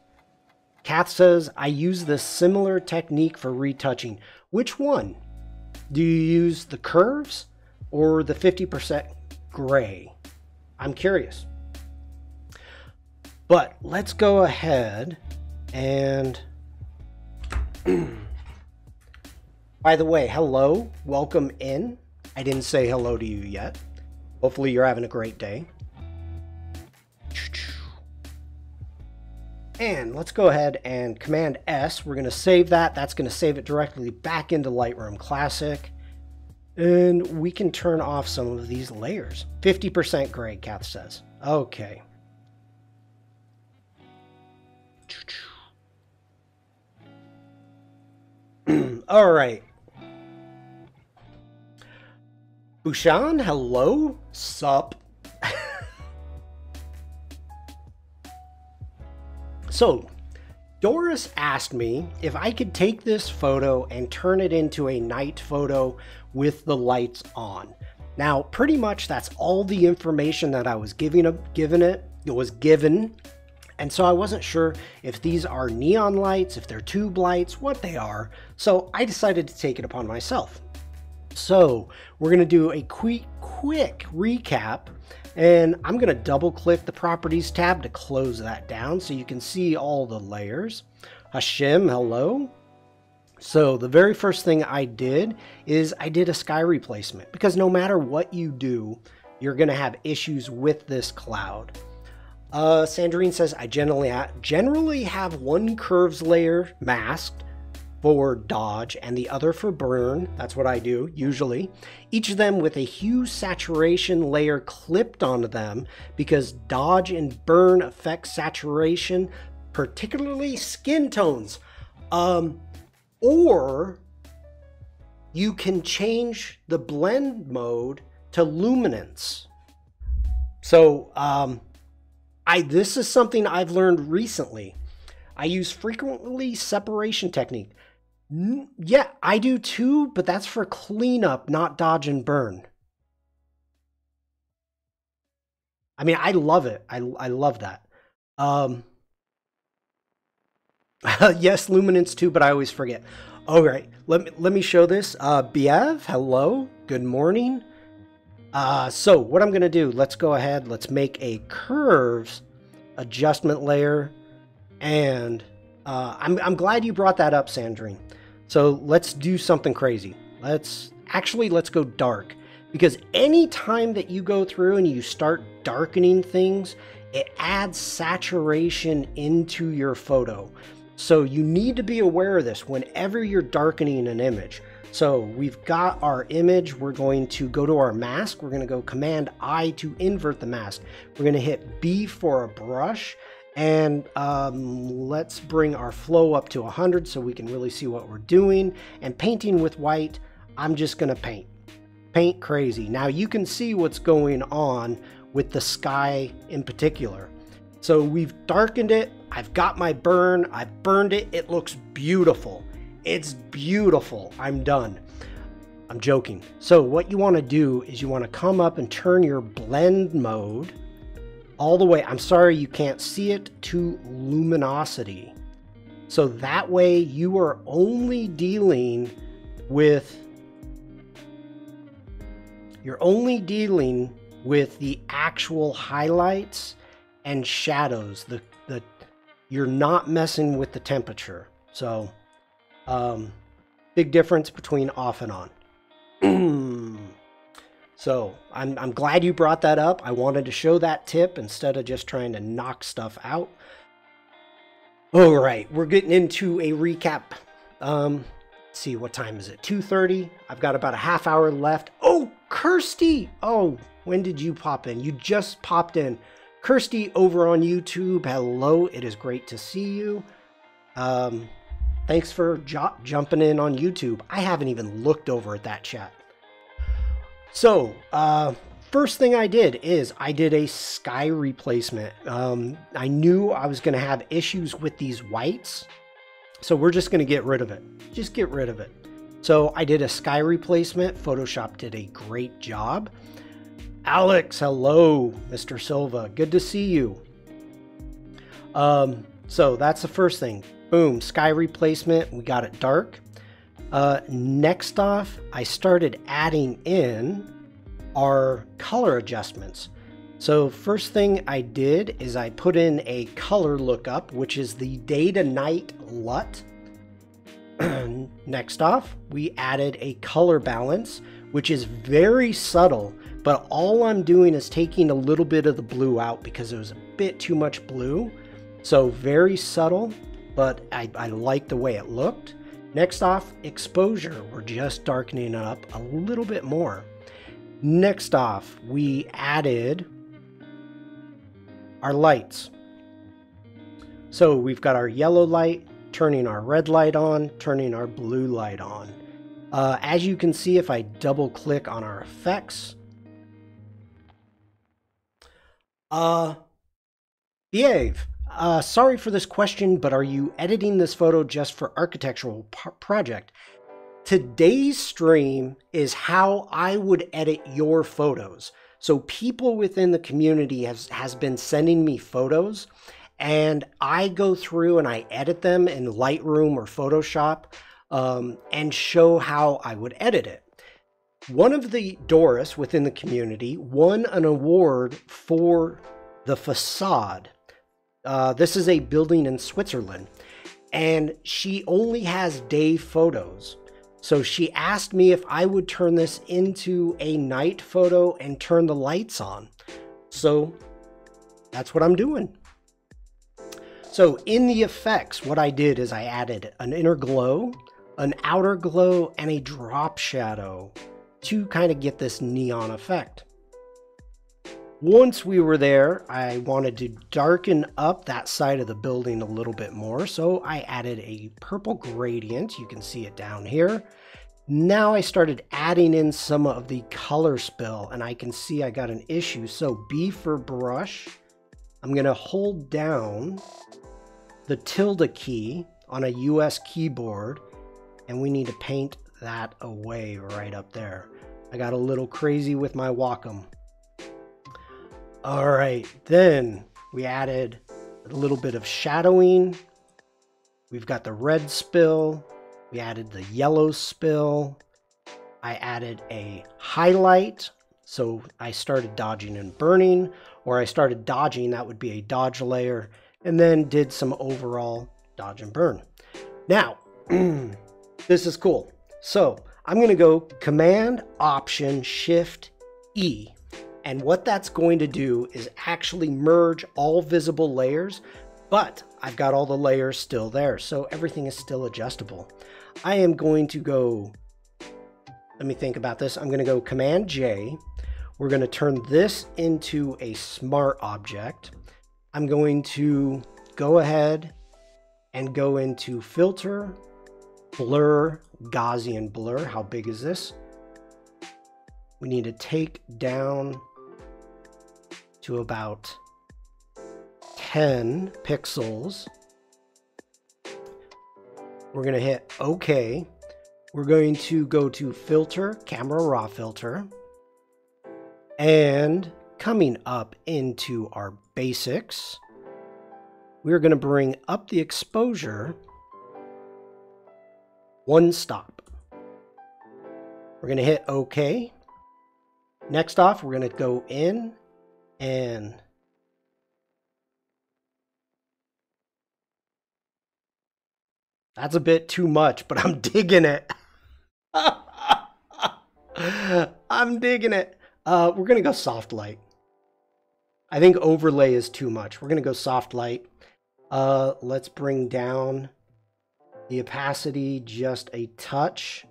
Kath says, I use this similar technique for retouching. Which one? Do you use the curves or the 50% gray? I'm curious. But let's go ahead and. By the way, hello, welcome in. I didn't say hello to you yet. Hopefully, you're having a great day. And let's go ahead and Command S. We're going to save that. That's going to save it directly back into Lightroom Classic. And we can turn off some of these layers. 50% gray, Kath says. Okay. All right. Bushan, hello? Sup? So, Doris asked me if I could take this photo and turn it into a night photo with the lights on. Now, pretty much that's all the information that I was giving given it. It was given. And so I wasn't sure if these are neon lights, if they're tube lights, what they are. So I decided to take it upon myself. So we're going to do a quick, quick recap and I'm going to double click the properties tab to close that down so you can see all the layers. Hashim, hello. So the very first thing I did is I did a sky replacement because no matter what you do, you're going to have issues with this cloud. Uh, Sandrine says, I generally, ha generally have one curves layer masked for dodge and the other for burn. That's what I do usually. Each of them with a hue saturation layer clipped onto them because dodge and burn affect saturation, particularly skin tones. Um, or you can change the blend mode to luminance. So, um, I this is something I've learned recently. I use frequency separation technique. Yeah, I do too, but that's for cleanup, not dodge and burn. I mean, I love it. I, I love that. Um, yes, luminance too, but I always forget. All right, let me let me show this. Uh, Biev, hello, good morning. Uh, so what I'm gonna do? Let's go ahead. Let's make a curves adjustment layer, and uh, I'm I'm glad you brought that up, Sandrine. So let's do something crazy. Let's actually let's go dark because any time that you go through and you start darkening things, it adds saturation into your photo. So you need to be aware of this whenever you're darkening an image. So we've got our image. We're going to go to our mask. We're going to go Command I to invert the mask. We're going to hit B for a brush and um, let's bring our flow up to 100 so we can really see what we're doing. And painting with white, I'm just to paint. Paint crazy. Now you can see what's going on with the sky in particular. So we've darkened it. I've got my burn. I've burned it. It looks beautiful. It's beautiful. I'm done. I'm joking. So what you want to do is you want to come up and turn your blend mode all the way, I'm sorry you can't see it, to luminosity. So that way you are only dealing with, you're only dealing with the actual highlights and shadows. The, the, you're not messing with the temperature. So, um, big difference between off and on. So I'm, I'm glad you brought that up. I wanted to show that tip instead of just trying to knock stuff out. All right, we're getting into a recap. Um, let's see, what time is it? 2.30. I've got about a half hour left. Oh, Kirsty! Oh, when did you pop in? You just popped in. Kirsty over on YouTube. Hello, it is great to see you. Um, thanks for jumping in on YouTube. I haven't even looked over at that chat. So, uh, first thing I did is I did a sky replacement. Um, I knew I was going to have issues with these whites, so we're just going to get rid of it. Just get rid of it. So I did a sky replacement. Photoshop did a great job. Alex, hello, Mr. Silva. Good to see you. Um, so that's the first thing. Boom, sky replacement. We got it dark. Uh, next off, I started adding in our color adjustments. So first thing I did is I put in a color lookup, which is the day to night LUT. Next off, we added a color balance, which is very subtle, but all I'm doing is taking a little bit of the blue out because it was a bit too much blue. So very subtle, but I, I like the way it looked. Next off, exposure. We're just darkening up a little bit more. Next off, we added our lights. So we've got our yellow light, turning our red light on, turning our blue light on. Uh, as you can see, if I double click on our effects, uh, behave. Uh, sorry for this question, but are you editing this photo just for architectural project? Today's stream is how I would edit your photos. So people within the community has, has been sending me photos and I go through and I edit them in Lightroom or Photoshop um, and show how I would edit it. One of the Doris within the community won an award for the facade. Uh, this is a building in Switzerland, and she only has day photos. So she asked me if I would turn this into a night photo and turn the lights on. So that's what I'm doing. So in the effects, what I did is I added an inner glow, an outer glow, and a drop shadow to kind of get this neon effect. Once we were there, I wanted to darken up that side of the building a little bit more, so I added a purple gradient. You can see it down here. Now I started adding in some of the color spill, and I can see I got an issue. So B for brush, I'm going to hold down the tilde key on a US keyboard, and we need to paint that away right up there. I got a little crazy with my Wacom. All right, then we added a little bit of shadowing. We've got the red spill. We added the yellow spill. I added a highlight. So I started dodging and burning, or I started dodging, that would be a dodge layer, and then did some overall dodge and burn. Now, this is cool. So I'm going to go Command Option Shift E and what that's going to do is actually merge all visible layers, but I've got all the layers still there, so everything is still adjustable. I am going to go, let me think about this. I'm going to go Command J. We're going to turn this into a smart object. I'm going to go ahead and go into Filter, Blur, Gaussian Blur. How big is this? We need to take down to about 10 pixels. We're going to hit OK. We're going to go to Filter, Camera Raw Filter. And coming up into our basics, we're going to bring up the exposure one stop. We're going to hit OK. Next off, we're going to go in and that's a bit too much, but I'm digging it. I'm digging it. Uh, we're going to go soft light. I think overlay is too much. We're going to go soft light. Uh, let's bring down The opacity just a touch.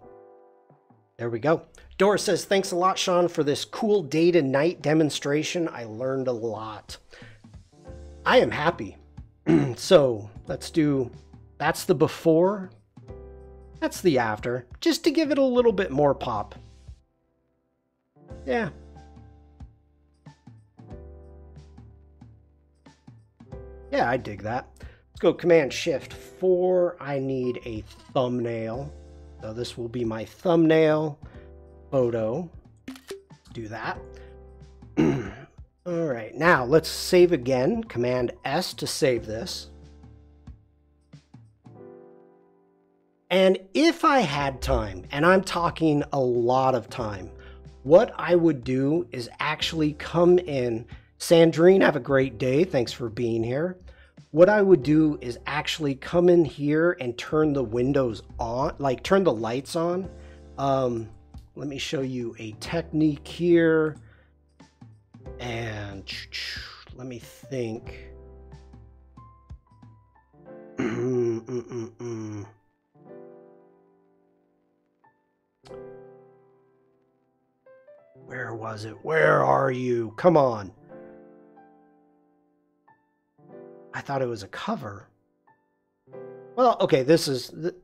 There we go. Doris says, thanks a lot, Shawn, for this cool day to night demonstration. I learned a lot. I am happy. so let's do, that's the before. That's the after, just to give it a little bit more pop. Yeah. Yeah, I dig that. Let's go Command Shift 4. I need a thumbnail. So this will be my thumbnail photo. Do that. All right, now let's save again. Command S to save this. And if I had time, and I'm talking a lot of time, what I would do is actually come in. Sandrine, have a great day. Thanks for being here. What I would do is actually come in here and turn the windows on, like turn the lights on. Um, let me show you a technique here. And let me think. Where was it? Where are you? Come on. I thought it was a cover. Well, okay, this is... Th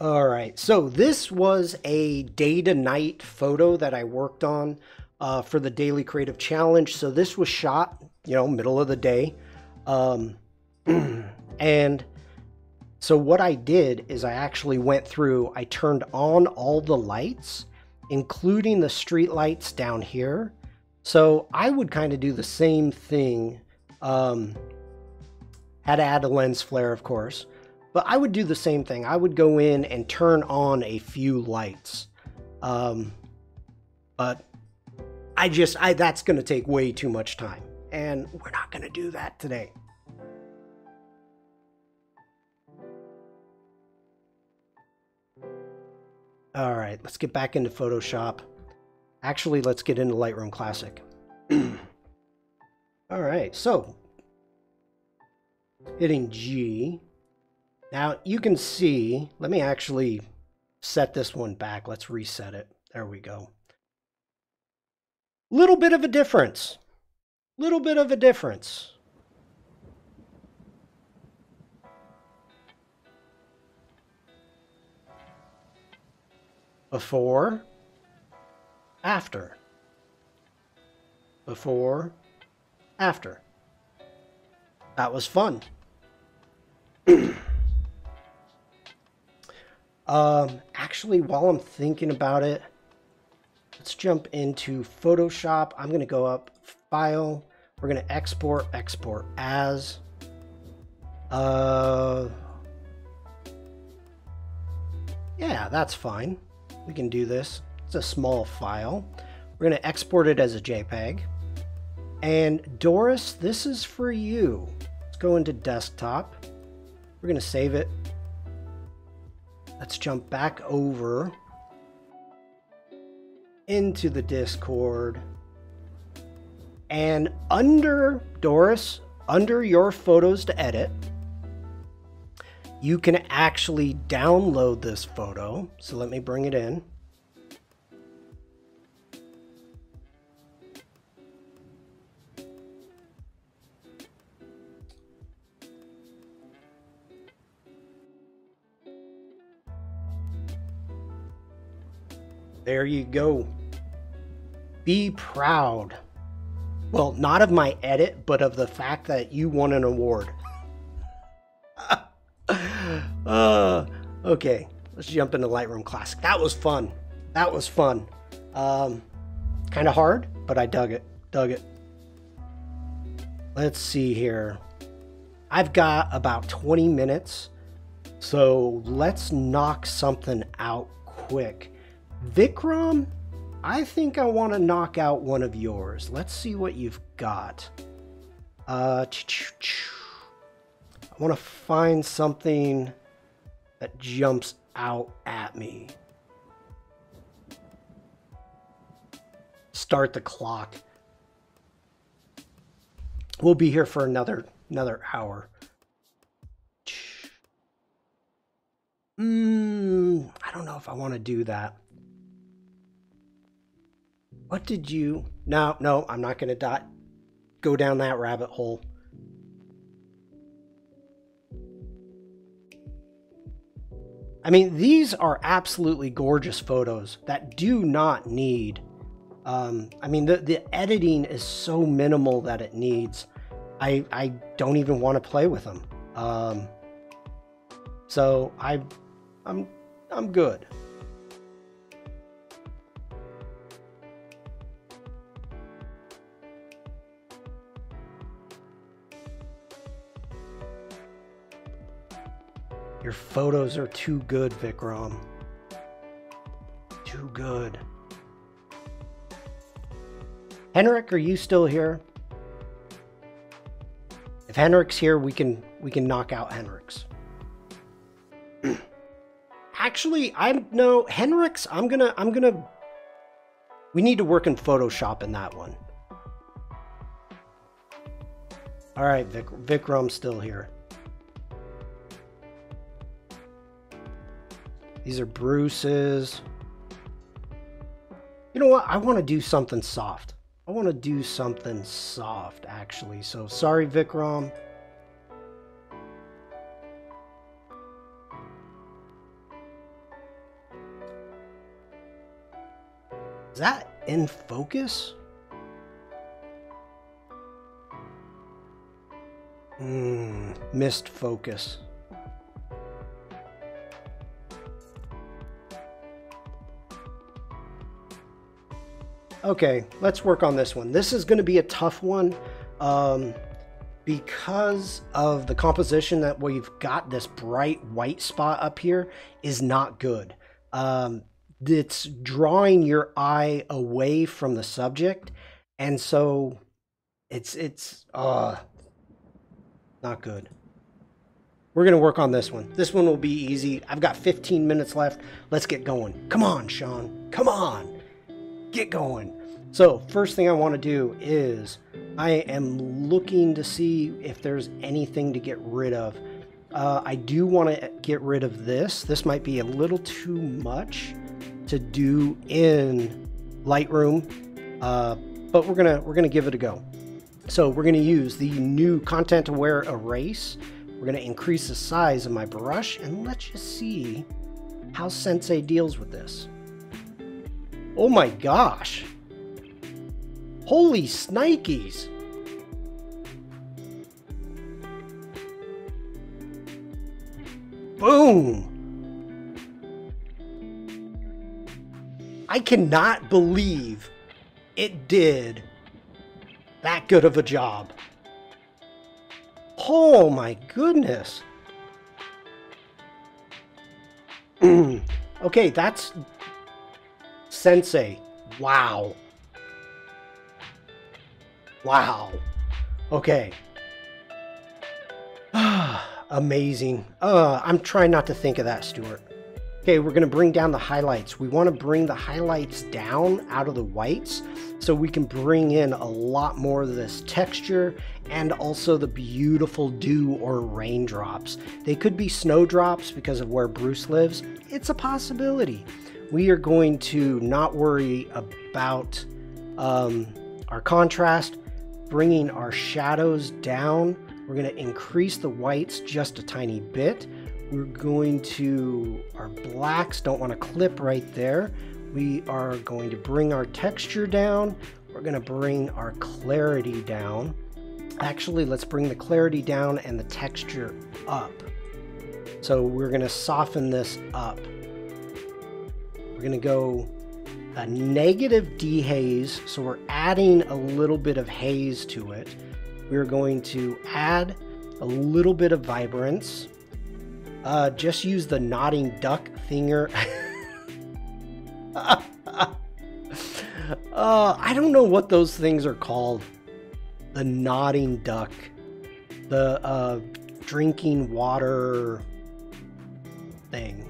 All right, so this was a day to night photo that I worked on uh, for the Daily Creative Challenge. So this was shot, you know, middle of the day. Um, and so what I did is I actually went through, I turned on all the lights, including the street lights down here. So I would kind of do the same thing. Um, had to add a lens flare, of course, but I would do the same thing. I would go in and turn on a few lights. Um, but I just, I that's going to take way too much time. And we're not going to do that today. All right, let's get back into Photoshop. Actually, let's get into Lightroom Classic. All right, so hitting G. Now you can see, let me actually set this one back. Let's reset it. There we go. Little bit of a difference. Little bit of a difference. Before, after. Before, after. That was fun. um, actually, while I'm thinking about it, let's jump into Photoshop. I'm going to go up, File. We're going to export, export as. Uh, yeah, that's fine. We can do this. It's a small file. We're going to export it as a JPEG. And Doris, this is for you. Let's go into desktop. We're going to save it. Let's jump back over into the Discord. And under Doris, under your photos to edit, you can actually download this photo. So let me bring it in. There you go. Be proud. Well, not of my edit, but of the fact that you won an award. uh, okay, let's jump into Lightroom Classic. That was fun. That was fun. Um, kind of hard, but I dug it. Dug it. Let's see here. I've got about 20 minutes, so let's knock something out quick. Vikram, I think I want to knock out one of yours. Let's see what you've got. Uh, I want to find something that jumps out at me. Start the clock. We'll be here for another another hour. Mm, I don't know if I want to do that. What did you... No, no, I'm not going to dot go down that rabbit hole. I mean, these are absolutely gorgeous photos that do not need. Um, I mean, the, the editing is so minimal that it needs. I, I don't even want to play with them. Um, so I, I'm, I'm good. Your photos are too good, Vikram. Too good. Henrik, are you still here? If Henrik's here, we can we can knock out Henrik's. Actually, I'm no Henrik's. I'm gonna I'm gonna. We need to work in Photoshop in that one. All right, Vic, Vikram's still here. These are Bruce's. You know what? I want to do something soft. I want to do something soft, actually. So sorry, Vikram. Is that in focus? Hmm, missed focus. Okay, let's work on this one. This is going to be a tough one um, because of the composition that we've got. This bright white spot up here is not good. Um, it's drawing your eye away from the subject, and so it's it's uh not good. We're going to work on this one. This one will be easy. I've got 15 minutes left. Let's get going. Come on, Shawn. Come on get going. So first thing I want to do is I am looking to see if there's anything to get rid of. Uh, I do want to get rid of this. This might be a little too much to do in Lightroom, uh, but we're gonna we're gonna give it a go. So we're gonna use the new content aware erase. We're gonna increase the size of my brush and let's just see how Sensei deals with this. Oh my gosh. Holy snikes. Boom. I cannot believe it did that good of a job. Oh my goodness. okay, that's Sensei. Wow. Wow. Okay. Amazing. Uh, I'm trying not to think of that, Stuart. Okay, we're going to bring down the highlights. We want to bring the highlights down out of the whites so we can bring in a lot more of this texture and also the beautiful dew or raindrops. They could be snowdrops because of where Bruce lives. It's a possibility we are going to not worry about um, our contrast, bringing our shadows down. We're going to increase the whites just a tiny bit. We're going to, our blacks don't want to clip right there. We are going to bring our texture down. We're going to bring our clarity down. Actually, let's bring the clarity down and the texture up. So we're going to soften this up. We're going to go a negative dehaze, so we're adding a little bit of haze to it. We're going to add a little bit of vibrance. Uh, just use the nodding duck finger. uh, I don't know what those things are called. The nodding duck. The uh, drinking water thing.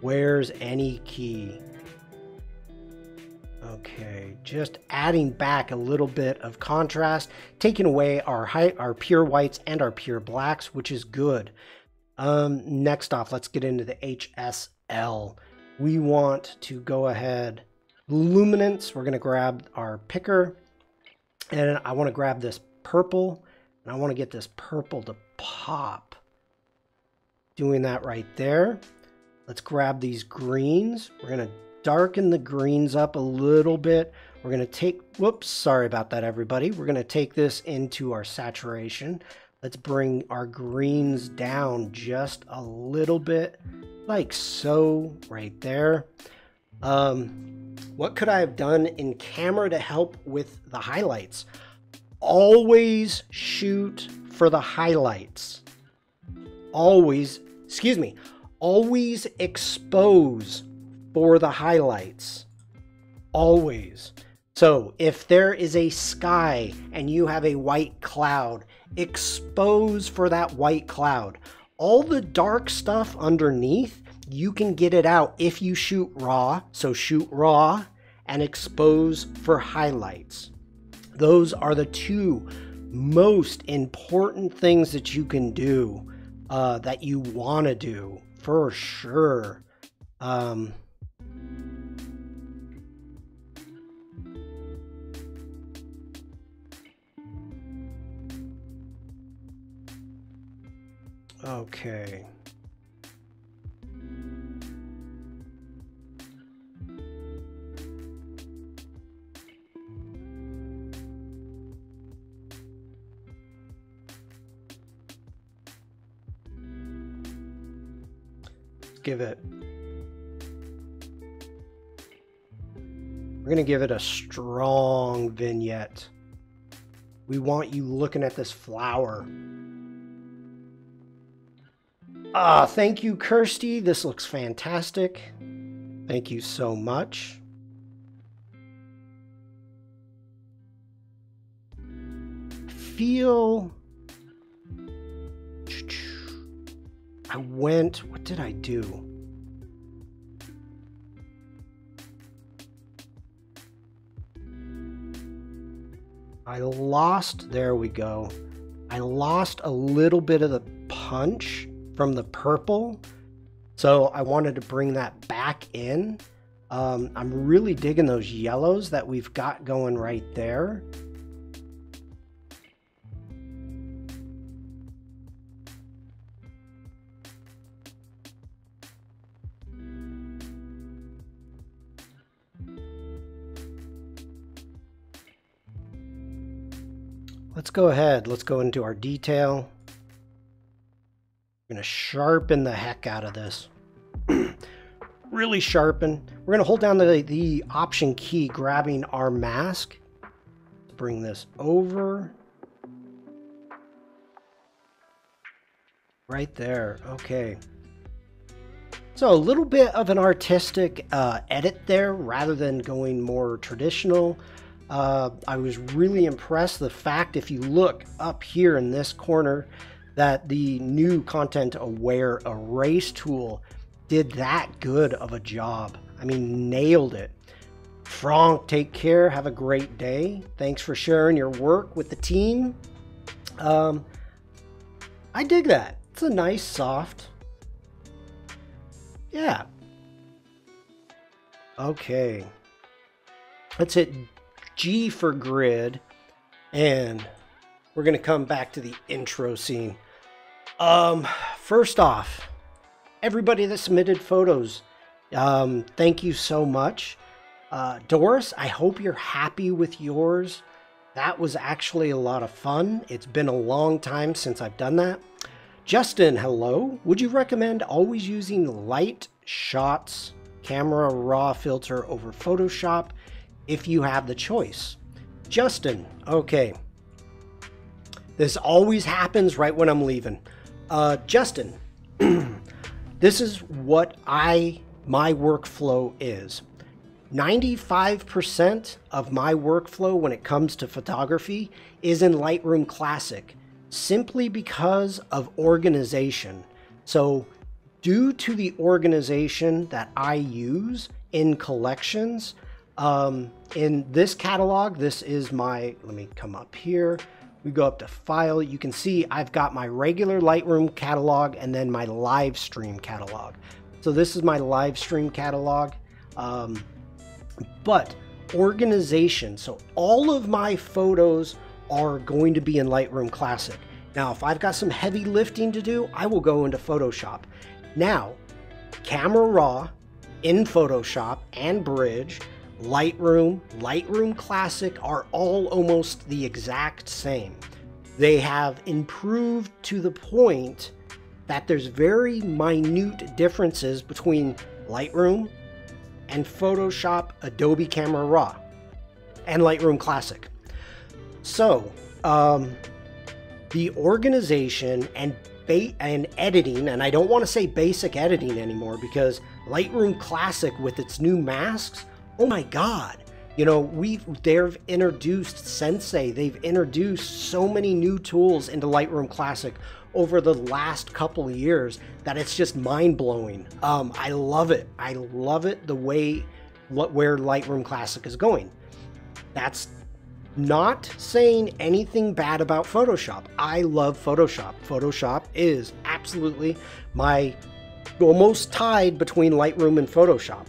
Where's any key? Okay, just adding back a little bit of contrast, taking away our high, our pure whites and our pure blacks, which is good. Um, next off, let's get into the HSL. We want to go ahead, luminance. We're to grab our picker, and I want to grab this purple, and I want to get this purple to pop. Doing that right there. Let's grab these greens. We're going to darken the greens up a little bit. We're going to take, whoops, sorry about that, everybody. We're going to take this into our saturation. Let's bring our greens down just a little bit, like so, right there. Um, what could I have done in camera to help with the highlights? Always shoot for the highlights. Always, excuse me, always expose for the highlights. Always. So if there is a sky and you have a white cloud, expose for that white cloud. All the dark stuff underneath, you can get it out if you shoot raw. So shoot raw and expose for highlights. Those are the two most important things that you can do uh, that you want to do for sure. Um, Okay. Give it We're going to give it a strong vignette. We want you looking at this flower Ah, thank you, Kirsty. This looks fantastic. Thank you so much. Feel. I went. What did I do? I lost. There we go. I lost a little bit of the punch from the purple. So I wanted to bring that back in. Um, I'm really digging those yellows that we've got going right there. Let's go ahead. Let's go into our detail. We're going to sharpen the heck out of this. really sharpen. We're going to hold down the, the option key, grabbing our mask. Bring this over. Right there. Okay. So a little bit of an artistic uh, edit there rather than going more traditional. Uh, I was really impressed the fact if you look up here in this corner that the new content aware erase tool did that good of a job. I mean, nailed it. Franck, take care. Have a great day. Thanks for sharing your work with the team. Um, I dig that. It's a nice, soft. Yeah. Okay. Let's hit G for grid. And we're going to come back to the intro scene. Um, first off, everybody that submitted photos, um, thank you so much. Uh, Doris, I hope you're happy with yours. That was actually a lot of fun. It's been a long time since I've done that. Justin, hello. Would you recommend always using light shots camera raw filter over Photoshop if you have the choice? Justin, okay. This always happens right when I'm leaving. Uh, Justin, this is what I my workflow is. 95% of my workflow when it comes to photography is in Lightroom Classic simply because of organization. So, due to the organization that I use in collections, Um, in this catalog, this is my, let me come up here. We go up to file. You can see I've got my regular Lightroom catalog and then my live stream catalog. So this is my live stream catalog. Um, but organization. So all of my photos are going to be in Lightroom Classic. Now, if I've got some heavy lifting to do, I will go into Photoshop. Now, Camera Raw in Photoshop and Bridge, Lightroom, Lightroom Classic are all almost the exact same. They have improved to the point that there's very minute differences between Lightroom and Photoshop Adobe Camera Raw and Lightroom Classic. So, um, the organization and and editing, and I don't want to say basic editing anymore because Lightroom Classic with its new masks, oh my god. You know, we've they've introduced Sensei, they've introduced so many new tools into Lightroom Classic over the last couple of years that it's just mind blowing. Um, I love it. I love it the way what where Lightroom Classic is going. That's not saying anything bad about Photoshop. I love Photoshop. Photoshop is absolutely my almost tied between Lightroom and Photoshop.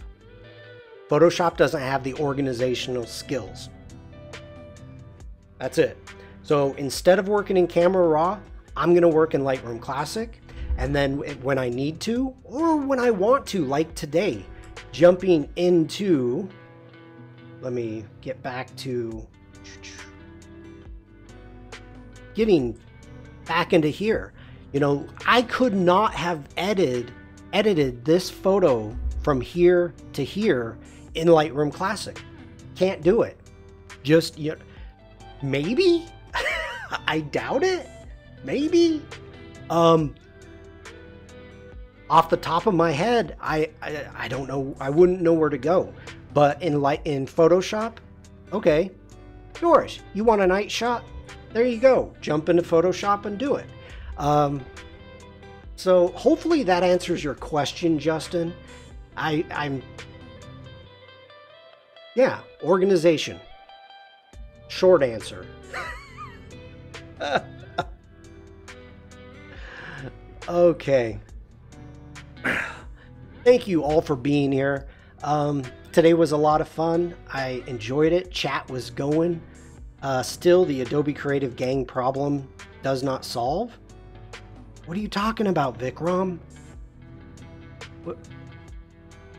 Photoshop doesn't have the organizational skills. That's it. So instead of working in Camera Raw, I'm going to work in Lightroom Classic. And then when I need to, or when I want to, like today, jumping into, let me get back to getting back into here. You know, I could not have edited edited this photo from here to here in Lightroom Classic. Can't do it. Just you know, maybe I doubt it. Maybe. Um, off the top of my head, I, I, I don't know. I wouldn't know where to go. But in light in Photoshop, okay, Doris, you want a night shot? There you go. Jump into Photoshop and do it. Um, so hopefully that answers your question, Justin. I, I'm yeah, organization. Short answer. okay. Thank you all for being here. Um, today was a lot of fun. I enjoyed it. Chat was going. Uh, still, the Adobe Creative Gang problem does not solve. What are you talking about, Vikram? What?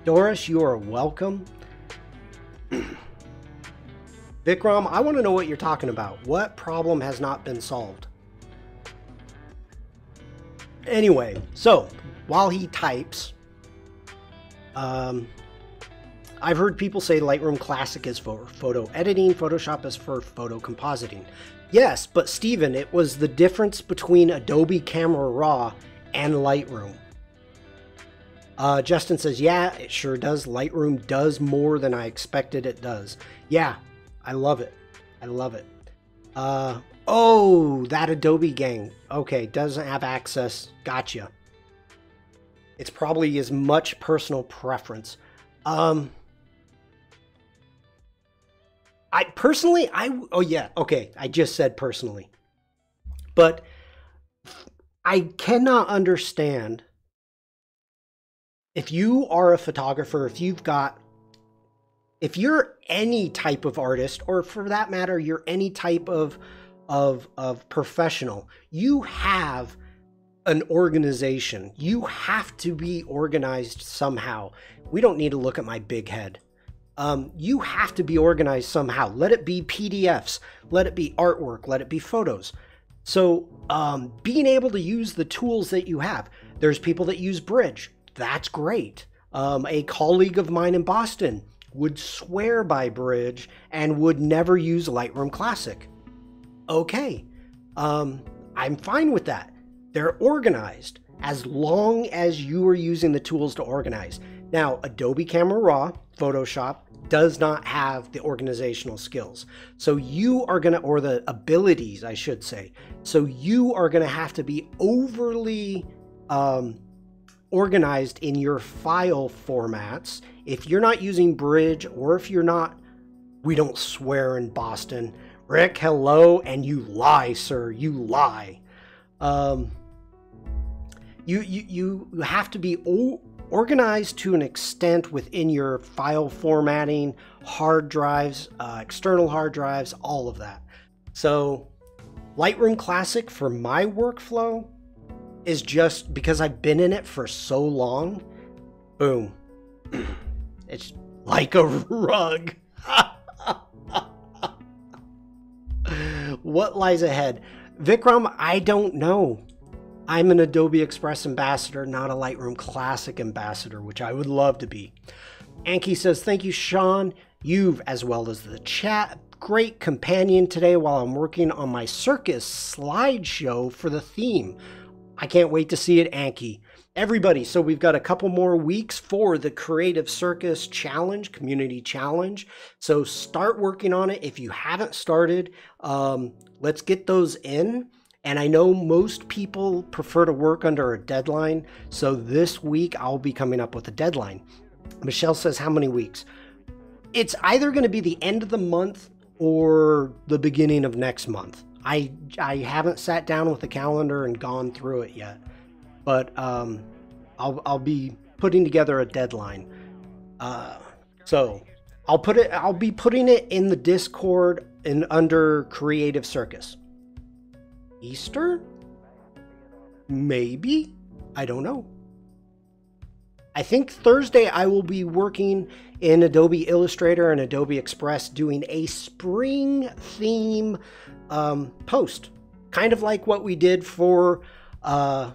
Doris, you are welcome. Vikram, I want to know what you're talking about. What problem has not been solved? Anyway, so while he types, um, I've heard people say Lightroom Classic is for photo editing, Photoshop is for photo compositing. Yes, but Steven, it was the difference between Adobe Camera Raw and Lightroom. Uh, Justin says, yeah, it sure does. Lightroom does more than I expected it does. Yeah, I love it. I love it. Uh, oh, that Adobe gang. Okay, doesn't have access. Gotcha. It's probably as much personal preference. Um, I personally, I, oh yeah, okay, I just said personally. But I cannot understand if you are a photographer, if you've got, if you're any type of artist, or for that matter, you're any type of of of professional, you have an organization. You have to be organized somehow. We don't need to look at my big head. Um, you have to be organized somehow. Let it be PDFs, let it be artwork, let it be photos. So, um, being able to use the tools that you have. There's people that use Bridge that's great. Um, a colleague of mine in Boston would swear by Bridge and would never use Lightroom Classic. Okay, um, I'm fine with that. They're organized as long as you are using the tools to organize. Now, Adobe Camera Raw, Photoshop, does not have the organizational skills. So you are going to, or the abilities, I should say. So you are going to have to be overly um, organized in your file formats. If you're not using Bridge or if you're not We don't swear in Boston. Rick, hello, and you lie, sir. You lie. Um, you, you, you have to be organized to an extent within your file formatting, hard drives, uh, external hard drives, all of that. So, Lightroom Classic for my workflow is just because I've been in it for so long. Boom. it's like a rug. what lies ahead? Vikram, I don't know. I'm an Adobe Express ambassador, not a Lightroom Classic ambassador, which I would love to be. Anki says, Thank you, Shawn. You've, as well as the chat, great companion today while I'm working on my circus slideshow for the theme. I can't wait to see it, Anki. Everybody, so we've got a couple more weeks for the Creative Circus Challenge, Community Challenge. So start working on it if you haven't started. Um, let's get those in. And I know most people prefer to work under a deadline. So this week I'll be coming up with a deadline. Michelle says, How many weeks? It's either going to be the end of the month or the beginning of next month. I, I haven't sat down with the calendar and gone through it yet, but um, I'll, I'll be putting together a deadline. Uh, so I'll put it. I'll be putting it in the Discord and under Creative Circus. Easter? Maybe? I don't know. I think Thursday I will be working in Adobe Illustrator and Adobe Express doing a spring theme um, post. Kind of like what we did for, uh,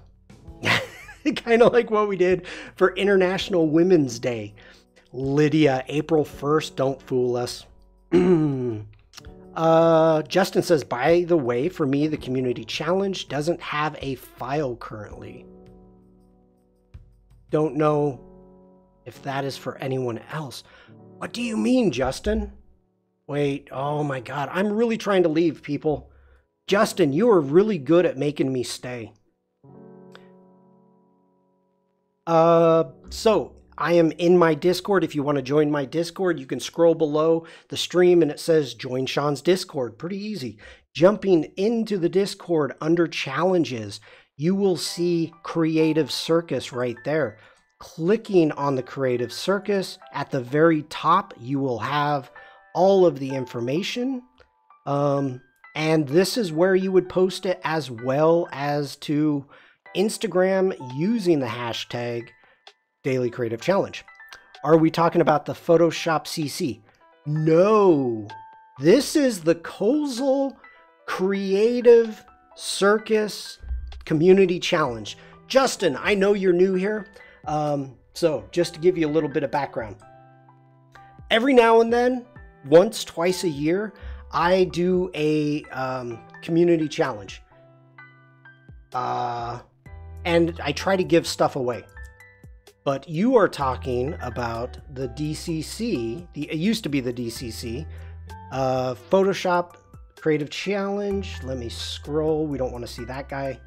kind of like what we did for International Women's Day. Lydia, April 1st, don't fool us. Uh, Justin says, by the way, for me, the community challenge doesn't have a file currently. Don't know if that is for anyone else. What do you mean, Justin? Wait, oh my god, I'm really trying to leave, people. Justin, you are really good at making me stay. Uh, so I am in my Discord. If you want to join my Discord, you can scroll below the stream and it says join Shawn's Discord. Pretty easy. Jumping into the Discord under challenges, you will see Creative Circus right there. Clicking on the Creative Circus at the very top, you will have all of the information. Um, and this is where you would post it as well as to Instagram using the hashtag Daily Creative Challenge. Are we talking about the Photoshop CC? No. This is the Kosel Creative Circus Community Challenge. Justin, I know you're new here. Um, so, just to give you a little bit of background, every now and then, once, twice a year, I do a um, community challenge. Uh, and I try to give stuff away. But you are talking about the DCC, the, it used to be the DCC, uh, Photoshop Creative Challenge. Let me scroll. We don't want to see that guy.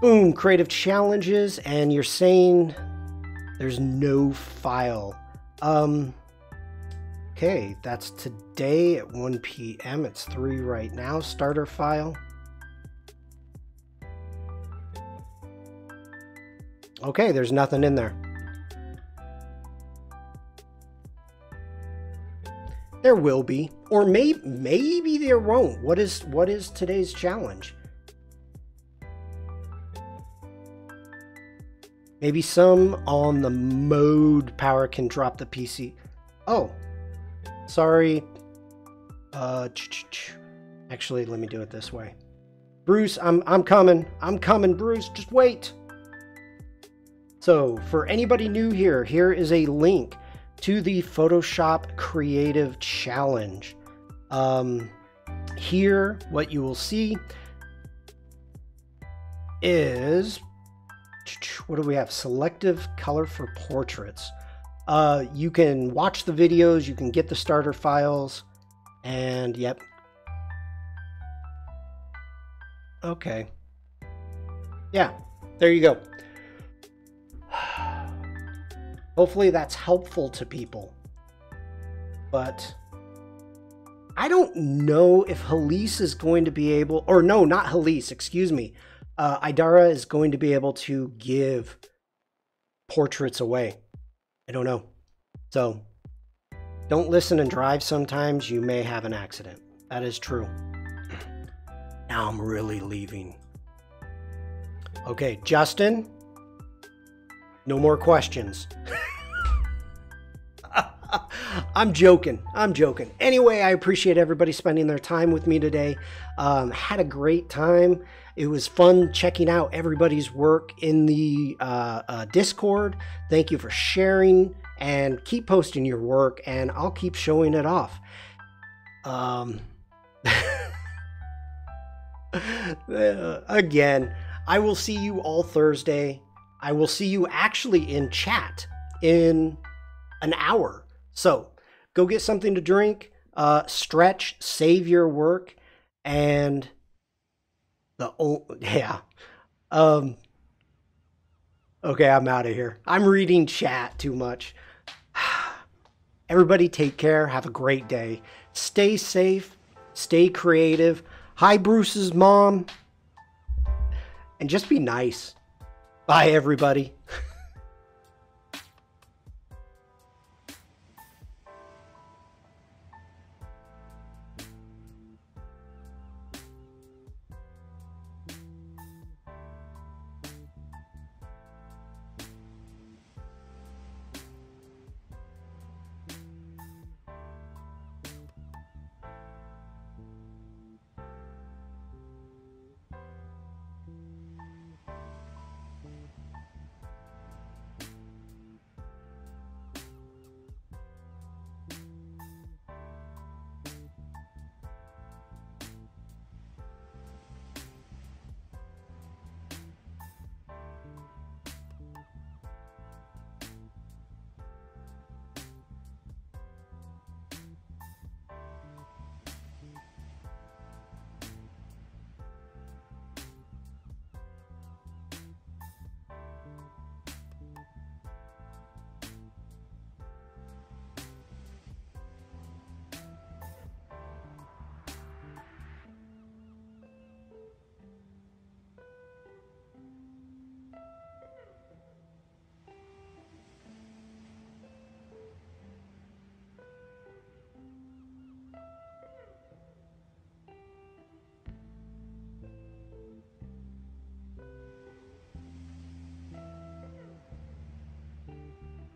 Boom, Creative Challenges, and you're saying there's no file. Um, okay, that's today at 1 p.m. It's 3 right now. Starter file. Okay, there's nothing in there. There will be, or maybe maybe there won't. What is what is today's challenge? Maybe some on the mode power can drop the PC. Oh, sorry. Uh, actually, let me do it this way. Bruce, I'm I'm coming. I'm coming, Bruce. Just wait. So, for anybody new here, here is a link to the Photoshop Creative Challenge. Um, here, what you will see is what do we have? Selective color for portraits. Uh, you can watch the videos, you can get the starter files, and yep. Okay. Yeah, there you go. Hopefully that's helpful to people. but I don't know if Halise is going to be able, or no, not Halise, excuse me. Uh, Idara is going to be able to give portraits away. I don't know. So don't listen and drive sometimes. You may have an accident. That is true. Now I'm really leaving. Okay, Justin, no more questions. I'm joking. I'm joking. Anyway, I appreciate everybody spending their time with me today. Um, had a great time. It was fun checking out everybody's work in the uh, uh, Discord. Thank you for sharing and keep posting your work, and I'll keep showing it off. Um, again, I will see you all Thursday. I will see you actually in chat in an hour. So go get something to drink, uh, stretch, save your work, and the old, yeah. Um, okay, I'm out of here. I'm reading chat too much. Everybody take care. Have a great day. Stay safe. Stay creative. Hi, Bruce's mom. And just be nice. Bye, everybody.